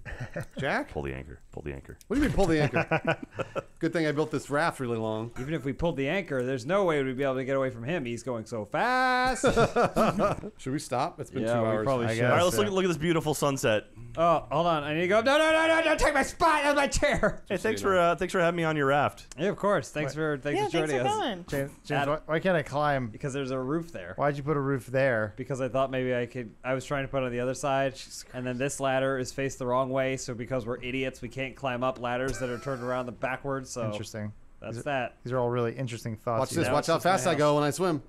Speaker 5: Jack?
Speaker 4: Pull the anchor. Pull the anchor.
Speaker 5: What do you mean pull the anchor? Good thing I built this raft really long.
Speaker 2: Even if we pulled the anchor, there's no way we'd be able to get away from him. He's going so fast.
Speaker 5: Should we stop? It's been
Speaker 2: Yeah,
Speaker 5: two
Speaker 2: we
Speaker 5: hours.
Speaker 2: probably
Speaker 3: I
Speaker 2: should.
Speaker 3: guess.
Speaker 4: All right, let's
Speaker 3: so.
Speaker 4: look, look at this beautiful sunset.
Speaker 2: oh, hold on. I need to go. No, no, no, no, no! Take my spot on my chair.
Speaker 4: Hey, thanks for uh, thanks for having me on your raft.
Speaker 2: Yeah, of course. Thanks
Speaker 3: What?
Speaker 2: for thanks
Speaker 1: yeah,
Speaker 2: for
Speaker 1: thanks
Speaker 2: joining
Speaker 1: for
Speaker 2: us.
Speaker 1: coming.
Speaker 3: James, James
Speaker 2: Adam.
Speaker 3: why, why can't I climb?
Speaker 2: Because there's a roof there.
Speaker 3: Why'd you put a roof there?
Speaker 2: Because I thought maybe I could. I was trying to put it on the other side, and then this ladder is faced the wrong way. So because we're idiots, we can't climb up ladders that are turned around the backwards. So
Speaker 3: Interesting.
Speaker 2: that's
Speaker 3: These-
Speaker 2: that.
Speaker 3: These are all really interesting thoughts.
Speaker 5: Watch this.
Speaker 2: Now
Speaker 5: Watch how fast I go when I swim.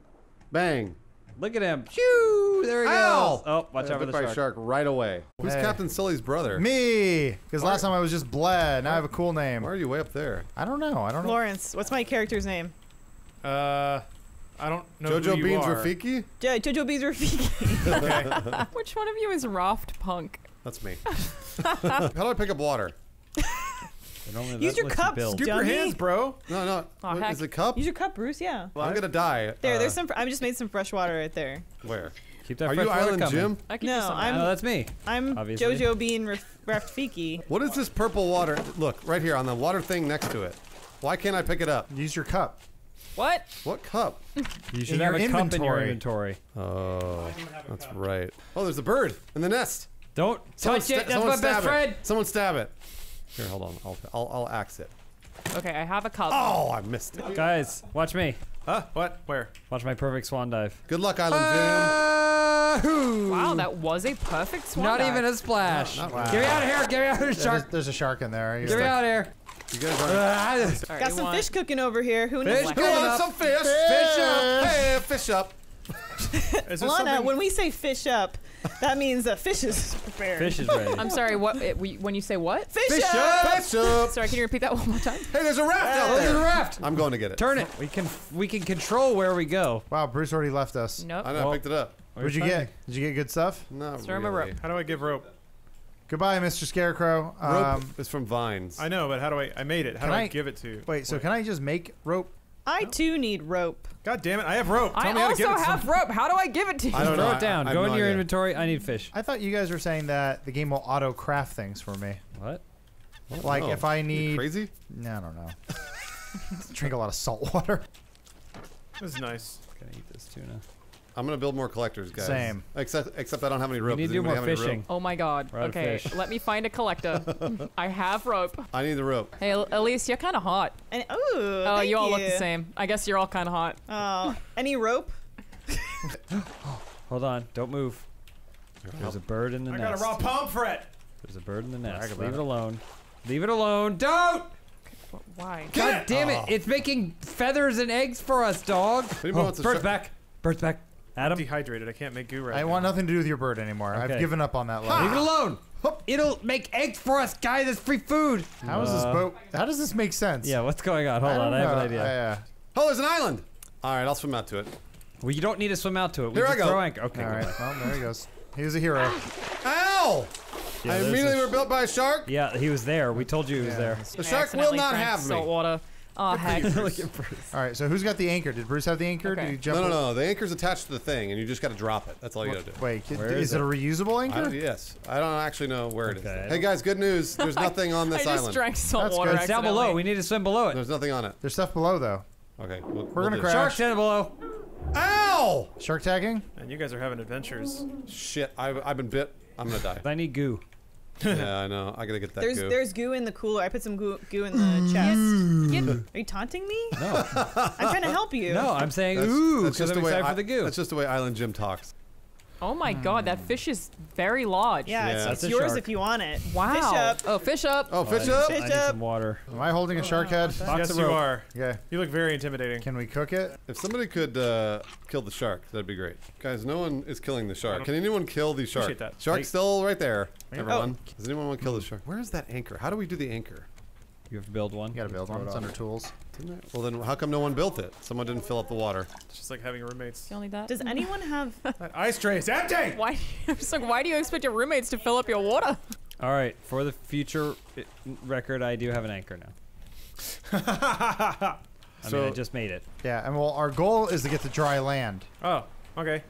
Speaker 5: Bang.
Speaker 2: Look at him. Shoo! There he
Speaker 5: Ow!
Speaker 2: goes. Oh, watch out for the
Speaker 5: by
Speaker 2: shark.
Speaker 5: shark right away. Who's
Speaker 3: Hey.
Speaker 5: Captain Sully's brother?
Speaker 3: Me, because last time I was just Bled. Now I have a cool name.
Speaker 5: Why are you way up there?
Speaker 3: I don't know. I don't know.
Speaker 1: Lawrence, what's my character's name?
Speaker 6: Uh, I don't know
Speaker 5: Jojo
Speaker 6: who you
Speaker 5: Beans
Speaker 6: are.
Speaker 5: Rafiki?
Speaker 1: Jo- Jojo Beans Rafiki.
Speaker 6: Okay.
Speaker 7: Which one of you is Raft Punk?
Speaker 5: That's me. How do I pick up water?
Speaker 2: It only
Speaker 1: Use your
Speaker 2: cup, you
Speaker 1: cups.
Speaker 6: Scoop your
Speaker 1: Dummy.
Speaker 6: hands, bro.
Speaker 5: No, no.
Speaker 7: Aw,
Speaker 5: What,
Speaker 7: heck.
Speaker 5: is it cup?
Speaker 1: Use your cup, Bruce. Yeah.
Speaker 5: I'm gonna die.
Speaker 1: There,
Speaker 5: Uh,
Speaker 1: there's some. I just made some fresh water right there.
Speaker 5: Where?
Speaker 2: Keep that
Speaker 5: Are
Speaker 2: fresh
Speaker 5: you
Speaker 2: water
Speaker 5: Island
Speaker 2: coming.
Speaker 5: Jim?
Speaker 7: I can
Speaker 1: No,
Speaker 7: use some.
Speaker 1: I'm-
Speaker 2: No, that's me.
Speaker 1: I'm
Speaker 2: Obviously.
Speaker 1: Jojo Bean Raf- Rafiki.
Speaker 5: What is this purple water? Look, right here on the water thing next to it. Why can't I pick it up?
Speaker 3: Use your cup.
Speaker 7: What?
Speaker 5: What cup?
Speaker 2: You should
Speaker 3: In
Speaker 2: have
Speaker 3: your
Speaker 2: a cup in your
Speaker 3: inventory.
Speaker 2: inventory.
Speaker 5: Oh, that's right. Oh, there's a bird in the nest.
Speaker 2: Don't
Speaker 5: Someone
Speaker 2: touch it. That's
Speaker 5: someone
Speaker 2: my
Speaker 5: stab
Speaker 2: best
Speaker 5: it. Someone stab it. Here, hold on. I'll, I'll, I'll axe it.
Speaker 7: Okay, I have a cup.
Speaker 5: Oh, I missed it.
Speaker 2: Guys, watch me.
Speaker 6: Huh? What? Where?
Speaker 2: Watch my perfect swan dive.
Speaker 5: Good luck, Island
Speaker 7: Wow, that was a perfect swan
Speaker 2: Not
Speaker 7: dive.
Speaker 2: even a splash.
Speaker 5: Not-
Speaker 3: not-
Speaker 2: Get me out of here. Get me out of here,
Speaker 3: Yeah, there's, there's a shark in there. You
Speaker 2: Get me out of here.
Speaker 5: You guys are.
Speaker 2: Ah,
Speaker 1: Got
Speaker 7: you
Speaker 1: some
Speaker 7: want-
Speaker 1: fish cooking over here. Who
Speaker 2: Fish
Speaker 1: knows?
Speaker 5: Who
Speaker 2: coming
Speaker 5: wants
Speaker 2: up.
Speaker 5: some fish?
Speaker 2: Fish up.
Speaker 5: Hey, fish up.
Speaker 6: Is
Speaker 1: Lana,
Speaker 6: something?
Speaker 1: when we say fish up, that means that fish is prepared.
Speaker 2: Fish is ready.
Speaker 7: I'm sorry, what? It, we, when you say what?
Speaker 1: Fish,
Speaker 2: Fish
Speaker 1: up.
Speaker 2: up.
Speaker 5: Fish up.
Speaker 7: Sorry, can you repeat that one more time?
Speaker 5: Hey, there's a raft out
Speaker 2: Oh, there's a raft.
Speaker 5: I'm going to get it.
Speaker 2: Turn it. We can we can control where we go.
Speaker 3: Wow, Bruce already left us.
Speaker 7: Nope.
Speaker 5: I know. I
Speaker 2: Well-
Speaker 5: picked it up.
Speaker 3: What'd you get? Did you get good stuff?
Speaker 5: No.
Speaker 7: Throw him a
Speaker 5: really.
Speaker 7: rope.
Speaker 6: How do I give rope?
Speaker 3: Goodbye, Mr. Scarecrow.
Speaker 5: Rope
Speaker 3: Um,
Speaker 5: is from vines.
Speaker 6: I know, but how do I? I made it. How
Speaker 3: Can
Speaker 6: do I,
Speaker 3: I-
Speaker 6: give it to you?
Speaker 3: wait, so can I just make rope?
Speaker 1: I too need rope.
Speaker 6: God damn it! I have rope. Tell
Speaker 7: I
Speaker 6: me how to
Speaker 7: also
Speaker 6: give it
Speaker 7: have
Speaker 6: some-
Speaker 7: rope. How do I give it to you?
Speaker 5: I don't know.
Speaker 2: Throw
Speaker 5: know.
Speaker 2: it down.
Speaker 5: I- I
Speaker 2: Go
Speaker 5: have
Speaker 2: into your
Speaker 5: idea.
Speaker 2: inventory. I need fish.
Speaker 3: I thought you guys were saying that the game will auto craft things for me.
Speaker 2: What?
Speaker 3: Like
Speaker 5: know.
Speaker 3: if I
Speaker 5: You
Speaker 3: need,
Speaker 5: crazy?
Speaker 3: no, I don't know. Drink a lot of salt water.
Speaker 6: This is nice.
Speaker 2: Gonna eat this tuna.
Speaker 5: I'm gonna build more collectors, guys.
Speaker 3: Same.
Speaker 5: Except, except I don't have any rope.
Speaker 2: We need to do more
Speaker 5: have any rope?
Speaker 2: fishing.
Speaker 7: Oh my god.
Speaker 2: We're out of
Speaker 7: Okay, let me find a collector. I have rope.
Speaker 5: I need the rope.
Speaker 7: Hey, Elise, you're kind of hot.
Speaker 1: And ooh,
Speaker 7: Oh,
Speaker 1: thank
Speaker 7: you all look the same. I guess you're all kind of hot.
Speaker 1: Oh, any rope?
Speaker 2: Hold on. Don't move. There's a bird in the
Speaker 6: I
Speaker 2: nest.
Speaker 6: I got a raw pomfret.
Speaker 2: There's a bird in the nest. Leave it
Speaker 3: it.
Speaker 2: alone. Leave it alone. Don't!
Speaker 7: Wh- Why?
Speaker 2: God damn it! Ah. It's making feathers and eggs for us, dog.
Speaker 5: anybody
Speaker 2: Oh, bird's back. Bird's back. Adam, leave
Speaker 6: Dehydrated. I can't make goo right
Speaker 3: I
Speaker 6: now.
Speaker 3: want nothing to do with your bird anymore. I've given up on that life.
Speaker 2: Leave it
Speaker 3: level.
Speaker 2: alone. It'll make eggs for us, guy. That's free food.
Speaker 3: How is this
Speaker 2: Uh,
Speaker 3: boat? How does this make sense?
Speaker 2: Yeah, what's going on? Hold
Speaker 3: I
Speaker 2: on,
Speaker 3: don't
Speaker 2: I have an
Speaker 3: know.
Speaker 2: idea.
Speaker 3: Yeah.
Speaker 5: Oh, there's an island. All right, I'll swim out to it.
Speaker 2: Well, you don't need to swim out to it. We
Speaker 5: Here I
Speaker 2: just
Speaker 5: go.
Speaker 2: throw anchor. Okay.
Speaker 3: All
Speaker 2: good.
Speaker 3: right. Well, there he goes. He was a hero.
Speaker 5: Ow!
Speaker 2: Yeah,
Speaker 5: I immediately
Speaker 2: a-
Speaker 5: were built by a shark.
Speaker 2: Yeah, he was there. We told you he was
Speaker 3: Yeah.
Speaker 2: there.
Speaker 5: The shark will not have me.
Speaker 7: Salt water. Oh heck.
Speaker 3: All right. So who's got the anchor? Did Bruce have the anchor?
Speaker 7: Okay.
Speaker 3: Did he jump?
Speaker 5: No, no, no. The anchor's attached to the thing, and you just got to drop it. That's all you got to do.
Speaker 3: Wait,
Speaker 2: Where
Speaker 3: is,
Speaker 2: is
Speaker 3: it a reusable anchor?
Speaker 5: don't, yes, I don't actually know where it is.
Speaker 2: Okay, I
Speaker 5: Hey guys, good news. There's nothing on this
Speaker 7: I
Speaker 5: this
Speaker 7: just
Speaker 5: island.
Speaker 7: drank salt
Speaker 3: That's
Speaker 7: water.
Speaker 3: good.
Speaker 2: It's down below. We need to swim below it.
Speaker 5: There's nothing on it.
Speaker 3: There's stuff below though.
Speaker 5: Okay, we'll,
Speaker 3: We're
Speaker 5: we'll
Speaker 3: gonna
Speaker 5: do.
Speaker 3: crash.
Speaker 2: Sharks down below.
Speaker 5: Ow!
Speaker 3: Shark tagging?
Speaker 6: And you guys are having adventures.
Speaker 5: Shit, I've, I've been bit. I'm gonna die.
Speaker 2: I need goo.
Speaker 5: yeah, I know. I gotta get that
Speaker 1: There's
Speaker 5: goo.
Speaker 1: there's goo in the cooler. I put some goo, goo in the mm. chest. Mm.
Speaker 7: Get-
Speaker 1: Are you taunting me?
Speaker 2: No,
Speaker 1: I'm trying to help you.
Speaker 2: no. I'm saying
Speaker 5: That's,
Speaker 2: ooh because
Speaker 5: just
Speaker 2: I'm
Speaker 5: the way
Speaker 2: excited
Speaker 5: I-
Speaker 2: for the goo.
Speaker 5: That's just the way Island Jim talks.
Speaker 7: Oh my god, that fish is very large.
Speaker 1: Yeah,
Speaker 5: Yeah.
Speaker 1: it's,
Speaker 2: That's
Speaker 1: it's yours
Speaker 2: shark.
Speaker 1: if you want it.
Speaker 7: Wow.
Speaker 1: Fish up.
Speaker 7: Oh, fish up.
Speaker 5: Oh, fish
Speaker 2: I
Speaker 5: up!
Speaker 2: need, I
Speaker 1: Fish
Speaker 2: need
Speaker 1: up.
Speaker 2: some water.
Speaker 3: Am I holding a shark head?
Speaker 2: Box
Speaker 6: yes,
Speaker 2: of
Speaker 6: you are.
Speaker 3: Yeah.
Speaker 6: You look very intimidating.
Speaker 3: Can we cook it?
Speaker 5: If somebody could uh, kill the shark, that'd be great. Guys, no one is killing the shark. Can anyone kill the shark?
Speaker 6: Appreciate that.
Speaker 5: Shark's
Speaker 6: Thank-
Speaker 5: still right there.
Speaker 6: Thank-
Speaker 5: Everyone. Does anyone want to kill the shark? Where is that anchor? How do we do the anchor?
Speaker 2: You have to build one.
Speaker 3: You gotta build
Speaker 2: Throw
Speaker 3: one. It's under tools.
Speaker 5: Didn't I? Well, then how come no one built it? Someone didn't fill up the water.
Speaker 6: It's just like having roommates.
Speaker 7: You only that?
Speaker 1: Does mm-hmm. anyone have?
Speaker 6: That ice tray is empty.
Speaker 7: Why? I'm just like, why do you expect your roommates to fill up your water?
Speaker 2: All right, for the future record, I do have an anchor now. I mean,
Speaker 5: So-
Speaker 2: I just made it.
Speaker 3: Yeah, and well, our goal is to get to dry land.
Speaker 6: Oh, okay.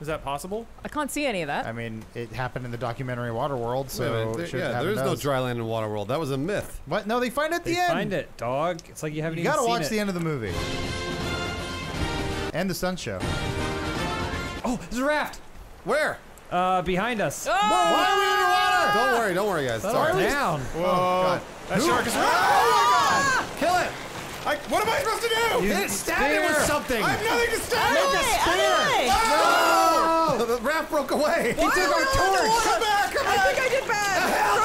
Speaker 6: Is that possible?
Speaker 7: I can't see any of that.
Speaker 3: I mean, it happened in the documentary Waterworld,
Speaker 5: Wait
Speaker 3: so
Speaker 5: minute, there-
Speaker 3: it should
Speaker 5: yeah, there is
Speaker 3: to
Speaker 5: no dry land in Waterworld. That was a myth.
Speaker 3: What? No, they find it at
Speaker 2: They
Speaker 3: the end.
Speaker 2: find it, dog. It's like you haven't
Speaker 3: You
Speaker 2: even
Speaker 3: gotta
Speaker 2: seen
Speaker 3: watch
Speaker 2: it.
Speaker 3: the end of the movie. And the stunt show.
Speaker 2: Oh, there's a raft.
Speaker 5: Where?
Speaker 2: Uh, behind us.
Speaker 7: Oh!
Speaker 5: Why are we underwater? Don't worry, don't worry, guys. It's all
Speaker 2: Settle
Speaker 5: right.
Speaker 2: down.
Speaker 6: Whoa. That shark is. Oh my god!
Speaker 5: Kill it!
Speaker 6: I, what am I supposed to do?
Speaker 2: Use
Speaker 5: Stab it with something!
Speaker 6: I have nothing to stab.
Speaker 1: Hey,
Speaker 5: Oh, the raft broke away.
Speaker 2: He took our torch.
Speaker 5: Come back! Come
Speaker 1: I think I did bad.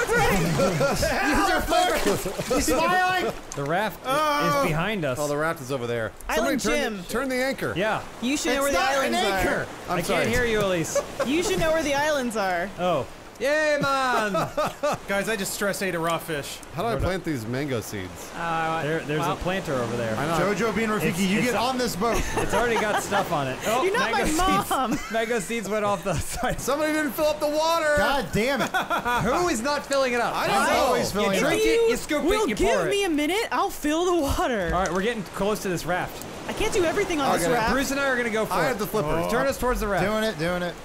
Speaker 5: Use your focus. He's smiling.
Speaker 2: The raft
Speaker 6: Oh.
Speaker 2: is behind us.
Speaker 5: Oh, the raft is over there.
Speaker 1: Island
Speaker 5: Somebody turn
Speaker 1: Jim.
Speaker 5: the, turn the anchor.
Speaker 2: yeah.
Speaker 1: You should know where the
Speaker 5: not
Speaker 1: islands
Speaker 5: an anchor.
Speaker 1: are.
Speaker 5: I'm
Speaker 2: I
Speaker 5: sorry.
Speaker 2: can't hear you, Elise.
Speaker 1: You should know where the islands are.
Speaker 2: Oh. Yay, man.
Speaker 6: Guys, I just stress ate a raw fish.
Speaker 5: How do I plant these mango seeds?
Speaker 7: Uh,
Speaker 2: there, there's
Speaker 7: well,
Speaker 2: a planter over there.
Speaker 5: I know.
Speaker 3: Jojo Bean Rafiki,
Speaker 2: It's-
Speaker 3: you
Speaker 2: it's
Speaker 3: get
Speaker 2: a-
Speaker 3: on this boat.
Speaker 2: It's already got stuff on it. Oh,
Speaker 1: You're not my
Speaker 2: mango
Speaker 1: mom.
Speaker 2: Seeds, mango seeds went off the side.
Speaker 5: Somebody didn't fill up the water.
Speaker 3: God damn it.
Speaker 2: Who is not filling it up?
Speaker 5: I don't
Speaker 3: I'm
Speaker 5: know.
Speaker 3: always
Speaker 2: You
Speaker 3: filling it
Speaker 2: drink
Speaker 3: up.
Speaker 2: it, you scoop
Speaker 1: will
Speaker 2: it, you
Speaker 1: give
Speaker 2: pour
Speaker 1: me
Speaker 2: it.
Speaker 1: a minute, I'll fill the water.
Speaker 2: All right, we're getting close to this raft.
Speaker 1: I can't do everything on
Speaker 5: I
Speaker 1: this
Speaker 5: gotta-
Speaker 1: raft.
Speaker 2: Bruce and I are gonna go for
Speaker 5: I
Speaker 2: it.
Speaker 5: have the flippers.
Speaker 2: Turn us towards the raft.
Speaker 3: Doing it, doing it.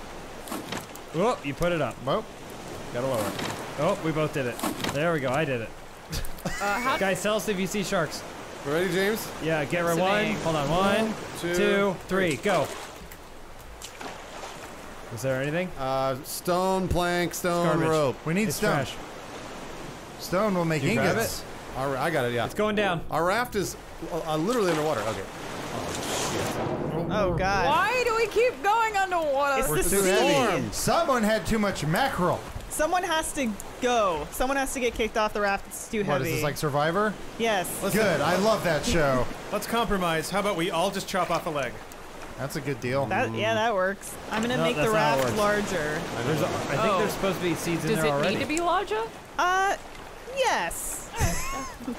Speaker 2: Oh, you put it up.
Speaker 3: Well,
Speaker 2: Gotta lower. Oh, we both did it. There we go. I did it.
Speaker 7: uh, how,
Speaker 2: Guys, tell us if you see sharks.
Speaker 5: Ready, James?
Speaker 2: Yeah, get right. One. Hold on. One,
Speaker 5: two,
Speaker 2: two, three. Go. Is there anything?
Speaker 5: Uh, stone plank, stone rope.
Speaker 3: we need
Speaker 2: It's
Speaker 3: stone.
Speaker 2: trash.
Speaker 3: Stone will make
Speaker 2: Did you grab
Speaker 3: ingots.
Speaker 5: All right, I got it. Yeah.
Speaker 2: It's going down.
Speaker 5: Our raft is uh, literally underwater. Okay.
Speaker 1: Oh god.
Speaker 7: why do we keep going underwater?
Speaker 1: It's
Speaker 3: We're
Speaker 1: the
Speaker 3: too
Speaker 1: sea.
Speaker 3: heavy. Someone had too much mackerel.
Speaker 1: Someone has to go. Someone has to get kicked off the raft. It's too
Speaker 3: What
Speaker 1: heavy.
Speaker 3: is this like Survivor?
Speaker 1: yes.
Speaker 3: Good. I love that show.
Speaker 6: Let's compromise. How about we all just chop off a leg?
Speaker 3: That's a good deal.
Speaker 1: That yeah, that works. I'm gonna
Speaker 2: No,
Speaker 1: make the
Speaker 2: that's not how it
Speaker 1: raft larger.
Speaker 2: There's a, I think
Speaker 7: Oh.
Speaker 2: there's supposed to be seeds in
Speaker 7: Does
Speaker 2: there
Speaker 7: it need to be larger?
Speaker 1: Uh, yes.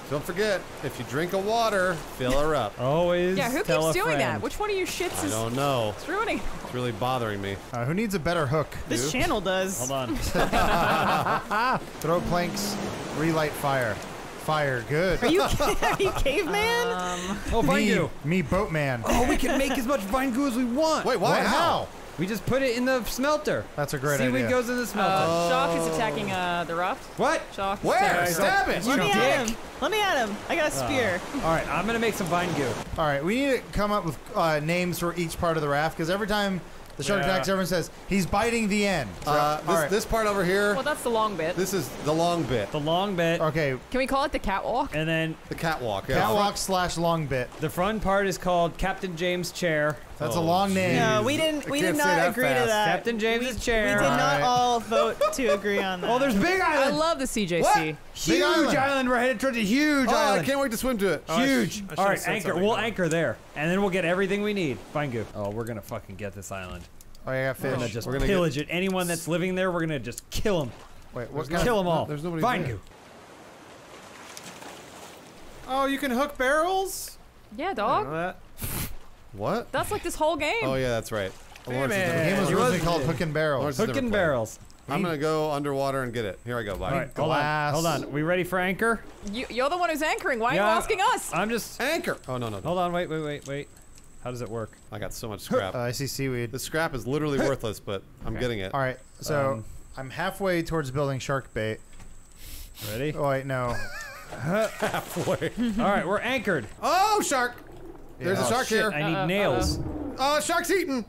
Speaker 5: Don't forget, if you drink a water, fill her up.
Speaker 2: Always.
Speaker 7: Yeah, who
Speaker 2: tell
Speaker 7: keeps
Speaker 2: a
Speaker 7: doing that? Which one of you shits
Speaker 5: I
Speaker 7: is
Speaker 5: don't know.
Speaker 7: it's ruining?
Speaker 5: It's really bothering me.
Speaker 3: Uh, who needs a better hook?
Speaker 1: This
Speaker 5: You?
Speaker 1: channel does.
Speaker 2: Hold on.
Speaker 3: Throw planks, relight fire. Fire, good.
Speaker 1: Are you are you caveman?
Speaker 2: Oh,
Speaker 3: me,
Speaker 2: vine goo.
Speaker 3: me boatman.
Speaker 2: Oh, we can make as much vine goo as we want.
Speaker 5: Wait, why?
Speaker 3: What?
Speaker 5: How?
Speaker 2: We just put it in the smelter.
Speaker 3: That's a great idea.
Speaker 2: Seaweed
Speaker 3: idea.
Speaker 2: goes in the smelter.
Speaker 7: Uh, Shark is attacking uh, the raft.
Speaker 2: what?
Speaker 7: Shark. is
Speaker 5: Where? Stab it!
Speaker 1: Let me
Speaker 2: dick.
Speaker 1: at him. Let me at him. I got a spear.
Speaker 2: All right, I'm gonna make some vine goo.
Speaker 3: All right, we need to come up with uh, names for each part of the raft because every time the shark
Speaker 6: Yeah.
Speaker 3: attacks, everyone says he's biting the end.
Speaker 5: Uh, this,
Speaker 3: all right.
Speaker 5: this part over here,
Speaker 7: Well, that's the long bit.
Speaker 5: this is the long bit.
Speaker 2: The long bit,
Speaker 3: okay,
Speaker 7: Can we call it the catwalk?
Speaker 2: and then
Speaker 5: The catwalk. Yeah.
Speaker 3: catwalk slash long bit.
Speaker 2: the front part is called Captain James Chair.
Speaker 3: That's a
Speaker 5: Oh,
Speaker 3: long name.
Speaker 1: No, we didn't. We did not
Speaker 5: that
Speaker 1: agree to that.
Speaker 2: Captain James's
Speaker 1: we,
Speaker 2: chair.
Speaker 1: We did not
Speaker 3: Alright.
Speaker 1: all vote to agree on that.
Speaker 2: Oh, there's Big Island.
Speaker 7: I love the CJC.
Speaker 2: What?
Speaker 3: Big
Speaker 2: Huge
Speaker 3: island.
Speaker 2: island. We're headed towards a huge
Speaker 5: Oh, I can't wait to swim to it.
Speaker 6: Oh, I sh-
Speaker 2: Huge.
Speaker 6: I should've
Speaker 2: All right, anchor. We'll
Speaker 6: about it.
Speaker 2: anchor there, and then we'll get everything we need. Vine goo. Oh, we're gonna fucking get this island.
Speaker 3: Oh, yeah, got
Speaker 2: We're gonna just
Speaker 5: We're gonna
Speaker 2: pillage it. Anyone that's living there, we're gonna just kill them.
Speaker 3: Wait, what
Speaker 5: There's
Speaker 3: kind
Speaker 2: Kill
Speaker 3: of,
Speaker 2: them all.
Speaker 5: there's nobody
Speaker 2: Vine
Speaker 5: there.
Speaker 2: goo.
Speaker 6: Oh, you can hook barrels?
Speaker 7: Yeah,
Speaker 6: I know
Speaker 7: dog.
Speaker 6: That.
Speaker 5: What?
Speaker 7: That's like this whole game.
Speaker 5: Oh yeah, that's right.
Speaker 6: Damn
Speaker 5: Lawrence
Speaker 6: it.
Speaker 3: The game was originally called Hook and Barrel.
Speaker 5: Lawrence-
Speaker 2: Hook and barrels.
Speaker 5: I'm gonna go underwater and get it. Here I go. Bye.
Speaker 2: All right, hold on. Hold on. We ready for anchor?
Speaker 7: You, you're the one who's anchoring. Why are you asking us?
Speaker 2: I'm just.
Speaker 5: Anchor. Oh no no. no.
Speaker 2: Hold on. Wait. Wait. Wait. Wait. How does it work?
Speaker 5: I got so much scrap.
Speaker 3: Uh, I see seaweed.
Speaker 5: the scrap is literally worthless, but I'm
Speaker 2: Okay.
Speaker 5: getting it.
Speaker 3: All right, so
Speaker 2: Um,
Speaker 3: I'm halfway towards building shark bait.
Speaker 2: Ready?
Speaker 3: Oh wait, no.
Speaker 5: Halfway.
Speaker 2: All right. We're anchored.
Speaker 5: oh, shark! There's
Speaker 3: Yeah.
Speaker 5: a shark
Speaker 2: Shit,
Speaker 5: here.
Speaker 2: I need
Speaker 7: Uh-oh,
Speaker 2: nails.
Speaker 5: Oh, shark's eating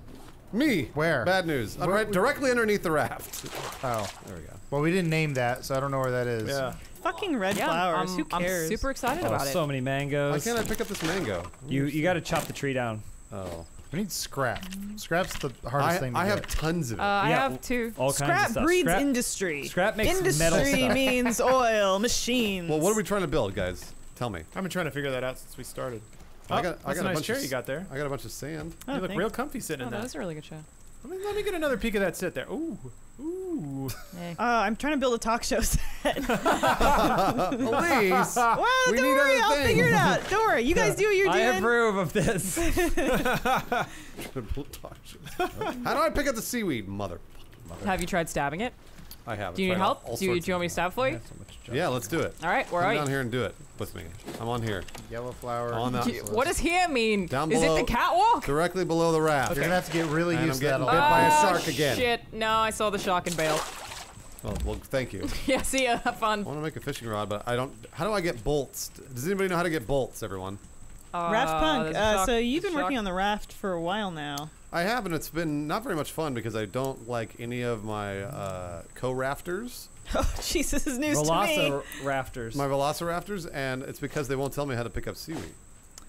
Speaker 5: Me.
Speaker 3: Where?
Speaker 5: Bad news. I'm right directly underneath the raft.
Speaker 3: Oh,
Speaker 5: There we go.
Speaker 3: well, we didn't name that, so I don't know where that is.
Speaker 6: Yeah.
Speaker 1: Fucking red
Speaker 7: yeah,
Speaker 1: flowers.
Speaker 7: I'm,
Speaker 1: Who cares?
Speaker 7: I'm super excited
Speaker 2: Oh,
Speaker 7: about it.
Speaker 2: so many
Speaker 5: Why
Speaker 2: mangoes.
Speaker 5: can't I pick up this mango?
Speaker 2: You you got to chop the tree down.
Speaker 5: Oh.
Speaker 3: We need scrap. Scrap's the hardest
Speaker 5: I,
Speaker 3: thing to
Speaker 5: I
Speaker 3: get.
Speaker 5: have tons of it.
Speaker 7: Uh, I
Speaker 2: Yeah,
Speaker 7: have two.
Speaker 2: All kinds of
Speaker 1: Scrap
Speaker 2: stuff.
Speaker 1: breeds
Speaker 2: Scrap,
Speaker 1: industry.
Speaker 2: scrap makes
Speaker 1: industry
Speaker 2: metal stuff.
Speaker 1: means oil, machines.
Speaker 5: well, what are we trying to build, guys? Tell me.
Speaker 6: I've been trying to figure that out since we started.
Speaker 5: I
Speaker 6: Oh,
Speaker 5: got- I got a
Speaker 6: a nice
Speaker 5: bunch
Speaker 6: chair
Speaker 5: of
Speaker 6: you got there.
Speaker 5: I got a bunch of sand.
Speaker 1: Oh,
Speaker 6: you look
Speaker 1: thanks.
Speaker 6: real comfy sitting
Speaker 7: Oh,
Speaker 6: in
Speaker 7: that
Speaker 6: that.
Speaker 7: was a really good show.
Speaker 6: Let me, let me get another peek of that sit there. Ooh. Ooh.
Speaker 7: Eh.
Speaker 1: Uh, I'm trying to build a talk show set.
Speaker 5: Elise,
Speaker 1: well,
Speaker 5: We
Speaker 1: don't
Speaker 5: need
Speaker 1: worry, I'll
Speaker 5: things.
Speaker 1: figure it out. Don't worry, you guys do what you're doing.
Speaker 2: I approve of this.
Speaker 5: how do I pick up the seaweed, mother?
Speaker 7: Have you tried stabbing it?
Speaker 5: I have.
Speaker 7: Do you need help? Do you, do you want me to stab for you?
Speaker 5: Yeah, let's do it.
Speaker 7: All right, where
Speaker 5: Come
Speaker 7: are
Speaker 5: down
Speaker 7: you?
Speaker 5: here and do it with me. I'm on here.
Speaker 3: Yellow flower.
Speaker 5: On that.
Speaker 7: You- What does here mean?
Speaker 5: Down
Speaker 7: Is it the catwalk?
Speaker 5: Directly below the raft.
Speaker 3: You're gonna have to get really
Speaker 5: And I'm
Speaker 3: used to that.
Speaker 5: getting bit by a
Speaker 7: Oh,
Speaker 5: shark again.
Speaker 7: Shit! No, I saw the shark and bailed.
Speaker 5: Well, well, thank you.
Speaker 7: yeah, see ya. Have fun.
Speaker 5: I want to make a fishing rod, but I don't. How do I get bolts? Does anybody know how to get bolts? Everyone.
Speaker 1: Raft
Speaker 7: Uh,
Speaker 1: Punk. Uh, so you've been
Speaker 7: a
Speaker 1: working on the raft for a while now.
Speaker 5: I have, and it's been not very much fun because I don't like any of my uh, co-rafters,
Speaker 1: Oh, jeez, this is news to me.
Speaker 2: Velociraptors. rafters.
Speaker 5: my velocirafters, and it's because they won't tell me how to pick up seaweed.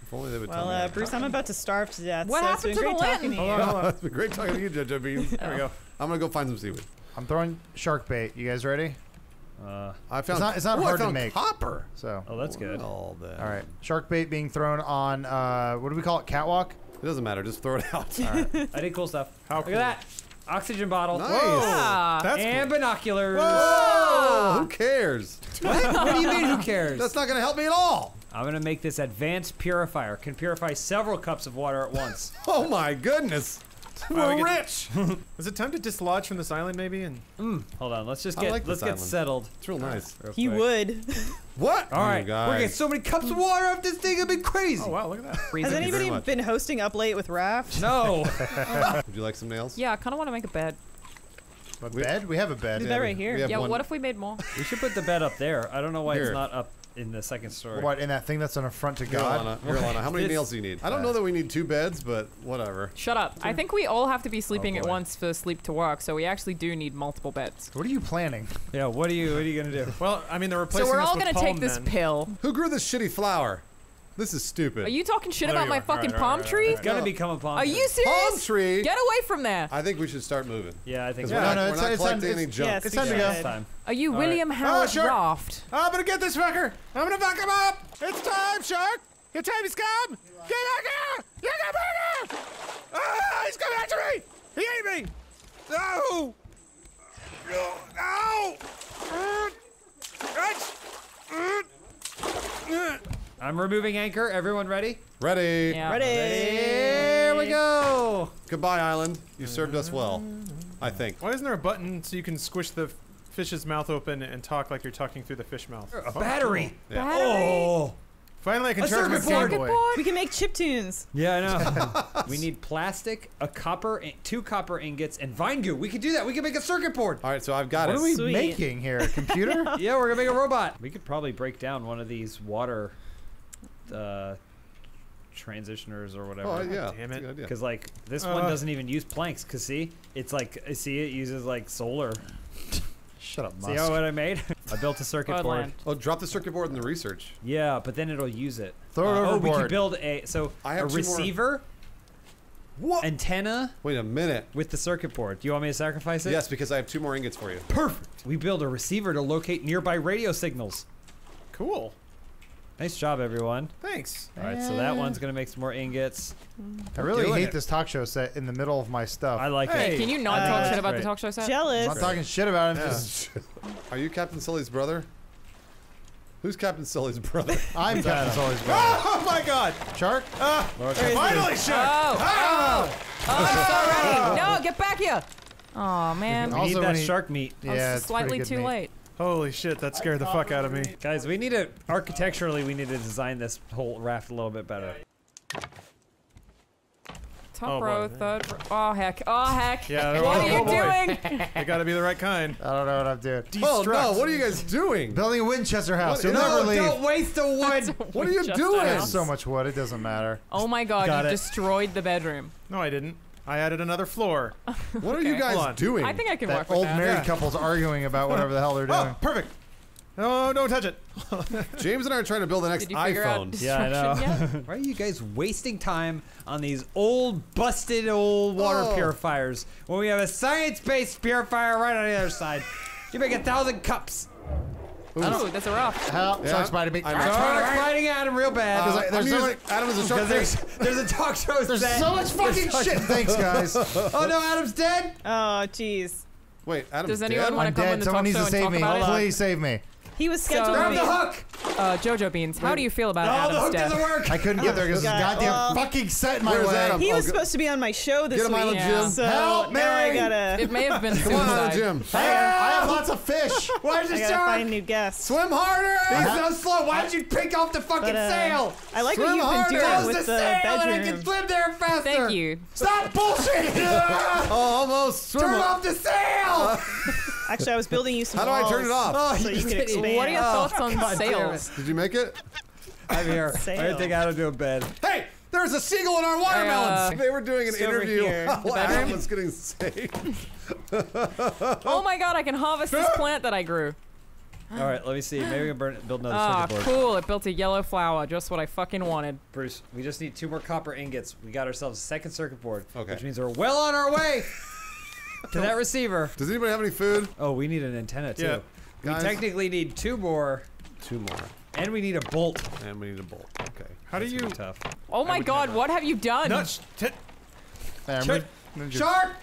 Speaker 5: If only they would
Speaker 1: Well,
Speaker 5: tell me.
Speaker 1: uh,
Speaker 5: how
Speaker 1: Bruce, I'm about to starve to death.
Speaker 7: What
Speaker 1: so
Speaker 7: happened
Speaker 1: it's been
Speaker 7: to
Speaker 1: great
Speaker 7: the
Speaker 1: talking to you.
Speaker 6: Hold on, hold on.
Speaker 5: it's been great talking to you, Judge Beans.
Speaker 6: There we go.
Speaker 5: I'm gonna go find some seaweed.
Speaker 3: I'm throwing shark bait. You guys ready?
Speaker 2: Uh,
Speaker 5: I found.
Speaker 3: not- it's not
Speaker 5: Ooh, I
Speaker 3: hard to
Speaker 5: found
Speaker 3: make.
Speaker 5: Copper.
Speaker 3: So,
Speaker 2: oh, that's good.
Speaker 5: All that.
Speaker 3: all right. Shark bait being thrown on. Uh, what do we call it? Catwalk.
Speaker 5: It doesn't matter. Just throw it out.
Speaker 2: I did cool stuff.
Speaker 6: How
Speaker 2: Look
Speaker 6: cool.
Speaker 2: at that. Oxygen bottle.
Speaker 5: Nice.
Speaker 7: Ah.
Speaker 6: That's
Speaker 2: and
Speaker 6: cool.
Speaker 2: binoculars.
Speaker 5: Oh, who cares?
Speaker 2: What? what do you mean? Who cares?
Speaker 5: That's not gonna help me at all.
Speaker 2: I'm gonna make this advanced purifier. Can purify several cups of water at once.
Speaker 5: Oh my goodness.
Speaker 6: Wow,
Speaker 5: We're
Speaker 6: we
Speaker 5: rich.
Speaker 6: Is it time to dislodge from this island, maybe? And mm,
Speaker 2: Hold on. Let's just get
Speaker 5: like
Speaker 2: let's get
Speaker 5: island.
Speaker 2: settled.
Speaker 5: It's real nice.
Speaker 2: real
Speaker 1: He
Speaker 2: quick.
Speaker 1: would.
Speaker 5: What?
Speaker 2: All right,
Speaker 5: You
Speaker 2: we're gonna get
Speaker 5: guys.
Speaker 2: so many cups of water off this thing. It'd be crazy.
Speaker 6: oh wow, look at that.
Speaker 1: Has
Speaker 5: Thank you
Speaker 1: anybody been hosting up late with Raft?
Speaker 2: No.
Speaker 5: Would you like some nails?
Speaker 7: Yeah, I kind of want to make a bed.
Speaker 3: A
Speaker 5: We-
Speaker 3: bed? We have a bed.
Speaker 1: Do that right here.
Speaker 5: We
Speaker 7: Yeah,
Speaker 5: one-
Speaker 7: what if we made more?
Speaker 2: we should put the bed up there. I don't know why
Speaker 5: Here.
Speaker 2: it's not up in the second story.
Speaker 3: What in that thing that's an affront to
Speaker 5: Here,
Speaker 3: God?
Speaker 5: Alana. Here, Alana. How many
Speaker 2: This-
Speaker 5: nails do you need? I don't know that we need two beds, but whatever.
Speaker 7: Shut up. I think we all have to be sleeping oh, at
Speaker 2: boy.
Speaker 7: once for sleep to work, so we actually do need multiple beds.
Speaker 3: What are you planning?
Speaker 2: Yeah. What are you What are you gonna do?
Speaker 6: Well, I mean, they're replacing
Speaker 7: So we're
Speaker 6: this
Speaker 7: all
Speaker 6: with
Speaker 7: gonna
Speaker 6: palm
Speaker 7: take this
Speaker 6: then.
Speaker 7: pill.
Speaker 5: Who grew this shitty flower? This is stupid.
Speaker 7: Are you talking shit
Speaker 6: Oh,
Speaker 7: about my
Speaker 6: are.
Speaker 7: fucking
Speaker 6: Alright,
Speaker 7: palm
Speaker 6: alright,
Speaker 7: tree?
Speaker 6: It's
Speaker 2: Gonna
Speaker 5: No.
Speaker 2: become a palm. Tree.
Speaker 7: Are
Speaker 2: tree.
Speaker 7: you serious?
Speaker 5: Palm tree.
Speaker 7: Get away from there.
Speaker 5: I think we should start moving.
Speaker 2: Yeah, I think
Speaker 5: Because
Speaker 2: so.
Speaker 5: we're
Speaker 3: No,
Speaker 5: not,
Speaker 3: no,
Speaker 5: we're
Speaker 3: it's-
Speaker 5: not
Speaker 3: it's
Speaker 5: collecting
Speaker 3: time-
Speaker 5: any
Speaker 3: it's-
Speaker 5: junk.
Speaker 1: Yes,
Speaker 3: It's time to
Speaker 1: should.
Speaker 3: go.
Speaker 2: Time.
Speaker 7: Are you
Speaker 2: All right.
Speaker 7: William
Speaker 6: Oh,
Speaker 7: Howard
Speaker 6: sure.
Speaker 7: Raft?
Speaker 6: I'm gonna get this fucker. I'm gonna fuck him up. It's time, shark. Your time has come. Get back here. You got back here. Ah, he's coming after me. He ate me. No. No. No. Uh, uh, uh.
Speaker 2: I'm removing anchor. Everyone ready?
Speaker 5: Ready.
Speaker 7: Yeah.
Speaker 1: Ready?
Speaker 2: Here we go.
Speaker 5: Goodbye, island. You served us well. I think.
Speaker 6: Why isn't there a button so you can squish the fish's mouth open and talk like you're talking through the fish mouth?
Speaker 2: A battery.
Speaker 5: Oh, yeah.
Speaker 2: Oh.
Speaker 6: Finally, I can
Speaker 2: A
Speaker 6: charge my
Speaker 2: circuit
Speaker 6: Game
Speaker 2: board.
Speaker 6: Boy.
Speaker 7: board?
Speaker 1: We can make chip tunes.
Speaker 2: Yeah, I know. we need plastic, a copper, in- two copper ingots, and vine goo. We could do that. We could make a circuit board.
Speaker 5: All right, so I've got
Speaker 3: What
Speaker 5: it.
Speaker 3: are we
Speaker 1: Sweet.
Speaker 3: making here? A computer?
Speaker 2: Yeah, we're gonna make a robot. We could probably break down one of these water uh, transitioners or whatever.
Speaker 5: Oh yeah,
Speaker 6: Damn it.
Speaker 2: Because like this one
Speaker 6: Uh.
Speaker 2: doesn't even use planks. Cause see, it's like see it uses like solar.
Speaker 3: Shut up, Musk.
Speaker 2: See how what I made? I built a circuit board.
Speaker 7: Birdland.
Speaker 5: Oh, drop the circuit board in the research.
Speaker 2: Yeah, but then it'll use it.
Speaker 3: Throw it
Speaker 2: Uh, Oh, we
Speaker 3: overboard.
Speaker 2: could build a so
Speaker 5: I
Speaker 2: a
Speaker 5: have two
Speaker 2: receiver
Speaker 5: What?
Speaker 2: antenna
Speaker 5: Wait a minute.
Speaker 2: with the circuit board. Do you want me to sacrifice it?
Speaker 5: Yes, because I have two more ingots for you.
Speaker 2: Perfect. We build a receiver to locate nearby radio signals.
Speaker 6: Cool.
Speaker 2: Nice job, everyone.
Speaker 6: Thanks.
Speaker 2: All right, so that one's gonna make some more ingots.
Speaker 3: I really hate
Speaker 2: it.
Speaker 3: this talk show set in the middle of my stuff.
Speaker 2: I like
Speaker 6: Hey,
Speaker 2: it.
Speaker 7: Can you not
Speaker 1: Uh,
Speaker 7: talk shit about
Speaker 2: great.
Speaker 7: the talk show set?
Speaker 3: I'm
Speaker 1: Jealous.
Speaker 3: not talking shit about him.
Speaker 5: Yeah. Are you Captain Sully's brother? Who's Captain Sully's brother?
Speaker 3: I'm Captain Sully's brother.
Speaker 6: Oh my God!
Speaker 3: Shark?
Speaker 6: Finally, shark!
Speaker 7: Oh! Oh, I'm so ready. No, get back here. Oh man,
Speaker 2: We
Speaker 3: Also,
Speaker 2: need that
Speaker 3: he-
Speaker 2: shark meat.
Speaker 7: I was
Speaker 3: Yeah, it's
Speaker 7: slightly
Speaker 3: pretty good
Speaker 7: too
Speaker 3: meat.
Speaker 7: late.
Speaker 6: Holy shit! That scared the fuck out of me.
Speaker 2: Guys, we need to architecturally we need to design this whole raft a little bit better.
Speaker 7: Top
Speaker 6: Oh, boy.
Speaker 7: row, third row. Oh heck! Oh heck!
Speaker 6: Yeah,
Speaker 7: What
Speaker 6: all-
Speaker 7: are you
Speaker 6: oh, boy.
Speaker 7: doing?
Speaker 6: They gotta be the right kind.
Speaker 3: I don't know what I'm doing.
Speaker 5: oh no! What are you guys doing?
Speaker 3: Building a Winchester house. You'll
Speaker 5: no,
Speaker 3: never leave.
Speaker 2: Don't waste the wood.
Speaker 5: What are you
Speaker 7: Just
Speaker 5: doing?
Speaker 3: There's
Speaker 7: house.
Speaker 3: so much wood. It doesn't matter.
Speaker 7: Oh my god!
Speaker 2: Got
Speaker 7: You
Speaker 2: it.
Speaker 7: destroyed the bedroom.
Speaker 6: No, I didn't. I added another floor.
Speaker 5: What are you
Speaker 7: Okay.
Speaker 5: guys
Speaker 6: Hold on.
Speaker 5: doing?
Speaker 7: I think I can
Speaker 3: That
Speaker 7: work with
Speaker 3: old
Speaker 7: that.
Speaker 3: married
Speaker 6: Yeah.
Speaker 3: couple's arguing about whatever the hell they're oh, doing.
Speaker 6: Oh, perfect. No, don't touch it.
Speaker 5: James and I are trying to build the next
Speaker 7: Did you figure out
Speaker 5: iPhone.
Speaker 2: Yeah, I
Speaker 7: destruction yet?
Speaker 2: Why are you guys wasting time on these old, busted, old water
Speaker 5: Oh.
Speaker 2: purifiers when we have a science-based purifier right on the other side? You make a thousand cups.
Speaker 7: Ooh, that's a rough.
Speaker 3: Hell,
Speaker 5: Yeah.
Speaker 3: shark's biting me.
Speaker 5: I know.
Speaker 2: Shark fighting Adam real bad.
Speaker 5: Uh,
Speaker 3: There's like- there's
Speaker 5: I'm
Speaker 3: so
Speaker 5: using- Adam is a shark.
Speaker 2: There's, there's a talk show
Speaker 3: There's
Speaker 2: set.
Speaker 3: so much fucking shit. Thanks, guys.
Speaker 2: Oh no, Adam's dead.
Speaker 1: Oh, jeez.
Speaker 5: Wait, Adam's
Speaker 7: Does anyone
Speaker 5: dead?
Speaker 7: wanna
Speaker 3: I'm
Speaker 7: come on
Speaker 3: dead.
Speaker 7: the
Speaker 3: Someone
Speaker 7: talk
Speaker 3: needs
Speaker 7: show
Speaker 3: to
Speaker 7: and
Speaker 3: save
Speaker 7: talk
Speaker 3: me.
Speaker 7: about it?
Speaker 3: Please save me.
Speaker 1: He was
Speaker 7: So-
Speaker 1: scheduled
Speaker 7: Grab
Speaker 1: to
Speaker 7: the
Speaker 2: hook!
Speaker 7: Uh, Jojo Beans, how do you feel about
Speaker 2: Oh, the
Speaker 7: Adam's
Speaker 2: hook
Speaker 7: death?
Speaker 2: doesn't work!
Speaker 3: I couldn't get there because this
Speaker 1: God.
Speaker 3: goddamn
Speaker 1: Well-
Speaker 3: fucking set in my
Speaker 5: Where's
Speaker 3: way.
Speaker 5: Adam?
Speaker 1: He
Speaker 5: Oh,
Speaker 1: was
Speaker 5: go-
Speaker 1: supposed to be on my show this
Speaker 5: Get him
Speaker 1: week.
Speaker 5: out of the gym.
Speaker 1: So
Speaker 3: Help
Speaker 1: now I
Speaker 3: me!
Speaker 1: gotta.
Speaker 7: It may have been
Speaker 5: Come on,
Speaker 7: suicide.
Speaker 5: Jim.
Speaker 3: I have, I have lots of fish.
Speaker 2: Where's
Speaker 1: I
Speaker 2: the
Speaker 1: gotta
Speaker 2: shark?
Speaker 1: find new guests.
Speaker 5: Swim harder!
Speaker 2: He's so slow. Why did you pick off the fucking
Speaker 1: But, uh,
Speaker 2: sail?
Speaker 1: I like
Speaker 5: Swim
Speaker 1: what you've
Speaker 5: harder.
Speaker 1: been
Speaker 2: Close
Speaker 1: doing
Speaker 2: the
Speaker 1: with the
Speaker 2: sail and I
Speaker 1: bedroom.
Speaker 2: can swim there faster.
Speaker 7: Thank you.
Speaker 2: Stop bullshitting!
Speaker 5: Oh, almost. Swim
Speaker 2: Turn
Speaker 5: har-
Speaker 2: off the sail!
Speaker 1: Actually, I was building you some
Speaker 5: How do I turn it off?
Speaker 2: Oh,
Speaker 1: so you could expand.
Speaker 7: What are your
Speaker 2: Oh,
Speaker 7: thoughts on
Speaker 2: God
Speaker 7: sales?
Speaker 5: Did you make it?
Speaker 2: I'm here.
Speaker 1: Sail.
Speaker 2: I think Adam to do a bed.
Speaker 5: Hey, there's a seagull in our watermelons.
Speaker 7: Uh,
Speaker 5: they were doing an interview while
Speaker 1: The
Speaker 5: Adam
Speaker 1: bedroom?
Speaker 5: was getting saved.
Speaker 7: Oh my god, I can harvest this plant that I grew.
Speaker 2: All right, let me see. Maybe we can burn, build another
Speaker 7: Ah,
Speaker 2: circuit board.
Speaker 7: cool. It built a yellow flower, just what I fucking wanted.
Speaker 2: Bruce, we just need two more copper ingots. We got ourselves a second circuit board,
Speaker 5: Okay.
Speaker 2: which means we're well on our way to that receiver.
Speaker 5: Does anybody have any food?
Speaker 2: Oh, we need an antenna too.
Speaker 6: Yeah.
Speaker 2: We
Speaker 5: Guys.
Speaker 2: technically need two more,
Speaker 5: Two more.
Speaker 2: and we need a bolt.
Speaker 5: And we need a bolt. Okay.
Speaker 6: How do
Speaker 2: That's
Speaker 6: you?
Speaker 2: gonna be tough.
Speaker 7: Oh my god, what have you done?
Speaker 6: Nuts. T-
Speaker 3: There,
Speaker 2: Shark!
Speaker 3: move- just-
Speaker 2: Shark!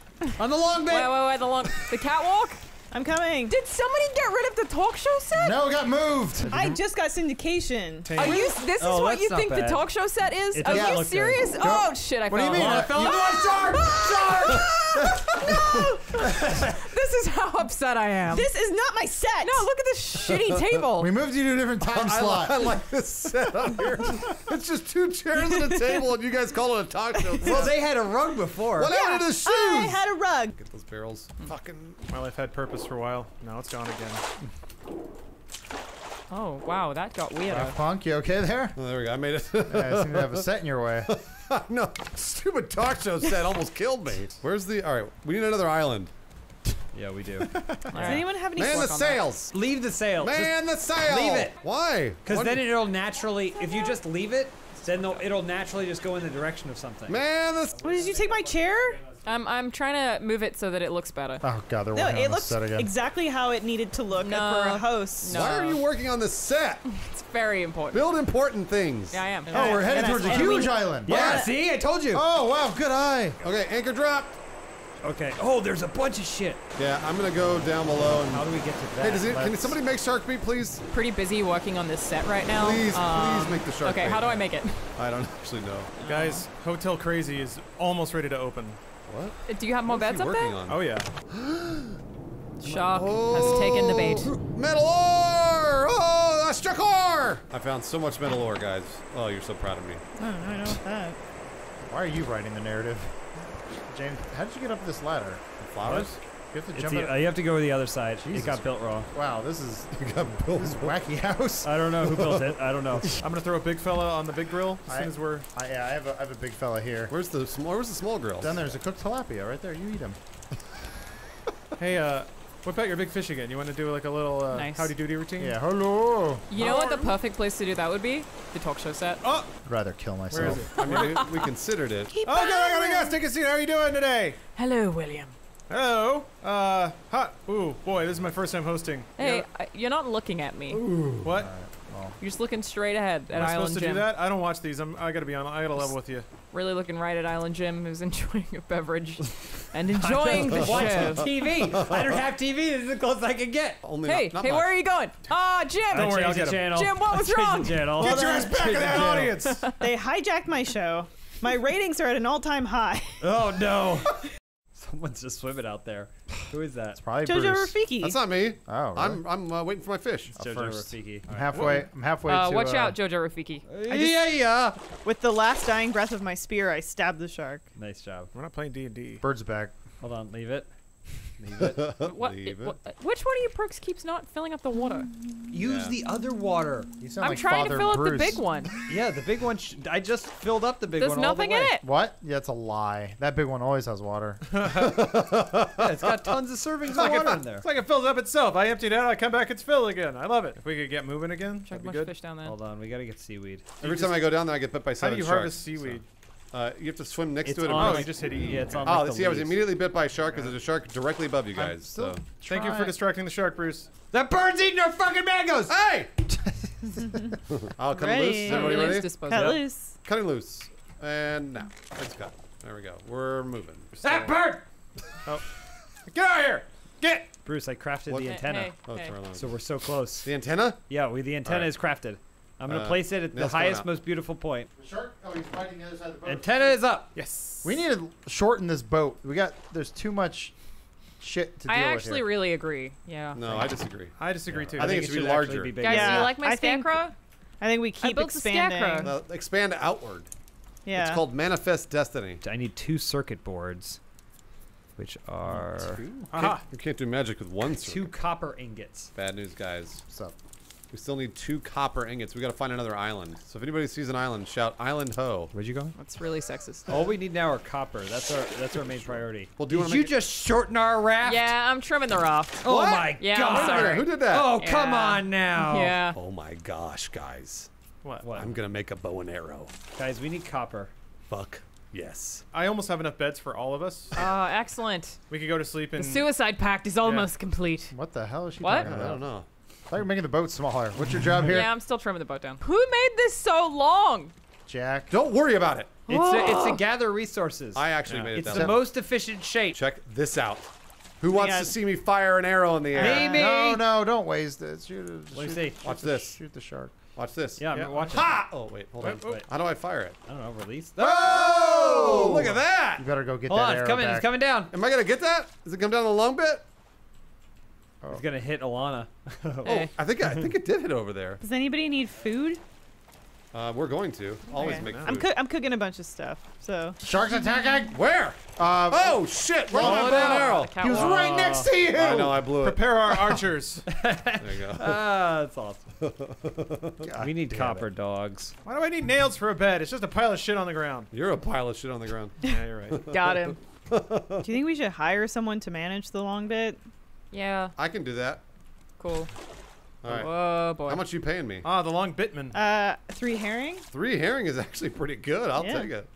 Speaker 2: On the long bit!
Speaker 7: Wait, wait, wait, the long, the catwalk?
Speaker 1: I'm coming.
Speaker 7: Did somebody get rid of the talk show set?
Speaker 3: No, it got moved.
Speaker 1: I just got syndication.
Speaker 7: Are you? This is
Speaker 2: Oh,
Speaker 7: what you
Speaker 2: not
Speaker 7: think the talk show set is?
Speaker 2: It
Speaker 7: Are you
Speaker 2: look good.
Speaker 7: serious? Oh shit! I
Speaker 3: What do you mean?
Speaker 2: Oh, I fell into a shark! Shark!
Speaker 7: This is how upset I am.
Speaker 1: This is not my set.
Speaker 7: no, look at this shitty table.
Speaker 3: We moved you to a different time
Speaker 5: I, li-
Speaker 3: slot.
Speaker 5: I like this setup here. it's just two chairs and a table, and you guys call it a talk show.
Speaker 2: Well, they had a rug before.
Speaker 5: what happened to the shoes?
Speaker 1: I had a rug.
Speaker 5: Get those barrels. Fucking.
Speaker 6: My life had purpose for a while. Now it's gone again.
Speaker 7: Oh wow, that got weird.
Speaker 3: Daft Punk, you okay there?
Speaker 5: Oh, there we go. I made it.
Speaker 3: Yeah, I seem to have a set in your way.
Speaker 5: no, stupid talk show set almost killed me. Where's the? All right, we need another island.
Speaker 2: Yeah, we do.
Speaker 1: Does anyone have any?
Speaker 5: Man the
Speaker 7: work on that.
Speaker 5: sails.
Speaker 2: Leave the sail.
Speaker 5: Man the sail.
Speaker 2: leave it.
Speaker 5: Why?
Speaker 2: Because then it'll naturally, if you just leave it, then it'll naturally just go in the direction of something.
Speaker 5: Man the.
Speaker 1: What did you take my chair?
Speaker 7: I'm I'm trying to move it so that it looks better.
Speaker 3: Oh god, they're
Speaker 1: No,
Speaker 3: working
Speaker 1: it
Speaker 3: on the
Speaker 1: looks
Speaker 3: set again.
Speaker 1: exactly how it needed to look
Speaker 7: No.
Speaker 1: for a host.
Speaker 7: No.
Speaker 5: Why are you working on this set?
Speaker 7: It's very important.
Speaker 5: Build important things.
Speaker 7: Yeah, I am.
Speaker 3: oh, we're headed towards a
Speaker 1: and we-
Speaker 3: huge island.
Speaker 2: Yeah, see? I told you.
Speaker 3: Oh wow, good eye.
Speaker 5: Okay, anchor drop.
Speaker 2: Okay. Oh, there's a bunch of shit.
Speaker 5: Yeah, I'm gonna go down below and.
Speaker 2: How do we get to that?
Speaker 5: Hey, does it, can
Speaker 3: Let's-
Speaker 5: somebody make shark meat, please?
Speaker 7: Pretty busy working on this set right now.
Speaker 5: Please,
Speaker 7: Um,
Speaker 5: please make the shark
Speaker 7: Okay,
Speaker 5: bait.
Speaker 7: how do I make it?
Speaker 5: I don't actually know.
Speaker 6: Guys, Hotel Crazy is almost ready to open.
Speaker 5: What?
Speaker 7: Do you have more
Speaker 5: What's
Speaker 7: beds up there?
Speaker 5: on?
Speaker 6: Oh yeah.
Speaker 7: Shark has taken the bait.
Speaker 5: Oh, Metal ore! Oh, I struck ore! I found so much metal ore, guys. Oh, you're so proud of me.
Speaker 1: I don't know, I know that.
Speaker 3: Why are you writing the narrative? James, how did you get up this ladder?
Speaker 5: The Flowers?
Speaker 3: You have to jump
Speaker 2: the, uh, you have to go to the other side.
Speaker 3: Jesus.
Speaker 2: It got built wrong.
Speaker 3: Wow, this is
Speaker 5: You got built.
Speaker 3: this is wacky house.
Speaker 2: I don't know who built it. I don't know.
Speaker 6: I'm gonna throw a big fella on the big grill as
Speaker 3: I-
Speaker 6: soon as we're.
Speaker 3: I, yeah, I have a, I have a big fella here.
Speaker 5: Where's the small? Where's the small grill?
Speaker 3: Then there's a cooked tilapia right there. You eat him.
Speaker 6: Hey, uh, whip out your big fish again. You want to do like a little uh,
Speaker 7: Nice.
Speaker 6: howdy doody routine?
Speaker 3: Yeah, hello.
Speaker 7: You know what the perfect place to do that would be? The talk show set.
Speaker 6: Oh,
Speaker 3: I'd rather kill
Speaker 6: where is
Speaker 3: myself.
Speaker 6: it?
Speaker 5: I mean, we, we considered it.
Speaker 6: Okay, I gotta go. Take a seat. How are you doing today?
Speaker 7: Hello, William.
Speaker 6: Hello. Uh, hot. Ooh, boy, this is my first time hosting.
Speaker 7: Hey,
Speaker 6: You
Speaker 7: I, you're not looking at me.
Speaker 6: know- what?
Speaker 7: You're just looking straight ahead at
Speaker 6: Am I
Speaker 7: Island
Speaker 6: supposed to
Speaker 7: Jim.
Speaker 6: do that? I don't watch these. I'm. I gotta be on. I gotta level with you.
Speaker 7: Really looking right at Island Jim, who's enjoying a beverage and enjoying the show.
Speaker 2: TV. I don't have TV. This is the closest I can get.
Speaker 5: Only
Speaker 7: Hey,
Speaker 5: not, not
Speaker 7: hey,
Speaker 5: much.
Speaker 7: where are you going? Ah, Jim.
Speaker 6: Don't worry,
Speaker 2: I
Speaker 6: I'll get
Speaker 2: the channel.
Speaker 7: Jim, what was wrong?
Speaker 2: The channel.
Speaker 6: Get your ass back in that
Speaker 2: channel.
Speaker 6: audience.
Speaker 1: They hijacked my show. My ratings are at an all-time high.
Speaker 2: Oh no. Someone's just swimming out there. Who is that?
Speaker 3: It's probably
Speaker 1: Jojo
Speaker 3: Bruce.
Speaker 1: Rafiki.
Speaker 5: That's not me.
Speaker 3: Oh, really?
Speaker 5: I'm I'm uh, waiting for my fish.
Speaker 2: It's Jojo
Speaker 3: first.
Speaker 2: Rafiki.
Speaker 3: I'm halfway. I'm halfway
Speaker 7: Uh,
Speaker 3: to.
Speaker 7: watch
Speaker 3: uh,
Speaker 7: out, Jojo Rafiki.
Speaker 1: Just-
Speaker 2: yeah, yeah.
Speaker 1: With the last dying breath of my spear, I stabbed the shark.
Speaker 2: Nice job.
Speaker 6: We're not playing D and D.
Speaker 3: Bird's back.
Speaker 2: Hold on. Leave it. Leave it.
Speaker 7: What,
Speaker 5: Leave it.
Speaker 7: what- Which one of you perks keeps not filling up the water?
Speaker 2: Use
Speaker 5: Yeah.
Speaker 2: the other water.
Speaker 3: You sound
Speaker 7: I'm
Speaker 3: like
Speaker 7: trying
Speaker 3: Father
Speaker 7: to fill up the big one.
Speaker 2: Yeah, the big one. Sh- I just filled up the big
Speaker 7: There's
Speaker 2: one. all the
Speaker 7: nothing in it.
Speaker 3: What? Yeah, it's a lie. That big one always has water.
Speaker 2: Yeah, it's got tons of servings of
Speaker 6: like
Speaker 2: water
Speaker 6: it,
Speaker 2: in there.
Speaker 6: It's like it fills up itself. I emptied it out. I come back. It's filled again. I love it. If we could get moving again,
Speaker 7: Check
Speaker 6: that'd be
Speaker 7: much
Speaker 6: good.
Speaker 7: fish down there.
Speaker 2: Hold on, we gotta get seaweed.
Speaker 5: Every time I go down there, I get bit by
Speaker 6: How do you
Speaker 5: sharks.
Speaker 6: harvest seaweed?
Speaker 5: Uh, you have to swim next
Speaker 2: It's
Speaker 5: to it. and
Speaker 2: on.
Speaker 6: Oh,
Speaker 5: press-
Speaker 6: you just hit E.
Speaker 2: Yeah, it's on.
Speaker 5: Oh,
Speaker 2: like the
Speaker 5: see, I was immediately bit by a shark because there's a shark directly above you guys.
Speaker 3: still-
Speaker 5: So.
Speaker 6: Thank you for distracting the shark, Bruce.
Speaker 2: That bird's eating our fucking mangoes.
Speaker 5: Hey! I'll cut
Speaker 1: Ready.
Speaker 5: loose. Is everybody
Speaker 7: William's
Speaker 5: ready?
Speaker 7: disposed
Speaker 1: Cut
Speaker 7: of.
Speaker 1: loose.
Speaker 5: Cutting loose. And now. Let's cut. There we go. We're moving.
Speaker 2: That bird.
Speaker 6: Oh, get out of here! Get!
Speaker 2: Bruce, I crafted
Speaker 5: What-
Speaker 2: the
Speaker 7: Hey,
Speaker 2: antenna.
Speaker 7: hey,
Speaker 5: Oh,
Speaker 7: hey.
Speaker 5: it's.
Speaker 2: So we're so close.
Speaker 5: the antenna?
Speaker 2: Yeah, we the antenna
Speaker 5: Alright.
Speaker 2: is crafted. I'm gonna
Speaker 5: Uh,
Speaker 2: place it at the highest, most beautiful point.
Speaker 3: The shark? He's fighting the other side of the boat.
Speaker 2: Antenna is up.
Speaker 6: Yes.
Speaker 3: We need to shorten this boat. We got there's too much shit to deal
Speaker 7: I
Speaker 3: with
Speaker 7: actually
Speaker 3: here.
Speaker 7: really agree. Yeah.
Speaker 5: No, I disagree.
Speaker 6: I disagree too.
Speaker 5: I think it should be larger.
Speaker 2: be bigger.
Speaker 7: Guys, do
Speaker 1: Yeah,
Speaker 7: you like my
Speaker 1: I think-
Speaker 7: scarecrow?
Speaker 1: I think we keep
Speaker 7: built
Speaker 1: expanding.
Speaker 7: scarecrow.
Speaker 5: No, expand outward.
Speaker 1: Yeah.
Speaker 5: It's called Manifest Destiny.
Speaker 2: I need two circuit boards, which are
Speaker 6: Aha.
Speaker 5: You can't do magic with one
Speaker 2: two copper ingots.
Speaker 5: Bad news, guys.
Speaker 3: What's up?
Speaker 5: We still need two copper ingots. We got to find another island. So if anybody sees an island, shout "Island Ho!"
Speaker 2: Where'd you go?
Speaker 7: That's really sexist.
Speaker 2: All we need now are copper. That's our that's our main priority.
Speaker 5: Well, do you
Speaker 2: Did
Speaker 5: wanna
Speaker 2: you
Speaker 5: make it-
Speaker 2: just shorten our raft?
Speaker 7: Yeah, I'm trimming the raft.
Speaker 2: Oh
Speaker 5: What?
Speaker 2: my
Speaker 7: Yeah,
Speaker 2: god.
Speaker 7: sorry.
Speaker 5: Who did that?
Speaker 2: Oh come on now.
Speaker 7: Yeah.
Speaker 5: Oh my gosh, guys!
Speaker 6: What?
Speaker 2: What?
Speaker 5: I'm gonna make a bow and arrow.
Speaker 2: Guys, we need copper.
Speaker 5: Fuck yes.
Speaker 6: I almost have enough beds for all of us.
Speaker 7: Oh, excellent.
Speaker 6: We could go to sleep
Speaker 7: in.
Speaker 6: The
Speaker 7: suicide pact is almost complete.
Speaker 3: What the hell is she
Speaker 7: What?
Speaker 3: talking
Speaker 5: I don't know.
Speaker 3: I thought you were making the boat smaller. What's your job here,
Speaker 7: Yeah, I'm still trimming the boat down. Who made this so long?
Speaker 3: Jack?
Speaker 5: Don't worry about it.
Speaker 2: It's a, it's to gather resources.
Speaker 5: I actually
Speaker 6: Yeah.
Speaker 5: made it
Speaker 2: it's
Speaker 5: down.
Speaker 2: the most efficient shape.
Speaker 5: Check this out. Who wants
Speaker 1: Yeah.
Speaker 5: to see me fire an arrow in the air?
Speaker 2: Me, me.
Speaker 3: No, no, don't waste it. Shoot, it.
Speaker 2: Let me
Speaker 3: shoot-
Speaker 2: see.
Speaker 3: shoot
Speaker 5: Watch
Speaker 3: the-
Speaker 5: this.
Speaker 3: Shoot the shark.
Speaker 5: Watch this.
Speaker 2: Yeah,
Speaker 6: Yeah.
Speaker 2: I'm watching.
Speaker 5: Ha! Oh wait, hold on.
Speaker 6: Wait, wait.
Speaker 5: How do I fire it?
Speaker 2: I don't know. Release.
Speaker 5: Oh! Look at that!
Speaker 3: You better go get
Speaker 2: Hold
Speaker 3: that
Speaker 2: on,
Speaker 3: arrow
Speaker 2: it's coming.
Speaker 3: back.
Speaker 2: It's coming down.
Speaker 5: Am I gonna get that? Does it come down the long bit?
Speaker 2: It's gonna hit Alana.
Speaker 7: Hey.
Speaker 5: I think I think it did hit over there.
Speaker 1: Does anybody need food?
Speaker 5: Uh, we're going to always
Speaker 1: Okay.
Speaker 5: make food.
Speaker 1: I'm coo- I'm cooking a bunch of stuff. So
Speaker 3: Sharks attacking!
Speaker 5: Where?
Speaker 3: Uh,
Speaker 5: Oh shit! Where's my
Speaker 2: Roll it
Speaker 5: bow and arrow?
Speaker 7: The
Speaker 3: he was
Speaker 7: catwalk.
Speaker 3: right next to you!
Speaker 5: I know I blew it.
Speaker 6: Prepare our archers.
Speaker 5: There you go.
Speaker 2: Ah, that's awesome.
Speaker 3: God
Speaker 2: we need copper
Speaker 3: it.
Speaker 2: dogs.
Speaker 6: Why do I need nails for a bed? It's just a pile of shit on the ground.
Speaker 5: You're a pile of shit on the ground.
Speaker 6: Yeah, you're right.
Speaker 7: Got him.
Speaker 1: do you think we should hire someone to manage the long bit?
Speaker 7: Yeah,
Speaker 5: I can do that.
Speaker 7: cool.
Speaker 5: All right.
Speaker 7: Whoa, boy.
Speaker 5: How much you paying me?
Speaker 6: Ah, the long bitman.
Speaker 1: Uh, three herring.
Speaker 5: Three herring is actually pretty good. I'll
Speaker 1: Yeah.
Speaker 5: take it.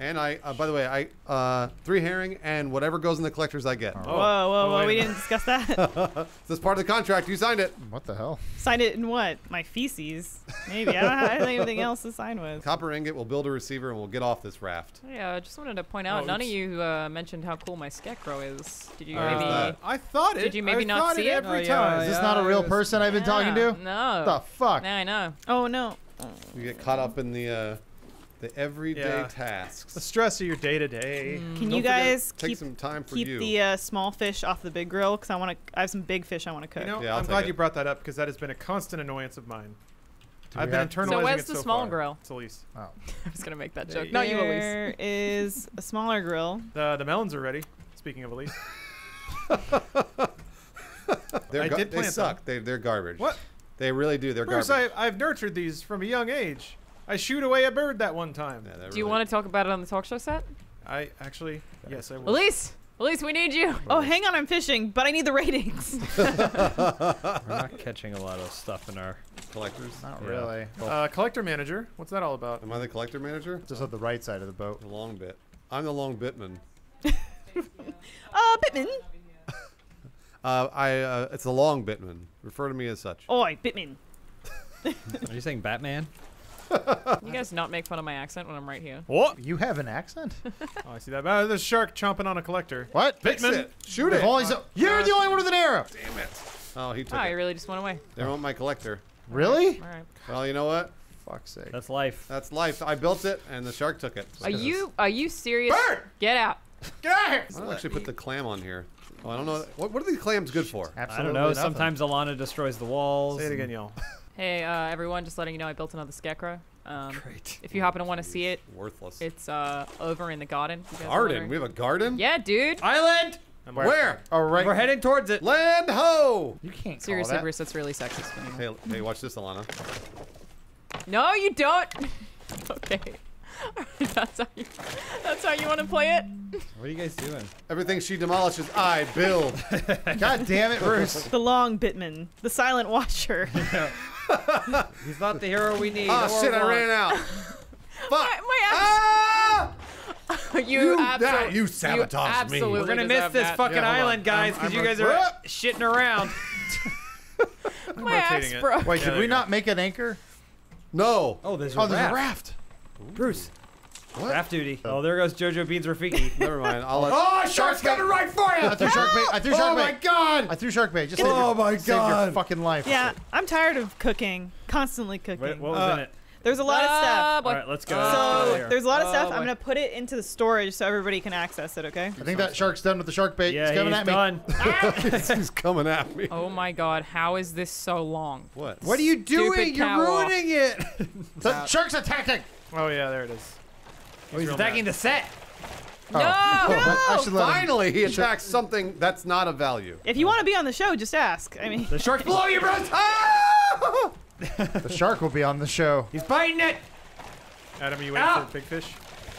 Speaker 5: And I, uh, by the way, I uh, three herring and whatever goes in the collectors I get.
Speaker 6: Oh.
Speaker 1: whoa, whoa,
Speaker 6: Oh,
Speaker 1: whoa!
Speaker 6: wait
Speaker 1: We didn't discuss that.
Speaker 5: This is part of the contract. You signed it.
Speaker 3: What the hell?
Speaker 1: Signed it in what? My feces? Maybe. I don't have anything else to sign with.
Speaker 5: Copper ingot. We'll build a receiver and we'll get off this raft.
Speaker 7: Yeah, I just wanted to point out,
Speaker 6: Oh,
Speaker 7: none of you uh, mentioned how cool my scarecrow is. Did you
Speaker 5: Uh,
Speaker 7: maybe?
Speaker 5: that?
Speaker 6: I thought it.
Speaker 7: Did you maybe
Speaker 6: I
Speaker 7: not
Speaker 6: thought
Speaker 7: see
Speaker 6: it
Speaker 7: it?
Speaker 6: every
Speaker 2: Oh, yeah,
Speaker 6: time.
Speaker 3: Is this
Speaker 2: yeah,
Speaker 3: not a real
Speaker 2: was-
Speaker 3: person I've been talking to?
Speaker 7: No.
Speaker 3: The fuck?
Speaker 7: Now I know.
Speaker 1: Oh no.
Speaker 5: You get caught up in the uh, the everyday
Speaker 6: Yeah.
Speaker 5: tasks.
Speaker 6: The stress of your day to day.
Speaker 7: Mm.
Speaker 1: Can
Speaker 5: Don't
Speaker 1: you guys
Speaker 5: take
Speaker 1: keep
Speaker 5: some time for
Speaker 1: keep
Speaker 5: you?
Speaker 1: the uh, small fish off the big grill? Cause I want to. I have some big fish I want to cook.
Speaker 6: You know,
Speaker 5: Yeah, I'll
Speaker 6: I'm glad
Speaker 5: it.
Speaker 6: you brought that up because that has been a constant annoyance of mine.
Speaker 3: Do
Speaker 6: I've been
Speaker 3: have-
Speaker 6: internalizing
Speaker 7: So where's
Speaker 6: it
Speaker 7: the
Speaker 6: so
Speaker 7: small
Speaker 6: far.
Speaker 7: grill?
Speaker 6: It's Elise.
Speaker 3: Oh.
Speaker 7: I was gonna make that joke.
Speaker 6: you
Speaker 7: Not you, Elise.
Speaker 1: There is a smaller grill.
Speaker 6: The the melons are ready. Speaking of Elise,
Speaker 5: They're
Speaker 6: I did
Speaker 5: they
Speaker 6: plant
Speaker 5: suck. They they're garbage.
Speaker 6: What?
Speaker 5: They really do. They're
Speaker 6: Bruce,
Speaker 5: garbage.
Speaker 6: I, I've nurtured these from a young age. I shoot away a bird that one time.
Speaker 5: Yeah, they're
Speaker 7: Do you
Speaker 5: really-
Speaker 7: want to talk about it on the talk show set?
Speaker 6: I actually, yes, I will.
Speaker 7: Elise, Elise, we need you.
Speaker 1: Oh, hang on, I'm fishing, but I need the ratings.
Speaker 2: We're not catching a lot of stuff in our.
Speaker 5: collectors?
Speaker 3: Not
Speaker 2: Yeah.
Speaker 3: really.
Speaker 6: Uh, collector manager. What's that all about?
Speaker 5: Am I the collector manager?
Speaker 3: Just on the right side of the boat.
Speaker 5: The long bit. I'm the long bitman.
Speaker 1: uh, Bitman.
Speaker 5: Uh, I uh, it's the long bitman. Refer to me as such.
Speaker 1: Oi, Bitman.
Speaker 2: Are you saying Batman?
Speaker 7: You guys not make fun of my accent when I'm right here.
Speaker 6: What?
Speaker 3: You have an accent?
Speaker 6: Oh, I see that. Uh, there's a shark chomping on a collector.
Speaker 3: What?
Speaker 5: Fix
Speaker 6: Bitman.
Speaker 5: it. Shoot it.
Speaker 3: only so- You're the only one with an arrow.
Speaker 5: Damn it. Oh, he took
Speaker 7: Oh,
Speaker 5: it.
Speaker 7: you really just went away.
Speaker 5: They want my collector.
Speaker 3: Really?
Speaker 7: All right.
Speaker 5: Well, you know what?
Speaker 3: Fuck's sake.
Speaker 2: That's life.
Speaker 5: That's life. I built it, and the shark took it.
Speaker 7: Are you are you serious?
Speaker 5: Bird!
Speaker 7: Get out.
Speaker 6: Get out of here!
Speaker 5: I'll actually put the clam on here. Oh, I don't know. What, what are these clams good for?
Speaker 3: Absolutely I
Speaker 2: don't know.
Speaker 3: nothing.
Speaker 2: Sometimes Alana destroys the walls.
Speaker 6: Say it again, y'all.
Speaker 7: Hey, uh, everyone, just letting you know I built another scarecrow. Um,
Speaker 2: Great.
Speaker 7: if you happen to want to see it,
Speaker 5: Worthless.
Speaker 7: it's uh, over in the garden. if you guys are
Speaker 5: garden. We have a garden.
Speaker 7: Yeah, dude.
Speaker 2: Island.
Speaker 6: I'm
Speaker 5: Where?
Speaker 3: Oh, right.
Speaker 2: We're heading towards it.
Speaker 5: Land ho!
Speaker 3: You can't call
Speaker 7: Seriously,
Speaker 3: that.
Speaker 7: Bruce, that's really sexist. anyway.
Speaker 5: Hey, hey, watch this, Alana.
Speaker 7: No, you don't. okay. That's how you. That's how you want to play it.
Speaker 2: What are you guys doing?
Speaker 5: Everything she demolishes, I build.
Speaker 3: God damn it, Bruce.
Speaker 1: The long Bitman. The silent watcher.
Speaker 2: He's not the hero we need.
Speaker 5: oh
Speaker 2: or
Speaker 5: shit! I ran out. Fuck!
Speaker 7: My, my
Speaker 5: Ah!
Speaker 7: you,
Speaker 5: You-
Speaker 7: absol-
Speaker 5: that- you sabotaged me.
Speaker 2: We're gonna miss this
Speaker 7: that.
Speaker 2: fucking
Speaker 6: Yeah,
Speaker 2: island, guys, because you guys
Speaker 6: ro-
Speaker 2: are shitting around.
Speaker 6: I'm
Speaker 7: My ass
Speaker 6: rotating it.
Speaker 7: broke.
Speaker 3: Wait,
Speaker 6: Yeah,
Speaker 3: did we
Speaker 6: go.
Speaker 3: not make an anchor?
Speaker 5: No.
Speaker 2: Oh, there's
Speaker 3: Oh, there's a raft.
Speaker 2: Bruce,
Speaker 5: What?
Speaker 2: Draft duty. Oh, there goes JoJo Beans Rafiki.
Speaker 5: Never mind. I'll let.
Speaker 6: Oh, shark's coming right for you!
Speaker 3: I threw shark bait. I threw shark
Speaker 6: Oh my
Speaker 3: bait.
Speaker 6: god!
Speaker 3: I threw shark bait. Just
Speaker 1: Get
Speaker 3: save your-
Speaker 6: Oh my
Speaker 3: save your fucking life.
Speaker 1: Yeah, I'm tired of cooking, constantly cooking.
Speaker 2: Wait, what was
Speaker 6: Uh,
Speaker 2: in it?
Speaker 1: There's a lot of
Speaker 7: Ah,
Speaker 1: stuff.
Speaker 7: boy.
Speaker 2: All right, let's go. Let's get
Speaker 1: So there's a lot of
Speaker 7: Oh,
Speaker 1: stuff.
Speaker 7: boy.
Speaker 1: I'm gonna put it into the storage so everybody can access it. Okay.
Speaker 3: I think that shark's done with the shark bait.
Speaker 2: yeah,
Speaker 3: it's coming
Speaker 2: he's
Speaker 3: at me.
Speaker 2: done.
Speaker 5: He's coming at me.
Speaker 7: Oh my god, how is this so long?
Speaker 5: What?
Speaker 2: What are you doing? You're
Speaker 7: cow off.
Speaker 2: ruining it.
Speaker 3: The shark's attacking.
Speaker 6: Oh yeah, there it is.
Speaker 2: Oh, he's attacking
Speaker 6: mad.
Speaker 2: the set.
Speaker 3: Oh.
Speaker 7: No!
Speaker 3: I should let him-
Speaker 5: Finally, he attacks something that's not of value.
Speaker 1: If you want to be on the show, just ask. I mean,
Speaker 2: The shark's below you, bros.
Speaker 5: Ah!
Speaker 3: The shark will be on the show.
Speaker 2: He's biting it.
Speaker 6: Adam, are you waiting
Speaker 2: Ow!
Speaker 6: for big fish?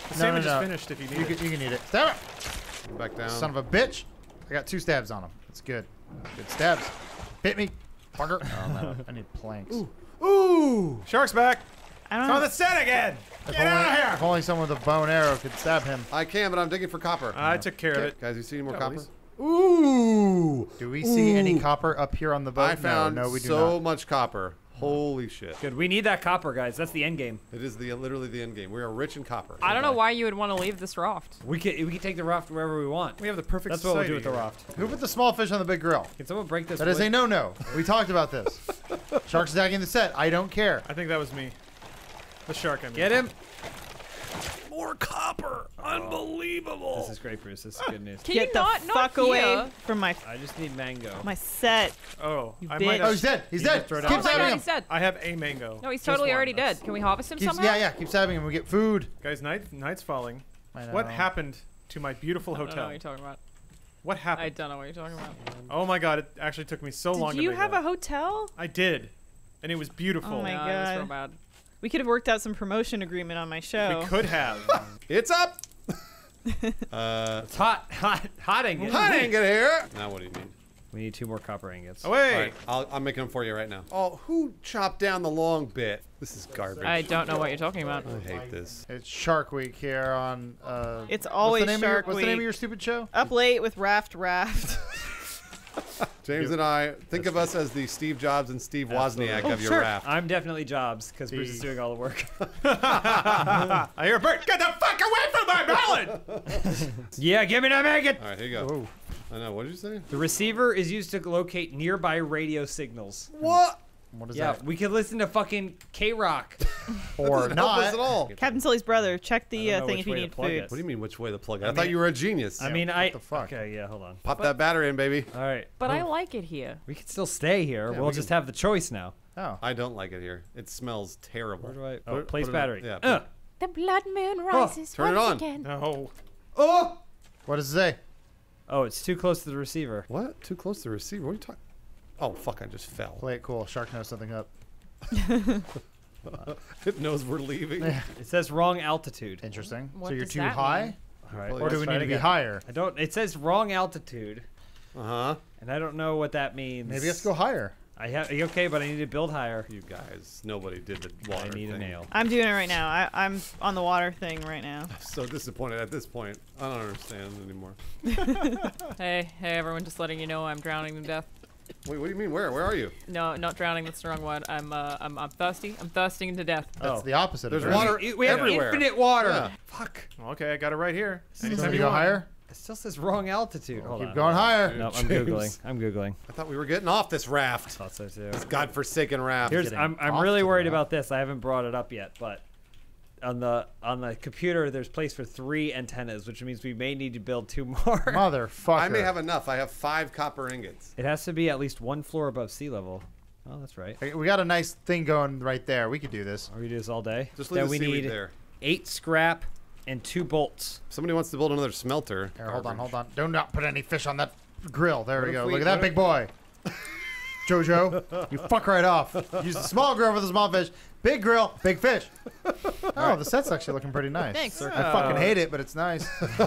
Speaker 6: The
Speaker 3: No,
Speaker 6: sandwich
Speaker 3: no, no.
Speaker 6: is finished if you need
Speaker 3: You
Speaker 6: it.
Speaker 3: can, you can eat it. Stab it.
Speaker 5: Back down.
Speaker 3: Son of a bitch. I got two stabs on him. That's good. Good stabs. Hit me. Fucker. Oh, no. I need planks.
Speaker 6: Ooh! Shark's back!
Speaker 1: I don't
Speaker 6: It's on
Speaker 1: know.
Speaker 6: the set again!
Speaker 3: If
Speaker 6: Get
Speaker 3: only,
Speaker 6: out of here!
Speaker 3: If only someone with a bone arrow could stab him.
Speaker 5: I can, but I'm digging for copper.
Speaker 6: I took care of it.
Speaker 5: Guys, you see any more
Speaker 6: Got
Speaker 5: copper?
Speaker 6: these.
Speaker 5: Ooh!
Speaker 3: Do we see any copper up here on the boat?
Speaker 5: I found
Speaker 3: no, no, we do
Speaker 5: so
Speaker 3: not.
Speaker 5: much copper. Holy shit!
Speaker 2: Good. We need that copper, guys. That's the end game.
Speaker 5: It is the literally the end game. We are rich in copper.
Speaker 7: I don't know why you would want to leave this raft.
Speaker 2: We can we can take the raft wherever we want.
Speaker 6: We have the perfect
Speaker 2: That's what we'll do
Speaker 6: society
Speaker 2: with the raft.
Speaker 3: Who put the small fish on the big grill?
Speaker 2: Can someone break this?
Speaker 3: That is
Speaker 2: wood?
Speaker 3: a no-no. We talked about this. Sharks attacking the set. I don't care.
Speaker 6: I think that was me. The shark, I mean.
Speaker 2: Get him.
Speaker 4: More copper. Unbelievable.
Speaker 2: This is great, Bruce. This is good news.
Speaker 7: Can
Speaker 1: Get
Speaker 7: you
Speaker 1: the
Speaker 7: not, not
Speaker 1: fuck
Speaker 7: here?
Speaker 1: away from my
Speaker 2: I just need mango.
Speaker 1: my set.
Speaker 6: Oh,
Speaker 1: You
Speaker 6: I
Speaker 1: bitch.
Speaker 6: might
Speaker 3: Oh, he's dead. He's
Speaker 2: You
Speaker 3: dead.
Speaker 2: just throw it
Speaker 3: Keep
Speaker 2: out.
Speaker 7: Oh my
Speaker 3: stabbing
Speaker 7: god,
Speaker 3: him.
Speaker 7: he's dead.
Speaker 6: I have a mango.
Speaker 7: No, he's
Speaker 6: Just
Speaker 7: totally
Speaker 6: one.
Speaker 7: already
Speaker 6: That's-
Speaker 7: dead. Can we harvest him
Speaker 3: Keeps,
Speaker 7: somehow?
Speaker 3: yeah, yeah. Keep stabbing him. We get food.
Speaker 6: Guys, night, night's falling.
Speaker 3: I
Speaker 6: What
Speaker 3: know.
Speaker 6: happened to my beautiful
Speaker 7: I don't know
Speaker 6: hotel?
Speaker 7: what you're talking about.
Speaker 6: What happened?
Speaker 7: I
Speaker 6: happened?
Speaker 7: don't know what you're talking about.
Speaker 6: Oh my god, it actually took me so long
Speaker 1: Did
Speaker 6: to
Speaker 1: you
Speaker 6: make
Speaker 1: have
Speaker 6: that.
Speaker 1: a hotel?
Speaker 6: I did. And it was beautiful.
Speaker 1: Oh my
Speaker 7: No, that's
Speaker 1: God.
Speaker 7: real bad.
Speaker 1: We could have worked out some promotion agreement on my show.
Speaker 6: We could have.
Speaker 5: It's up. uh,
Speaker 2: It's hot, hot, hot ingot.
Speaker 5: hot ingot here. Now what do you mean?
Speaker 2: We need two more copper ingots.
Speaker 6: Away!
Speaker 5: All right, I'll, I'm making them for you right now. Oh, who chopped down the long bit? This is garbage.
Speaker 7: I don't know what you're talking about.
Speaker 5: I hate this.
Speaker 3: It's Shark Week here on. Uh,
Speaker 1: It's
Speaker 3: what's
Speaker 1: always
Speaker 3: the name
Speaker 1: Shark
Speaker 3: of your, What's the name of your stupid show?
Speaker 1: Up late with Raft Raft.
Speaker 5: James and I think of us as the Steve Jobs and Steve Wozniak
Speaker 1: Oh,
Speaker 5: of your
Speaker 1: sure.
Speaker 5: raft.
Speaker 2: I'm definitely Jobs because Bruce is doing all the work.
Speaker 6: I hear a bird. Get the fuck away from my melon!
Speaker 2: yeah, give me that ingot.
Speaker 5: All right, here you go.
Speaker 3: Oh.
Speaker 5: I know. What did you say?
Speaker 2: The receiver is used to locate nearby radio signals.
Speaker 5: What?
Speaker 3: What is
Speaker 2: Yeah,
Speaker 3: that?
Speaker 2: we could listen to fucking K Rock.
Speaker 3: Or
Speaker 5: Doesn't help us at all.
Speaker 1: Captain Sully's brother. Check the uh, thing if you
Speaker 2: way to
Speaker 1: need food.
Speaker 2: it.
Speaker 5: What do you mean, which way the plug it? I,
Speaker 2: I
Speaker 5: thought you were a genius.
Speaker 2: I mean, I.
Speaker 3: the fuck?
Speaker 2: Okay, yeah, hold on.
Speaker 5: Pop that battery in, baby.
Speaker 2: All right,
Speaker 7: But I like it here.
Speaker 2: we could still stay here.
Speaker 5: Yeah,
Speaker 2: we'll
Speaker 5: we
Speaker 2: just
Speaker 5: can-
Speaker 2: have the choice now.
Speaker 3: Oh.
Speaker 5: I don't like it here. It smells terrible.
Speaker 2: Where do I? Oh,
Speaker 5: it-
Speaker 2: place
Speaker 5: put it in-
Speaker 2: battery.
Speaker 5: yeah,
Speaker 2: Uh.
Speaker 7: The blood moon rises
Speaker 5: turn it on.
Speaker 7: again.
Speaker 6: No.
Speaker 5: Oh!
Speaker 3: What does it say?
Speaker 2: Oh, it's too close to the receiver.
Speaker 5: What? Too close to the receiver? What are you talking? Oh fuck! I just fell.
Speaker 3: Play it cool. Shark knows something up.
Speaker 5: It knows we're leaving.
Speaker 2: It says wrong altitude.
Speaker 3: Interesting.
Speaker 7: What
Speaker 3: so you're
Speaker 7: does
Speaker 3: too
Speaker 7: that
Speaker 3: high?
Speaker 7: mean?
Speaker 2: All right.
Speaker 3: Or do we need to be higher?
Speaker 2: I don't. It says wrong altitude,
Speaker 5: Uh huh.
Speaker 2: and I don't know what that means.
Speaker 3: Maybe let's go higher.
Speaker 2: I have okay, but I need to build higher.
Speaker 5: You guys, nobody did the wall.
Speaker 2: I
Speaker 5: water
Speaker 2: need a
Speaker 5: thing.
Speaker 2: nail.
Speaker 1: I'm doing it right now. I, I'm on the water thing right now.
Speaker 5: So disappointed at this point. I don't understand anymore.
Speaker 7: Hey, hey, everyone! Just letting you know, I'm drowning to death.
Speaker 5: Wait, what do you mean? Where? Where are you?
Speaker 7: No, not drowning. That's the wrong word. I'm, uh, I'm, I'm thirsty. I'm thirsting to death.
Speaker 3: That's
Speaker 2: Oh.
Speaker 3: the opposite
Speaker 5: There's
Speaker 3: of
Speaker 5: water
Speaker 2: We- we have
Speaker 5: everywhere.
Speaker 2: infinite water.
Speaker 5: Yeah.
Speaker 2: Fuck.
Speaker 6: Okay, I got it right here. Anytime
Speaker 3: you
Speaker 6: you
Speaker 3: go
Speaker 6: want.
Speaker 3: hire?
Speaker 2: It still says wrong altitude. Hold
Speaker 3: Keep
Speaker 2: on.
Speaker 3: going higher.
Speaker 2: No, I'm
Speaker 5: James.
Speaker 2: googling. I'm googling.
Speaker 5: I thought we were getting off this raft.
Speaker 2: Thought so too.
Speaker 5: Godforsaken raft.
Speaker 2: Here's.
Speaker 3: getting
Speaker 2: I'm. I'm really
Speaker 3: to
Speaker 2: worried about this. I haven't brought it up yet, but on the on the computer, there's place for three antennas, which means we may need to build two more.
Speaker 3: Motherfucker.
Speaker 5: I may have enough. I have five copper ingots.
Speaker 2: It has to be at least one floor above sea level. Oh, that's right.
Speaker 3: Hey, We got a nice thing going right there. We could do this.
Speaker 2: Are we do this all day?
Speaker 5: Just leave
Speaker 2: we
Speaker 5: the seaweed
Speaker 2: need
Speaker 5: there.
Speaker 2: eight scrap and two bolts.
Speaker 5: Somebody wants to build another smelter.
Speaker 3: Here, hold on, hold on. Do not put any fish on that grill. There
Speaker 5: What
Speaker 3: we go.
Speaker 5: we-
Speaker 3: Look at that big boy. Jojo, you fuck right off. Use the small grill for the small fish. Big grill, big fish. Oh, the set's actually looking pretty nice.
Speaker 7: Thanks.
Speaker 3: I fucking hate it, but it's nice.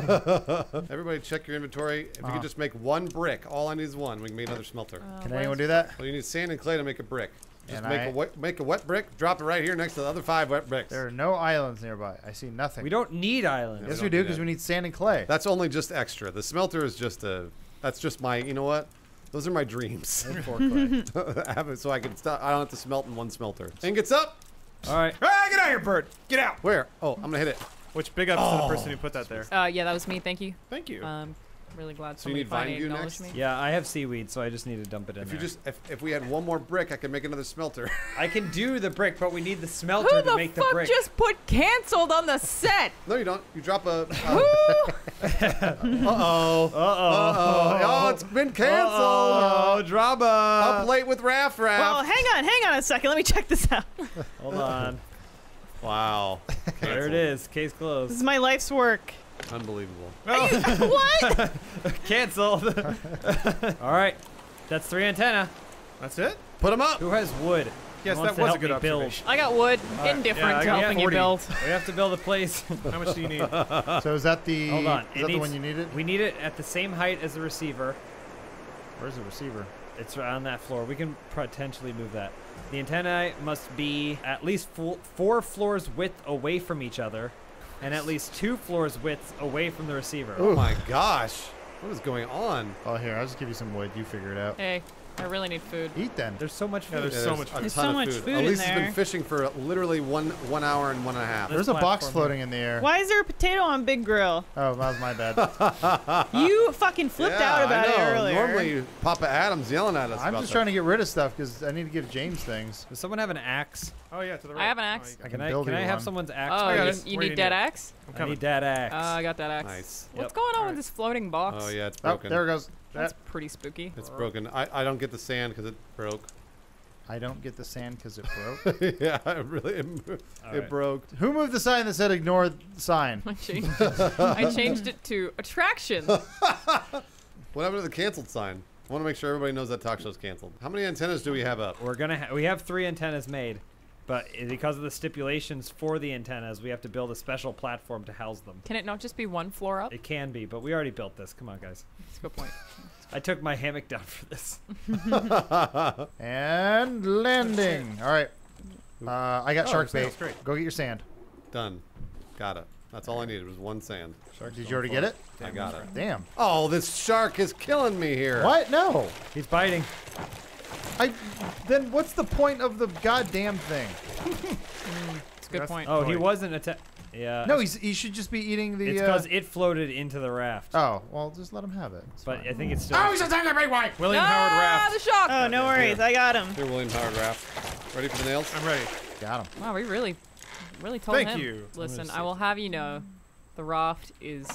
Speaker 5: Everybody check your inventory. If you
Speaker 3: Uh-huh.
Speaker 5: could just make one brick, all I need is one. We can make another smelter.
Speaker 3: Can anyone do that?
Speaker 5: Well, you need sand and clay to make a brick. Just
Speaker 3: And
Speaker 5: make
Speaker 3: I-
Speaker 5: a wet, make a wet brick. Drop it right here next to the other five wet bricks.
Speaker 3: There are no islands nearby. I see nothing.
Speaker 2: We don't need islands.
Speaker 3: Yes,
Speaker 5: we
Speaker 3: we
Speaker 5: don't
Speaker 3: do
Speaker 5: do
Speaker 3: because
Speaker 5: that.
Speaker 3: we need sand and clay.
Speaker 5: That's only just extra. The smelter is just a. That's just my. You know what? Those are my dreams.
Speaker 3: And clay.
Speaker 5: Have it so I can stop. I don't have to smelt in one smelter. Ingots up.
Speaker 2: All right.
Speaker 6: Ah, get out of here, bird! Get out!
Speaker 5: Where? Oh, I'm gonna hit it.
Speaker 6: Which big ups to the person who put that there.
Speaker 7: Uh, yeah, that was me. Thank you.
Speaker 6: Thank you.
Speaker 7: Um, really glad
Speaker 5: So you
Speaker 7: somebody
Speaker 5: need
Speaker 7: finally
Speaker 5: goo
Speaker 7: acknowledged
Speaker 5: next?
Speaker 7: me.
Speaker 2: Yeah, I have seaweed, so I just need to dump it in
Speaker 5: If
Speaker 2: there.
Speaker 5: you just if, if we had one more brick, I could make another smelter.
Speaker 2: I can do the brick, but we need the smelter
Speaker 7: Who
Speaker 2: to
Speaker 7: the
Speaker 2: make the
Speaker 7: fuck
Speaker 2: brick.
Speaker 7: just put canceled on the set?
Speaker 5: no, you don't. You drop a.
Speaker 7: Who?
Speaker 5: Uh oh.
Speaker 2: Uh oh.
Speaker 5: Uh oh. Oh, it's been canceled.
Speaker 2: Oh, drama.
Speaker 5: Up late with Raff Raff.
Speaker 1: Well, hang on, hang on a second. Let me check this out.
Speaker 2: Hold on.
Speaker 5: wow.
Speaker 2: there it is. Case closed.
Speaker 1: This is my life's work.
Speaker 5: Unbelievable.
Speaker 1: what?
Speaker 2: Canceled. All right. That's three antenna.
Speaker 6: That's it?
Speaker 5: Put them up.
Speaker 2: Who has wood?
Speaker 6: Yes, that was a good
Speaker 2: me build?
Speaker 7: I got wood. Indifferent
Speaker 6: I
Speaker 7: to
Speaker 6: got
Speaker 7: helping you build.
Speaker 2: We have to build a place.
Speaker 6: How much do you need?
Speaker 3: So is that the?
Speaker 2: Hold on.
Speaker 3: Is
Speaker 2: It
Speaker 3: that the one you needed?
Speaker 2: We need it at the same height as the receiver.
Speaker 3: Where's the receiver?
Speaker 2: It's on that floor. We can potentially move that. The antennae must be at least four floors width away from each other, and at least two floors width away from the receiver.
Speaker 5: Oh my gosh. What is going on?
Speaker 3: Oh, here. I'll just give you some wood. You figure it out.
Speaker 7: Hey, I really need food.
Speaker 3: Eat then.
Speaker 2: There's so much food.
Speaker 6: Yeah, there's
Speaker 5: Yeah,
Speaker 6: so
Speaker 5: there's
Speaker 6: much
Speaker 5: a
Speaker 6: food.
Speaker 1: There's so
Speaker 5: of
Speaker 1: much
Speaker 5: food.
Speaker 1: food in
Speaker 5: Elise has
Speaker 1: there.
Speaker 5: been fishing for literally one one hour and one and a half.
Speaker 2: There's
Speaker 3: There's a box floating in the air.
Speaker 1: Why is there a potato on Big Grill?
Speaker 3: Oh, that was my bad.
Speaker 1: You fucking flipped
Speaker 5: yeah,
Speaker 1: out about
Speaker 5: I know.
Speaker 1: it earlier.
Speaker 5: Normally, Papa Adam's yelling at us.
Speaker 3: I'm
Speaker 5: about
Speaker 3: just
Speaker 5: that.
Speaker 3: trying to get rid of stuff because I need to give James things.
Speaker 2: Does someone have an axe?
Speaker 6: Oh, yeah, to the right.
Speaker 7: I have an axe.
Speaker 6: Oh,
Speaker 3: I
Speaker 2: Can
Speaker 3: can
Speaker 2: I,
Speaker 3: build
Speaker 2: can I have someone's axe?
Speaker 7: Oh,
Speaker 6: I
Speaker 7: you, you need dead axe?
Speaker 6: I'm
Speaker 2: I
Speaker 6: coming.
Speaker 2: need dead axe.
Speaker 7: Uh, I got that axe.
Speaker 5: Nice.
Speaker 7: What's going on with this floating box?
Speaker 5: Oh yeah, it's
Speaker 3: Oh,
Speaker 5: broken.
Speaker 3: there it goes.
Speaker 7: That's
Speaker 3: That-
Speaker 7: pretty spooky.
Speaker 5: It's broken. I, I don't get the sand because it broke.
Speaker 3: I don't get the sand because it broke.
Speaker 5: yeah, it really it, it
Speaker 2: Alright.
Speaker 5: broke.
Speaker 3: Who moved the sign that said ignore the sign?
Speaker 7: I changed, I changed it to attraction.
Speaker 5: What happened to the canceled sign? I want to make sure everybody knows that talk show's canceled. How many antennas do we have up?
Speaker 2: We're gonna ha- we have three antennas made, but because of the stipulations for the antennas, we have to build a special platform to house them.
Speaker 7: Can it not just be one floor up?
Speaker 2: It can be, but we already built this. Come on, guys.
Speaker 7: That's a good point.
Speaker 2: I took my hammock down for this.
Speaker 3: And landing. All right. Uh, I got
Speaker 6: Oh,
Speaker 3: shark bait.
Speaker 6: great.
Speaker 3: Go get your sand.
Speaker 5: Done. Got it. That's all I needed was one sand. Shark.
Speaker 3: Did you already get it?
Speaker 5: I got it.
Speaker 3: Damn.
Speaker 5: Oh, this shark is killing me here.
Speaker 3: What? No.
Speaker 2: He's biting.
Speaker 3: I. Then what's the point of the goddamn thing?
Speaker 7: It's a good
Speaker 6: That's-
Speaker 7: point.
Speaker 2: Oh, he wasn't atta- Yeah.
Speaker 3: No, he's he should just be eating the.
Speaker 2: It's
Speaker 3: uh,
Speaker 2: because it floated into the raft.
Speaker 3: Oh well, just let him have it. It's
Speaker 2: but
Speaker 3: fine.
Speaker 2: I think it's still.
Speaker 6: Oh, he's attacking me, white! William Howard
Speaker 7: ah,
Speaker 6: Raft.
Speaker 7: the shock!
Speaker 1: Oh, no worries. I got him.
Speaker 5: Here, William Howard Raft. Ready for the nails?
Speaker 6: I'm ready.
Speaker 3: got him.
Speaker 7: Wow, we really, really told
Speaker 6: Thank
Speaker 7: him.
Speaker 6: Thank you.
Speaker 7: Listen. I will have you know, the raft is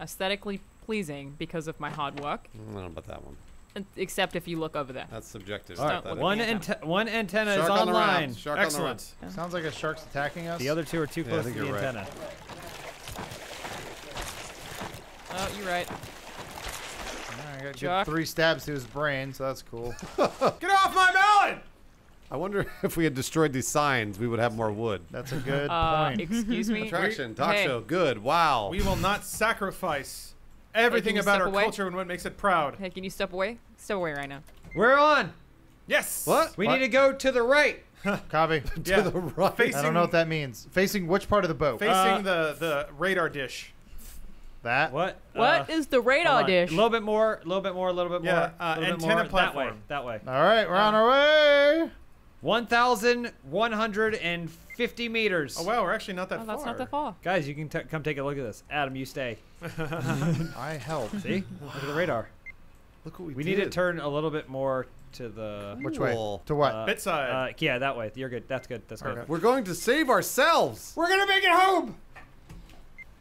Speaker 7: aesthetically pleasing because of my hard work.
Speaker 5: I don't know about that one.
Speaker 7: And- Except if you look over there.
Speaker 5: That's subjective.
Speaker 2: All right,
Speaker 7: Start
Speaker 2: one,
Speaker 7: at
Speaker 2: ante- one antenna
Speaker 5: Shark
Speaker 2: is
Speaker 5: on the
Speaker 2: online.
Speaker 5: raft. Shark on the
Speaker 6: Excellent.
Speaker 3: Sounds like a shark's attacking us.
Speaker 2: The other two are too
Speaker 5: Yeah, I
Speaker 2: close
Speaker 5: think
Speaker 2: to the
Speaker 5: you're right.
Speaker 2: antenna.
Speaker 7: Oh, you're right.
Speaker 3: I got
Speaker 7: Shark.
Speaker 3: give three stabs to his brain, so that's cool.
Speaker 6: Get off my melon!
Speaker 5: I wonder if we had destroyed these signs, we would have more wood.
Speaker 3: That's a good
Speaker 7: Uh,
Speaker 3: point.
Speaker 7: excuse me.
Speaker 5: Attraction, talk
Speaker 7: Hey.
Speaker 5: show, good. Wow.
Speaker 6: We will not sacrifice everything
Speaker 7: you
Speaker 6: about
Speaker 7: step
Speaker 6: our
Speaker 7: away?
Speaker 6: culture and what makes it proud.
Speaker 7: Hey, can you step away? Step away right now.
Speaker 2: We're on.
Speaker 6: Yes!
Speaker 5: what?
Speaker 2: We
Speaker 3: What?
Speaker 2: need to go to the right.
Speaker 3: Copy.
Speaker 6: Yeah.
Speaker 5: To the right.
Speaker 6: Facing,
Speaker 3: I don't know what that means. Facing which part of the boat?
Speaker 6: Facing
Speaker 2: Uh,
Speaker 6: the, the radar dish.
Speaker 3: that.
Speaker 2: What?
Speaker 7: What
Speaker 2: Uh,
Speaker 7: is the radar dish?
Speaker 2: A little bit more. A little bit more. A little bit
Speaker 6: Yeah,
Speaker 2: more.
Speaker 6: uh,
Speaker 2: a little bit
Speaker 6: antenna
Speaker 2: more.
Speaker 6: platform.
Speaker 2: That way. That way.
Speaker 3: All right, we're on our way.
Speaker 2: One thousand one hundred and fifty meters.
Speaker 6: Oh, wow, we're actually not that
Speaker 7: Oh,
Speaker 6: far.
Speaker 7: that's not that far.
Speaker 2: Guys, you can t- come take a look at this. Adam, you stay.
Speaker 3: I help.
Speaker 2: See? look at the radar.
Speaker 5: Look what we,
Speaker 2: We
Speaker 5: did.
Speaker 2: need to turn a little bit more to the.
Speaker 3: Which way? To what?
Speaker 2: uh,
Speaker 6: Bit side.
Speaker 2: Uh, yeah, that way. You're good. That's good. That's good.
Speaker 3: Okay.
Speaker 5: We're going to save ourselves.
Speaker 6: We're gonna make it home!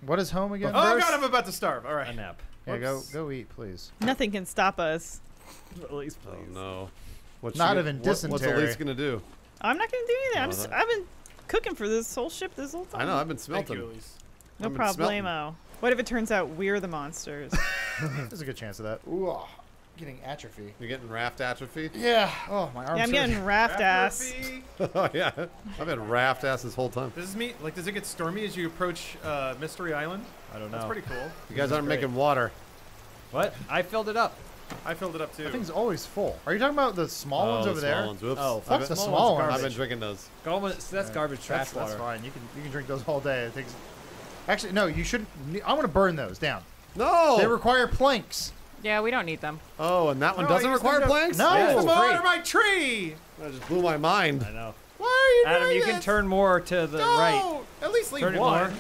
Speaker 3: what is home again?
Speaker 6: Oh,
Speaker 2: First-
Speaker 6: God, I'm about to starve. All right.
Speaker 2: A nap.
Speaker 3: yeah, go
Speaker 6: Whoops.
Speaker 3: go eat, please.
Speaker 1: Nothing can stop us.
Speaker 2: Please,
Speaker 5: Oh no. What's
Speaker 3: Not
Speaker 5: she,
Speaker 3: even
Speaker 5: what- What's
Speaker 3: dysentery.
Speaker 5: Elise gonna do?
Speaker 1: I'm not gonna do anything. I'm
Speaker 5: Oh,
Speaker 1: just,
Speaker 5: that-
Speaker 1: I've been cooking for this whole ship this whole time.
Speaker 5: I know. I've been
Speaker 6: Thank
Speaker 5: smelting.
Speaker 6: you, Elise.
Speaker 1: No
Speaker 5: I've been smelting.
Speaker 1: problemo. What if it turns out we're the monsters?
Speaker 3: There's a good chance of that. Ooh, ah, getting atrophy.
Speaker 5: You're getting raft atrophy.
Speaker 3: Yeah. Oh, my arms.
Speaker 1: yeah, I'm getting raft ass.
Speaker 5: Oh yeah. I've been raft ass this whole time.
Speaker 6: Does this mean, like, does it get stormy as you approach uh, Mystery Island?
Speaker 2: I don't know.
Speaker 6: That's pretty cool.
Speaker 5: You guys aren't
Speaker 2: great.
Speaker 5: making water.
Speaker 2: What? I filled it up.
Speaker 6: I filled it up too.
Speaker 3: That thing's always full. Are you talking about the small
Speaker 5: oh,
Speaker 3: ones
Speaker 5: the
Speaker 3: over
Speaker 5: small
Speaker 3: there?
Speaker 5: Ones. Whoops.
Speaker 2: Oh,
Speaker 5: I've
Speaker 3: fuck
Speaker 5: been-
Speaker 3: the
Speaker 2: small
Speaker 3: small
Speaker 2: ones.
Speaker 5: I've been drinking those.
Speaker 2: Go on, that's garbage trash
Speaker 3: That's, that's fine. You can you can drink those all day. It takes. Actually, no. You shouldn't. I'm gonna burn those down.
Speaker 5: No.
Speaker 3: They require planks.
Speaker 7: Yeah, we don't need them.
Speaker 5: oh, and that one
Speaker 6: No, I
Speaker 5: doesn't require planks.
Speaker 3: No.
Speaker 2: Yeah, it's
Speaker 6: Come
Speaker 2: free.
Speaker 6: my tree!
Speaker 5: That just blew my mind.
Speaker 2: I know.
Speaker 3: Why are you
Speaker 2: Adam,
Speaker 3: doing
Speaker 2: you can turn more to the right.
Speaker 6: At least leave
Speaker 2: Turn it
Speaker 6: one.
Speaker 2: more.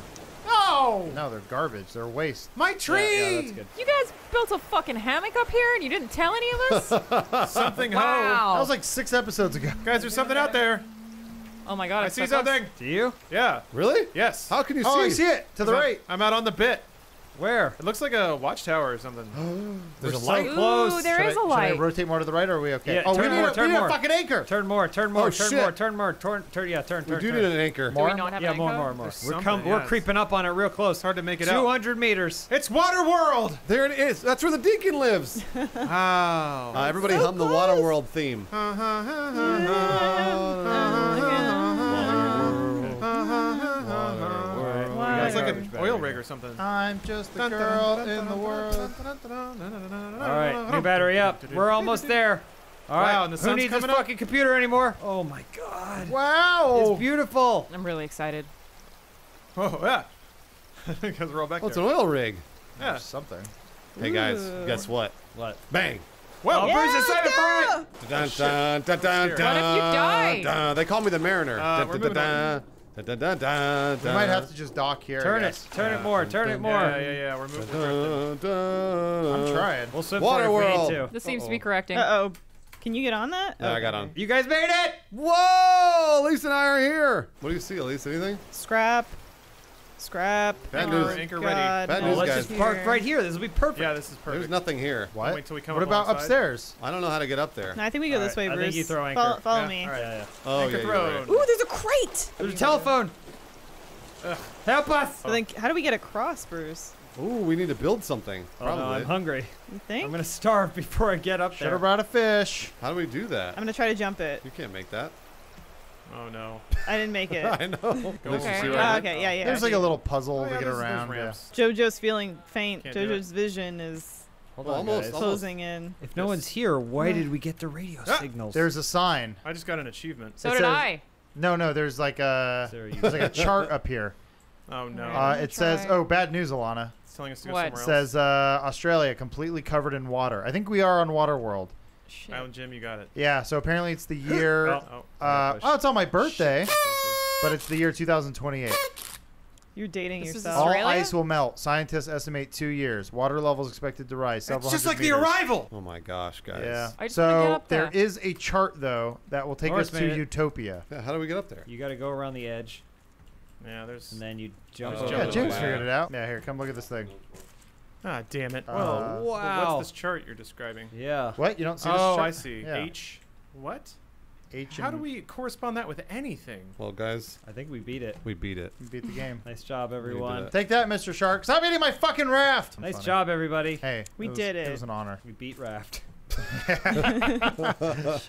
Speaker 3: No.
Speaker 6: No!
Speaker 3: No, they're garbage. They're waste.
Speaker 6: My tree!
Speaker 2: yeah, that's good.
Speaker 7: You guys built a fucking hammock up here and you didn't tell any of us?
Speaker 6: Something ho!
Speaker 7: wow.
Speaker 3: That was like six episodes ago.
Speaker 6: Guys, there's something out there.
Speaker 7: oh my god.
Speaker 6: I
Speaker 7: it's
Speaker 6: see
Speaker 7: so close.
Speaker 6: something.
Speaker 2: Do you?
Speaker 6: Yeah.
Speaker 5: Really?
Speaker 6: Yes.
Speaker 5: How can you
Speaker 3: Oh,
Speaker 5: see?
Speaker 3: I see it to the
Speaker 6: I'm out-
Speaker 3: right.
Speaker 6: I'm out on the bit.
Speaker 2: Where?
Speaker 6: It looks like a watchtower or something.
Speaker 3: There's
Speaker 2: We're
Speaker 3: a
Speaker 2: so
Speaker 3: light.
Speaker 7: Ooh,
Speaker 2: close.
Speaker 7: there
Speaker 3: should
Speaker 7: is
Speaker 3: I,
Speaker 7: a
Speaker 3: Should I rotate more to the right, or are we okay?
Speaker 2: Yeah,
Speaker 3: oh, we need,
Speaker 2: more,
Speaker 3: a,
Speaker 2: turn
Speaker 3: we need
Speaker 2: more.
Speaker 3: a fucking anchor.
Speaker 2: Turn more, turn more,
Speaker 5: Oh,
Speaker 2: turn
Speaker 5: shit.
Speaker 2: more, turn more, turn, turn, yeah, turn,
Speaker 5: We do
Speaker 2: turn.
Speaker 5: need an anchor.
Speaker 7: Do we not have
Speaker 2: yeah,
Speaker 7: an
Speaker 2: more,
Speaker 7: anchor?
Speaker 2: more, more.
Speaker 6: There's
Speaker 2: We're
Speaker 6: something,
Speaker 2: come, we're creeping up on it real close.
Speaker 6: Hard to make it out.
Speaker 2: 200 meters.
Speaker 6: It's Water World!
Speaker 5: There it is. That's where the deacon lives.
Speaker 6: Wow.
Speaker 5: Uh, everybody hum the water world theme.
Speaker 6: It's like an oil rig or something.
Speaker 3: I'm just the girl in the world.
Speaker 2: All right, new battery up. We're almost there. All right,
Speaker 6: Wow, and the
Speaker 2: who
Speaker 6: sun's
Speaker 2: needs this
Speaker 6: coming up?
Speaker 2: fucking computer anymore? Oh my god,
Speaker 3: Wow.
Speaker 2: it's beautiful.
Speaker 7: I'm really excited.
Speaker 6: Oh, yeah. Because we're all back
Speaker 5: Oh, it's an oil rig.
Speaker 6: Yeah.
Speaker 3: Something.
Speaker 5: Hey guys,
Speaker 1: Ooh.
Speaker 5: guess what?
Speaker 2: What?
Speaker 5: Bang!
Speaker 6: Well,
Speaker 2: Oh, Bruce is excited for it.
Speaker 5: Dun, dun, dun, dun, dun, What
Speaker 7: if you die?
Speaker 5: dun. They call me the Mariner.
Speaker 6: Uh,
Speaker 5: Dun,
Speaker 6: we're
Speaker 5: dun,
Speaker 6: moving
Speaker 5: dun, dun, dun, dun, dun,
Speaker 3: We might have to just dock here.
Speaker 2: Turn it,
Speaker 3: guess.
Speaker 2: turn it more, turn it more.
Speaker 6: yeah, yeah, yeah. We're moving. We're
Speaker 5: Dun, dun.
Speaker 3: I'm trying.
Speaker 2: We'll swim
Speaker 5: Water
Speaker 2: for it if
Speaker 5: world.
Speaker 2: we need to.
Speaker 7: This seems to be correcting.
Speaker 1: Uh oh. Can you get on that?
Speaker 5: Yeah, I got on.
Speaker 2: You guys made it.
Speaker 5: Whoa! Elise and I are here. What do you see, Elise? Anything?
Speaker 1: Scrap. Scrap.
Speaker 5: Bad oh
Speaker 6: Anchor-
Speaker 5: news.
Speaker 6: anchor ready.
Speaker 1: God,
Speaker 5: Bad
Speaker 2: Well,
Speaker 5: news,
Speaker 2: let's
Speaker 5: guys.
Speaker 2: just park right here. This will be perfect.
Speaker 6: Yeah, this is perfect.
Speaker 5: There's nothing here.
Speaker 3: What?
Speaker 6: Wait till we come
Speaker 3: what
Speaker 6: up
Speaker 3: about
Speaker 6: alongside.
Speaker 3: upstairs?
Speaker 5: I don't know how to get up there.
Speaker 1: No, I think we go
Speaker 2: All
Speaker 1: this way,
Speaker 2: right, I
Speaker 1: Bruce.
Speaker 2: think you throw anchor.
Speaker 1: Follow, follow
Speaker 6: Yeah,
Speaker 1: me.
Speaker 6: all right.
Speaker 2: Yeah, yeah.
Speaker 5: Oh,
Speaker 6: Anchor
Speaker 5: yeah, you're right.
Speaker 6: thrown.
Speaker 1: Ooh, there's a crate.
Speaker 2: There's a telephone. Help us.
Speaker 1: So then, how do we get across, Bruce?
Speaker 5: Ooh, we need to build something.
Speaker 2: Oh, no,
Speaker 5: Probably.
Speaker 2: I'm hungry.
Speaker 1: You think?
Speaker 2: I'm gonna starve before I get up
Speaker 3: Should
Speaker 2: there.
Speaker 3: have brought a fish.
Speaker 5: How do we do that?
Speaker 1: I'm gonna try to jump it.
Speaker 5: You can't make that.
Speaker 6: Oh no.
Speaker 1: I didn't make it.
Speaker 5: I know.
Speaker 6: Go
Speaker 5: Elise,
Speaker 7: Okay.
Speaker 5: see what I did?
Speaker 1: okay, yeah, yeah.
Speaker 3: There's like a little puzzle
Speaker 6: Oh,
Speaker 3: to get
Speaker 6: there's- there's
Speaker 3: around. yeah.
Speaker 1: JoJo's feeling faint.
Speaker 6: Can't
Speaker 1: JoJo's vision is
Speaker 5: Well,
Speaker 2: on,
Speaker 5: almost,
Speaker 2: guys.
Speaker 5: almost.
Speaker 1: closing in.
Speaker 2: If no one's here, why did we get the radio
Speaker 6: Ah,
Speaker 2: signals?
Speaker 3: There's a sign.
Speaker 6: I just got an achievement.
Speaker 7: So
Speaker 3: It
Speaker 7: did
Speaker 3: says-
Speaker 7: I.
Speaker 3: No, no. There's like a
Speaker 2: Sarah, you-
Speaker 3: there's like a chart up here.
Speaker 6: Oh no.
Speaker 3: Uh,
Speaker 7: I'm gonna
Speaker 3: it says, "Oh, bad news, Alana."
Speaker 6: it's telling us to go
Speaker 7: what?
Speaker 6: Somewhere else.
Speaker 3: says uh, Australia completely covered in water. I think we are on Water World.
Speaker 7: Shit.
Speaker 6: Alan Jim, you got it.
Speaker 3: Yeah. So apparently it's the year.
Speaker 2: Oh.
Speaker 6: Oh.
Speaker 3: uh, oh, it's on my birthday, but it's the year 2028.
Speaker 1: You're dating
Speaker 7: This
Speaker 1: yourself.
Speaker 3: All
Speaker 7: Australia?
Speaker 3: ice will melt. Scientists estimate two years. Water levels expected to rise several
Speaker 6: It's just
Speaker 3: hundred
Speaker 6: like the
Speaker 3: meters.
Speaker 6: arrival.
Speaker 5: Oh my gosh, guys.
Speaker 3: Yeah.
Speaker 7: I just wanna get
Speaker 3: So there
Speaker 7: there.
Speaker 3: is a chart though that will take
Speaker 2: Norris
Speaker 3: us to
Speaker 2: it.
Speaker 3: Utopia.
Speaker 5: Yeah, How do we get up there?
Speaker 2: You gotta go around the edge,
Speaker 6: Yeah, there's.
Speaker 2: and then you jump.
Speaker 6: Oh,
Speaker 3: Yeah, James figured it out. Yeah, here, come look at this thing.
Speaker 6: Ah, damn it.
Speaker 3: Uh,
Speaker 6: well,
Speaker 2: Oh,
Speaker 6: well,
Speaker 2: wow.
Speaker 6: what's this chart you're describing?
Speaker 2: Yeah.
Speaker 3: What? You don't see this
Speaker 6: Oh. I see.
Speaker 3: Yeah.
Speaker 6: H. What?
Speaker 3: H.
Speaker 6: How do we correspond that with anything?
Speaker 5: Well, guys,
Speaker 2: I think we beat it.
Speaker 5: we beat it.
Speaker 3: You beat the game.
Speaker 2: Nice job, everyone.
Speaker 5: that.
Speaker 3: Take that, Mr. Shark. Stop eating my fucking raft. I'm
Speaker 2: Nice
Speaker 3: funny.
Speaker 2: job, everybody.
Speaker 3: Hey,
Speaker 1: We
Speaker 3: was-
Speaker 1: did
Speaker 3: It
Speaker 1: it.
Speaker 3: was an honor.
Speaker 2: We beat Raft.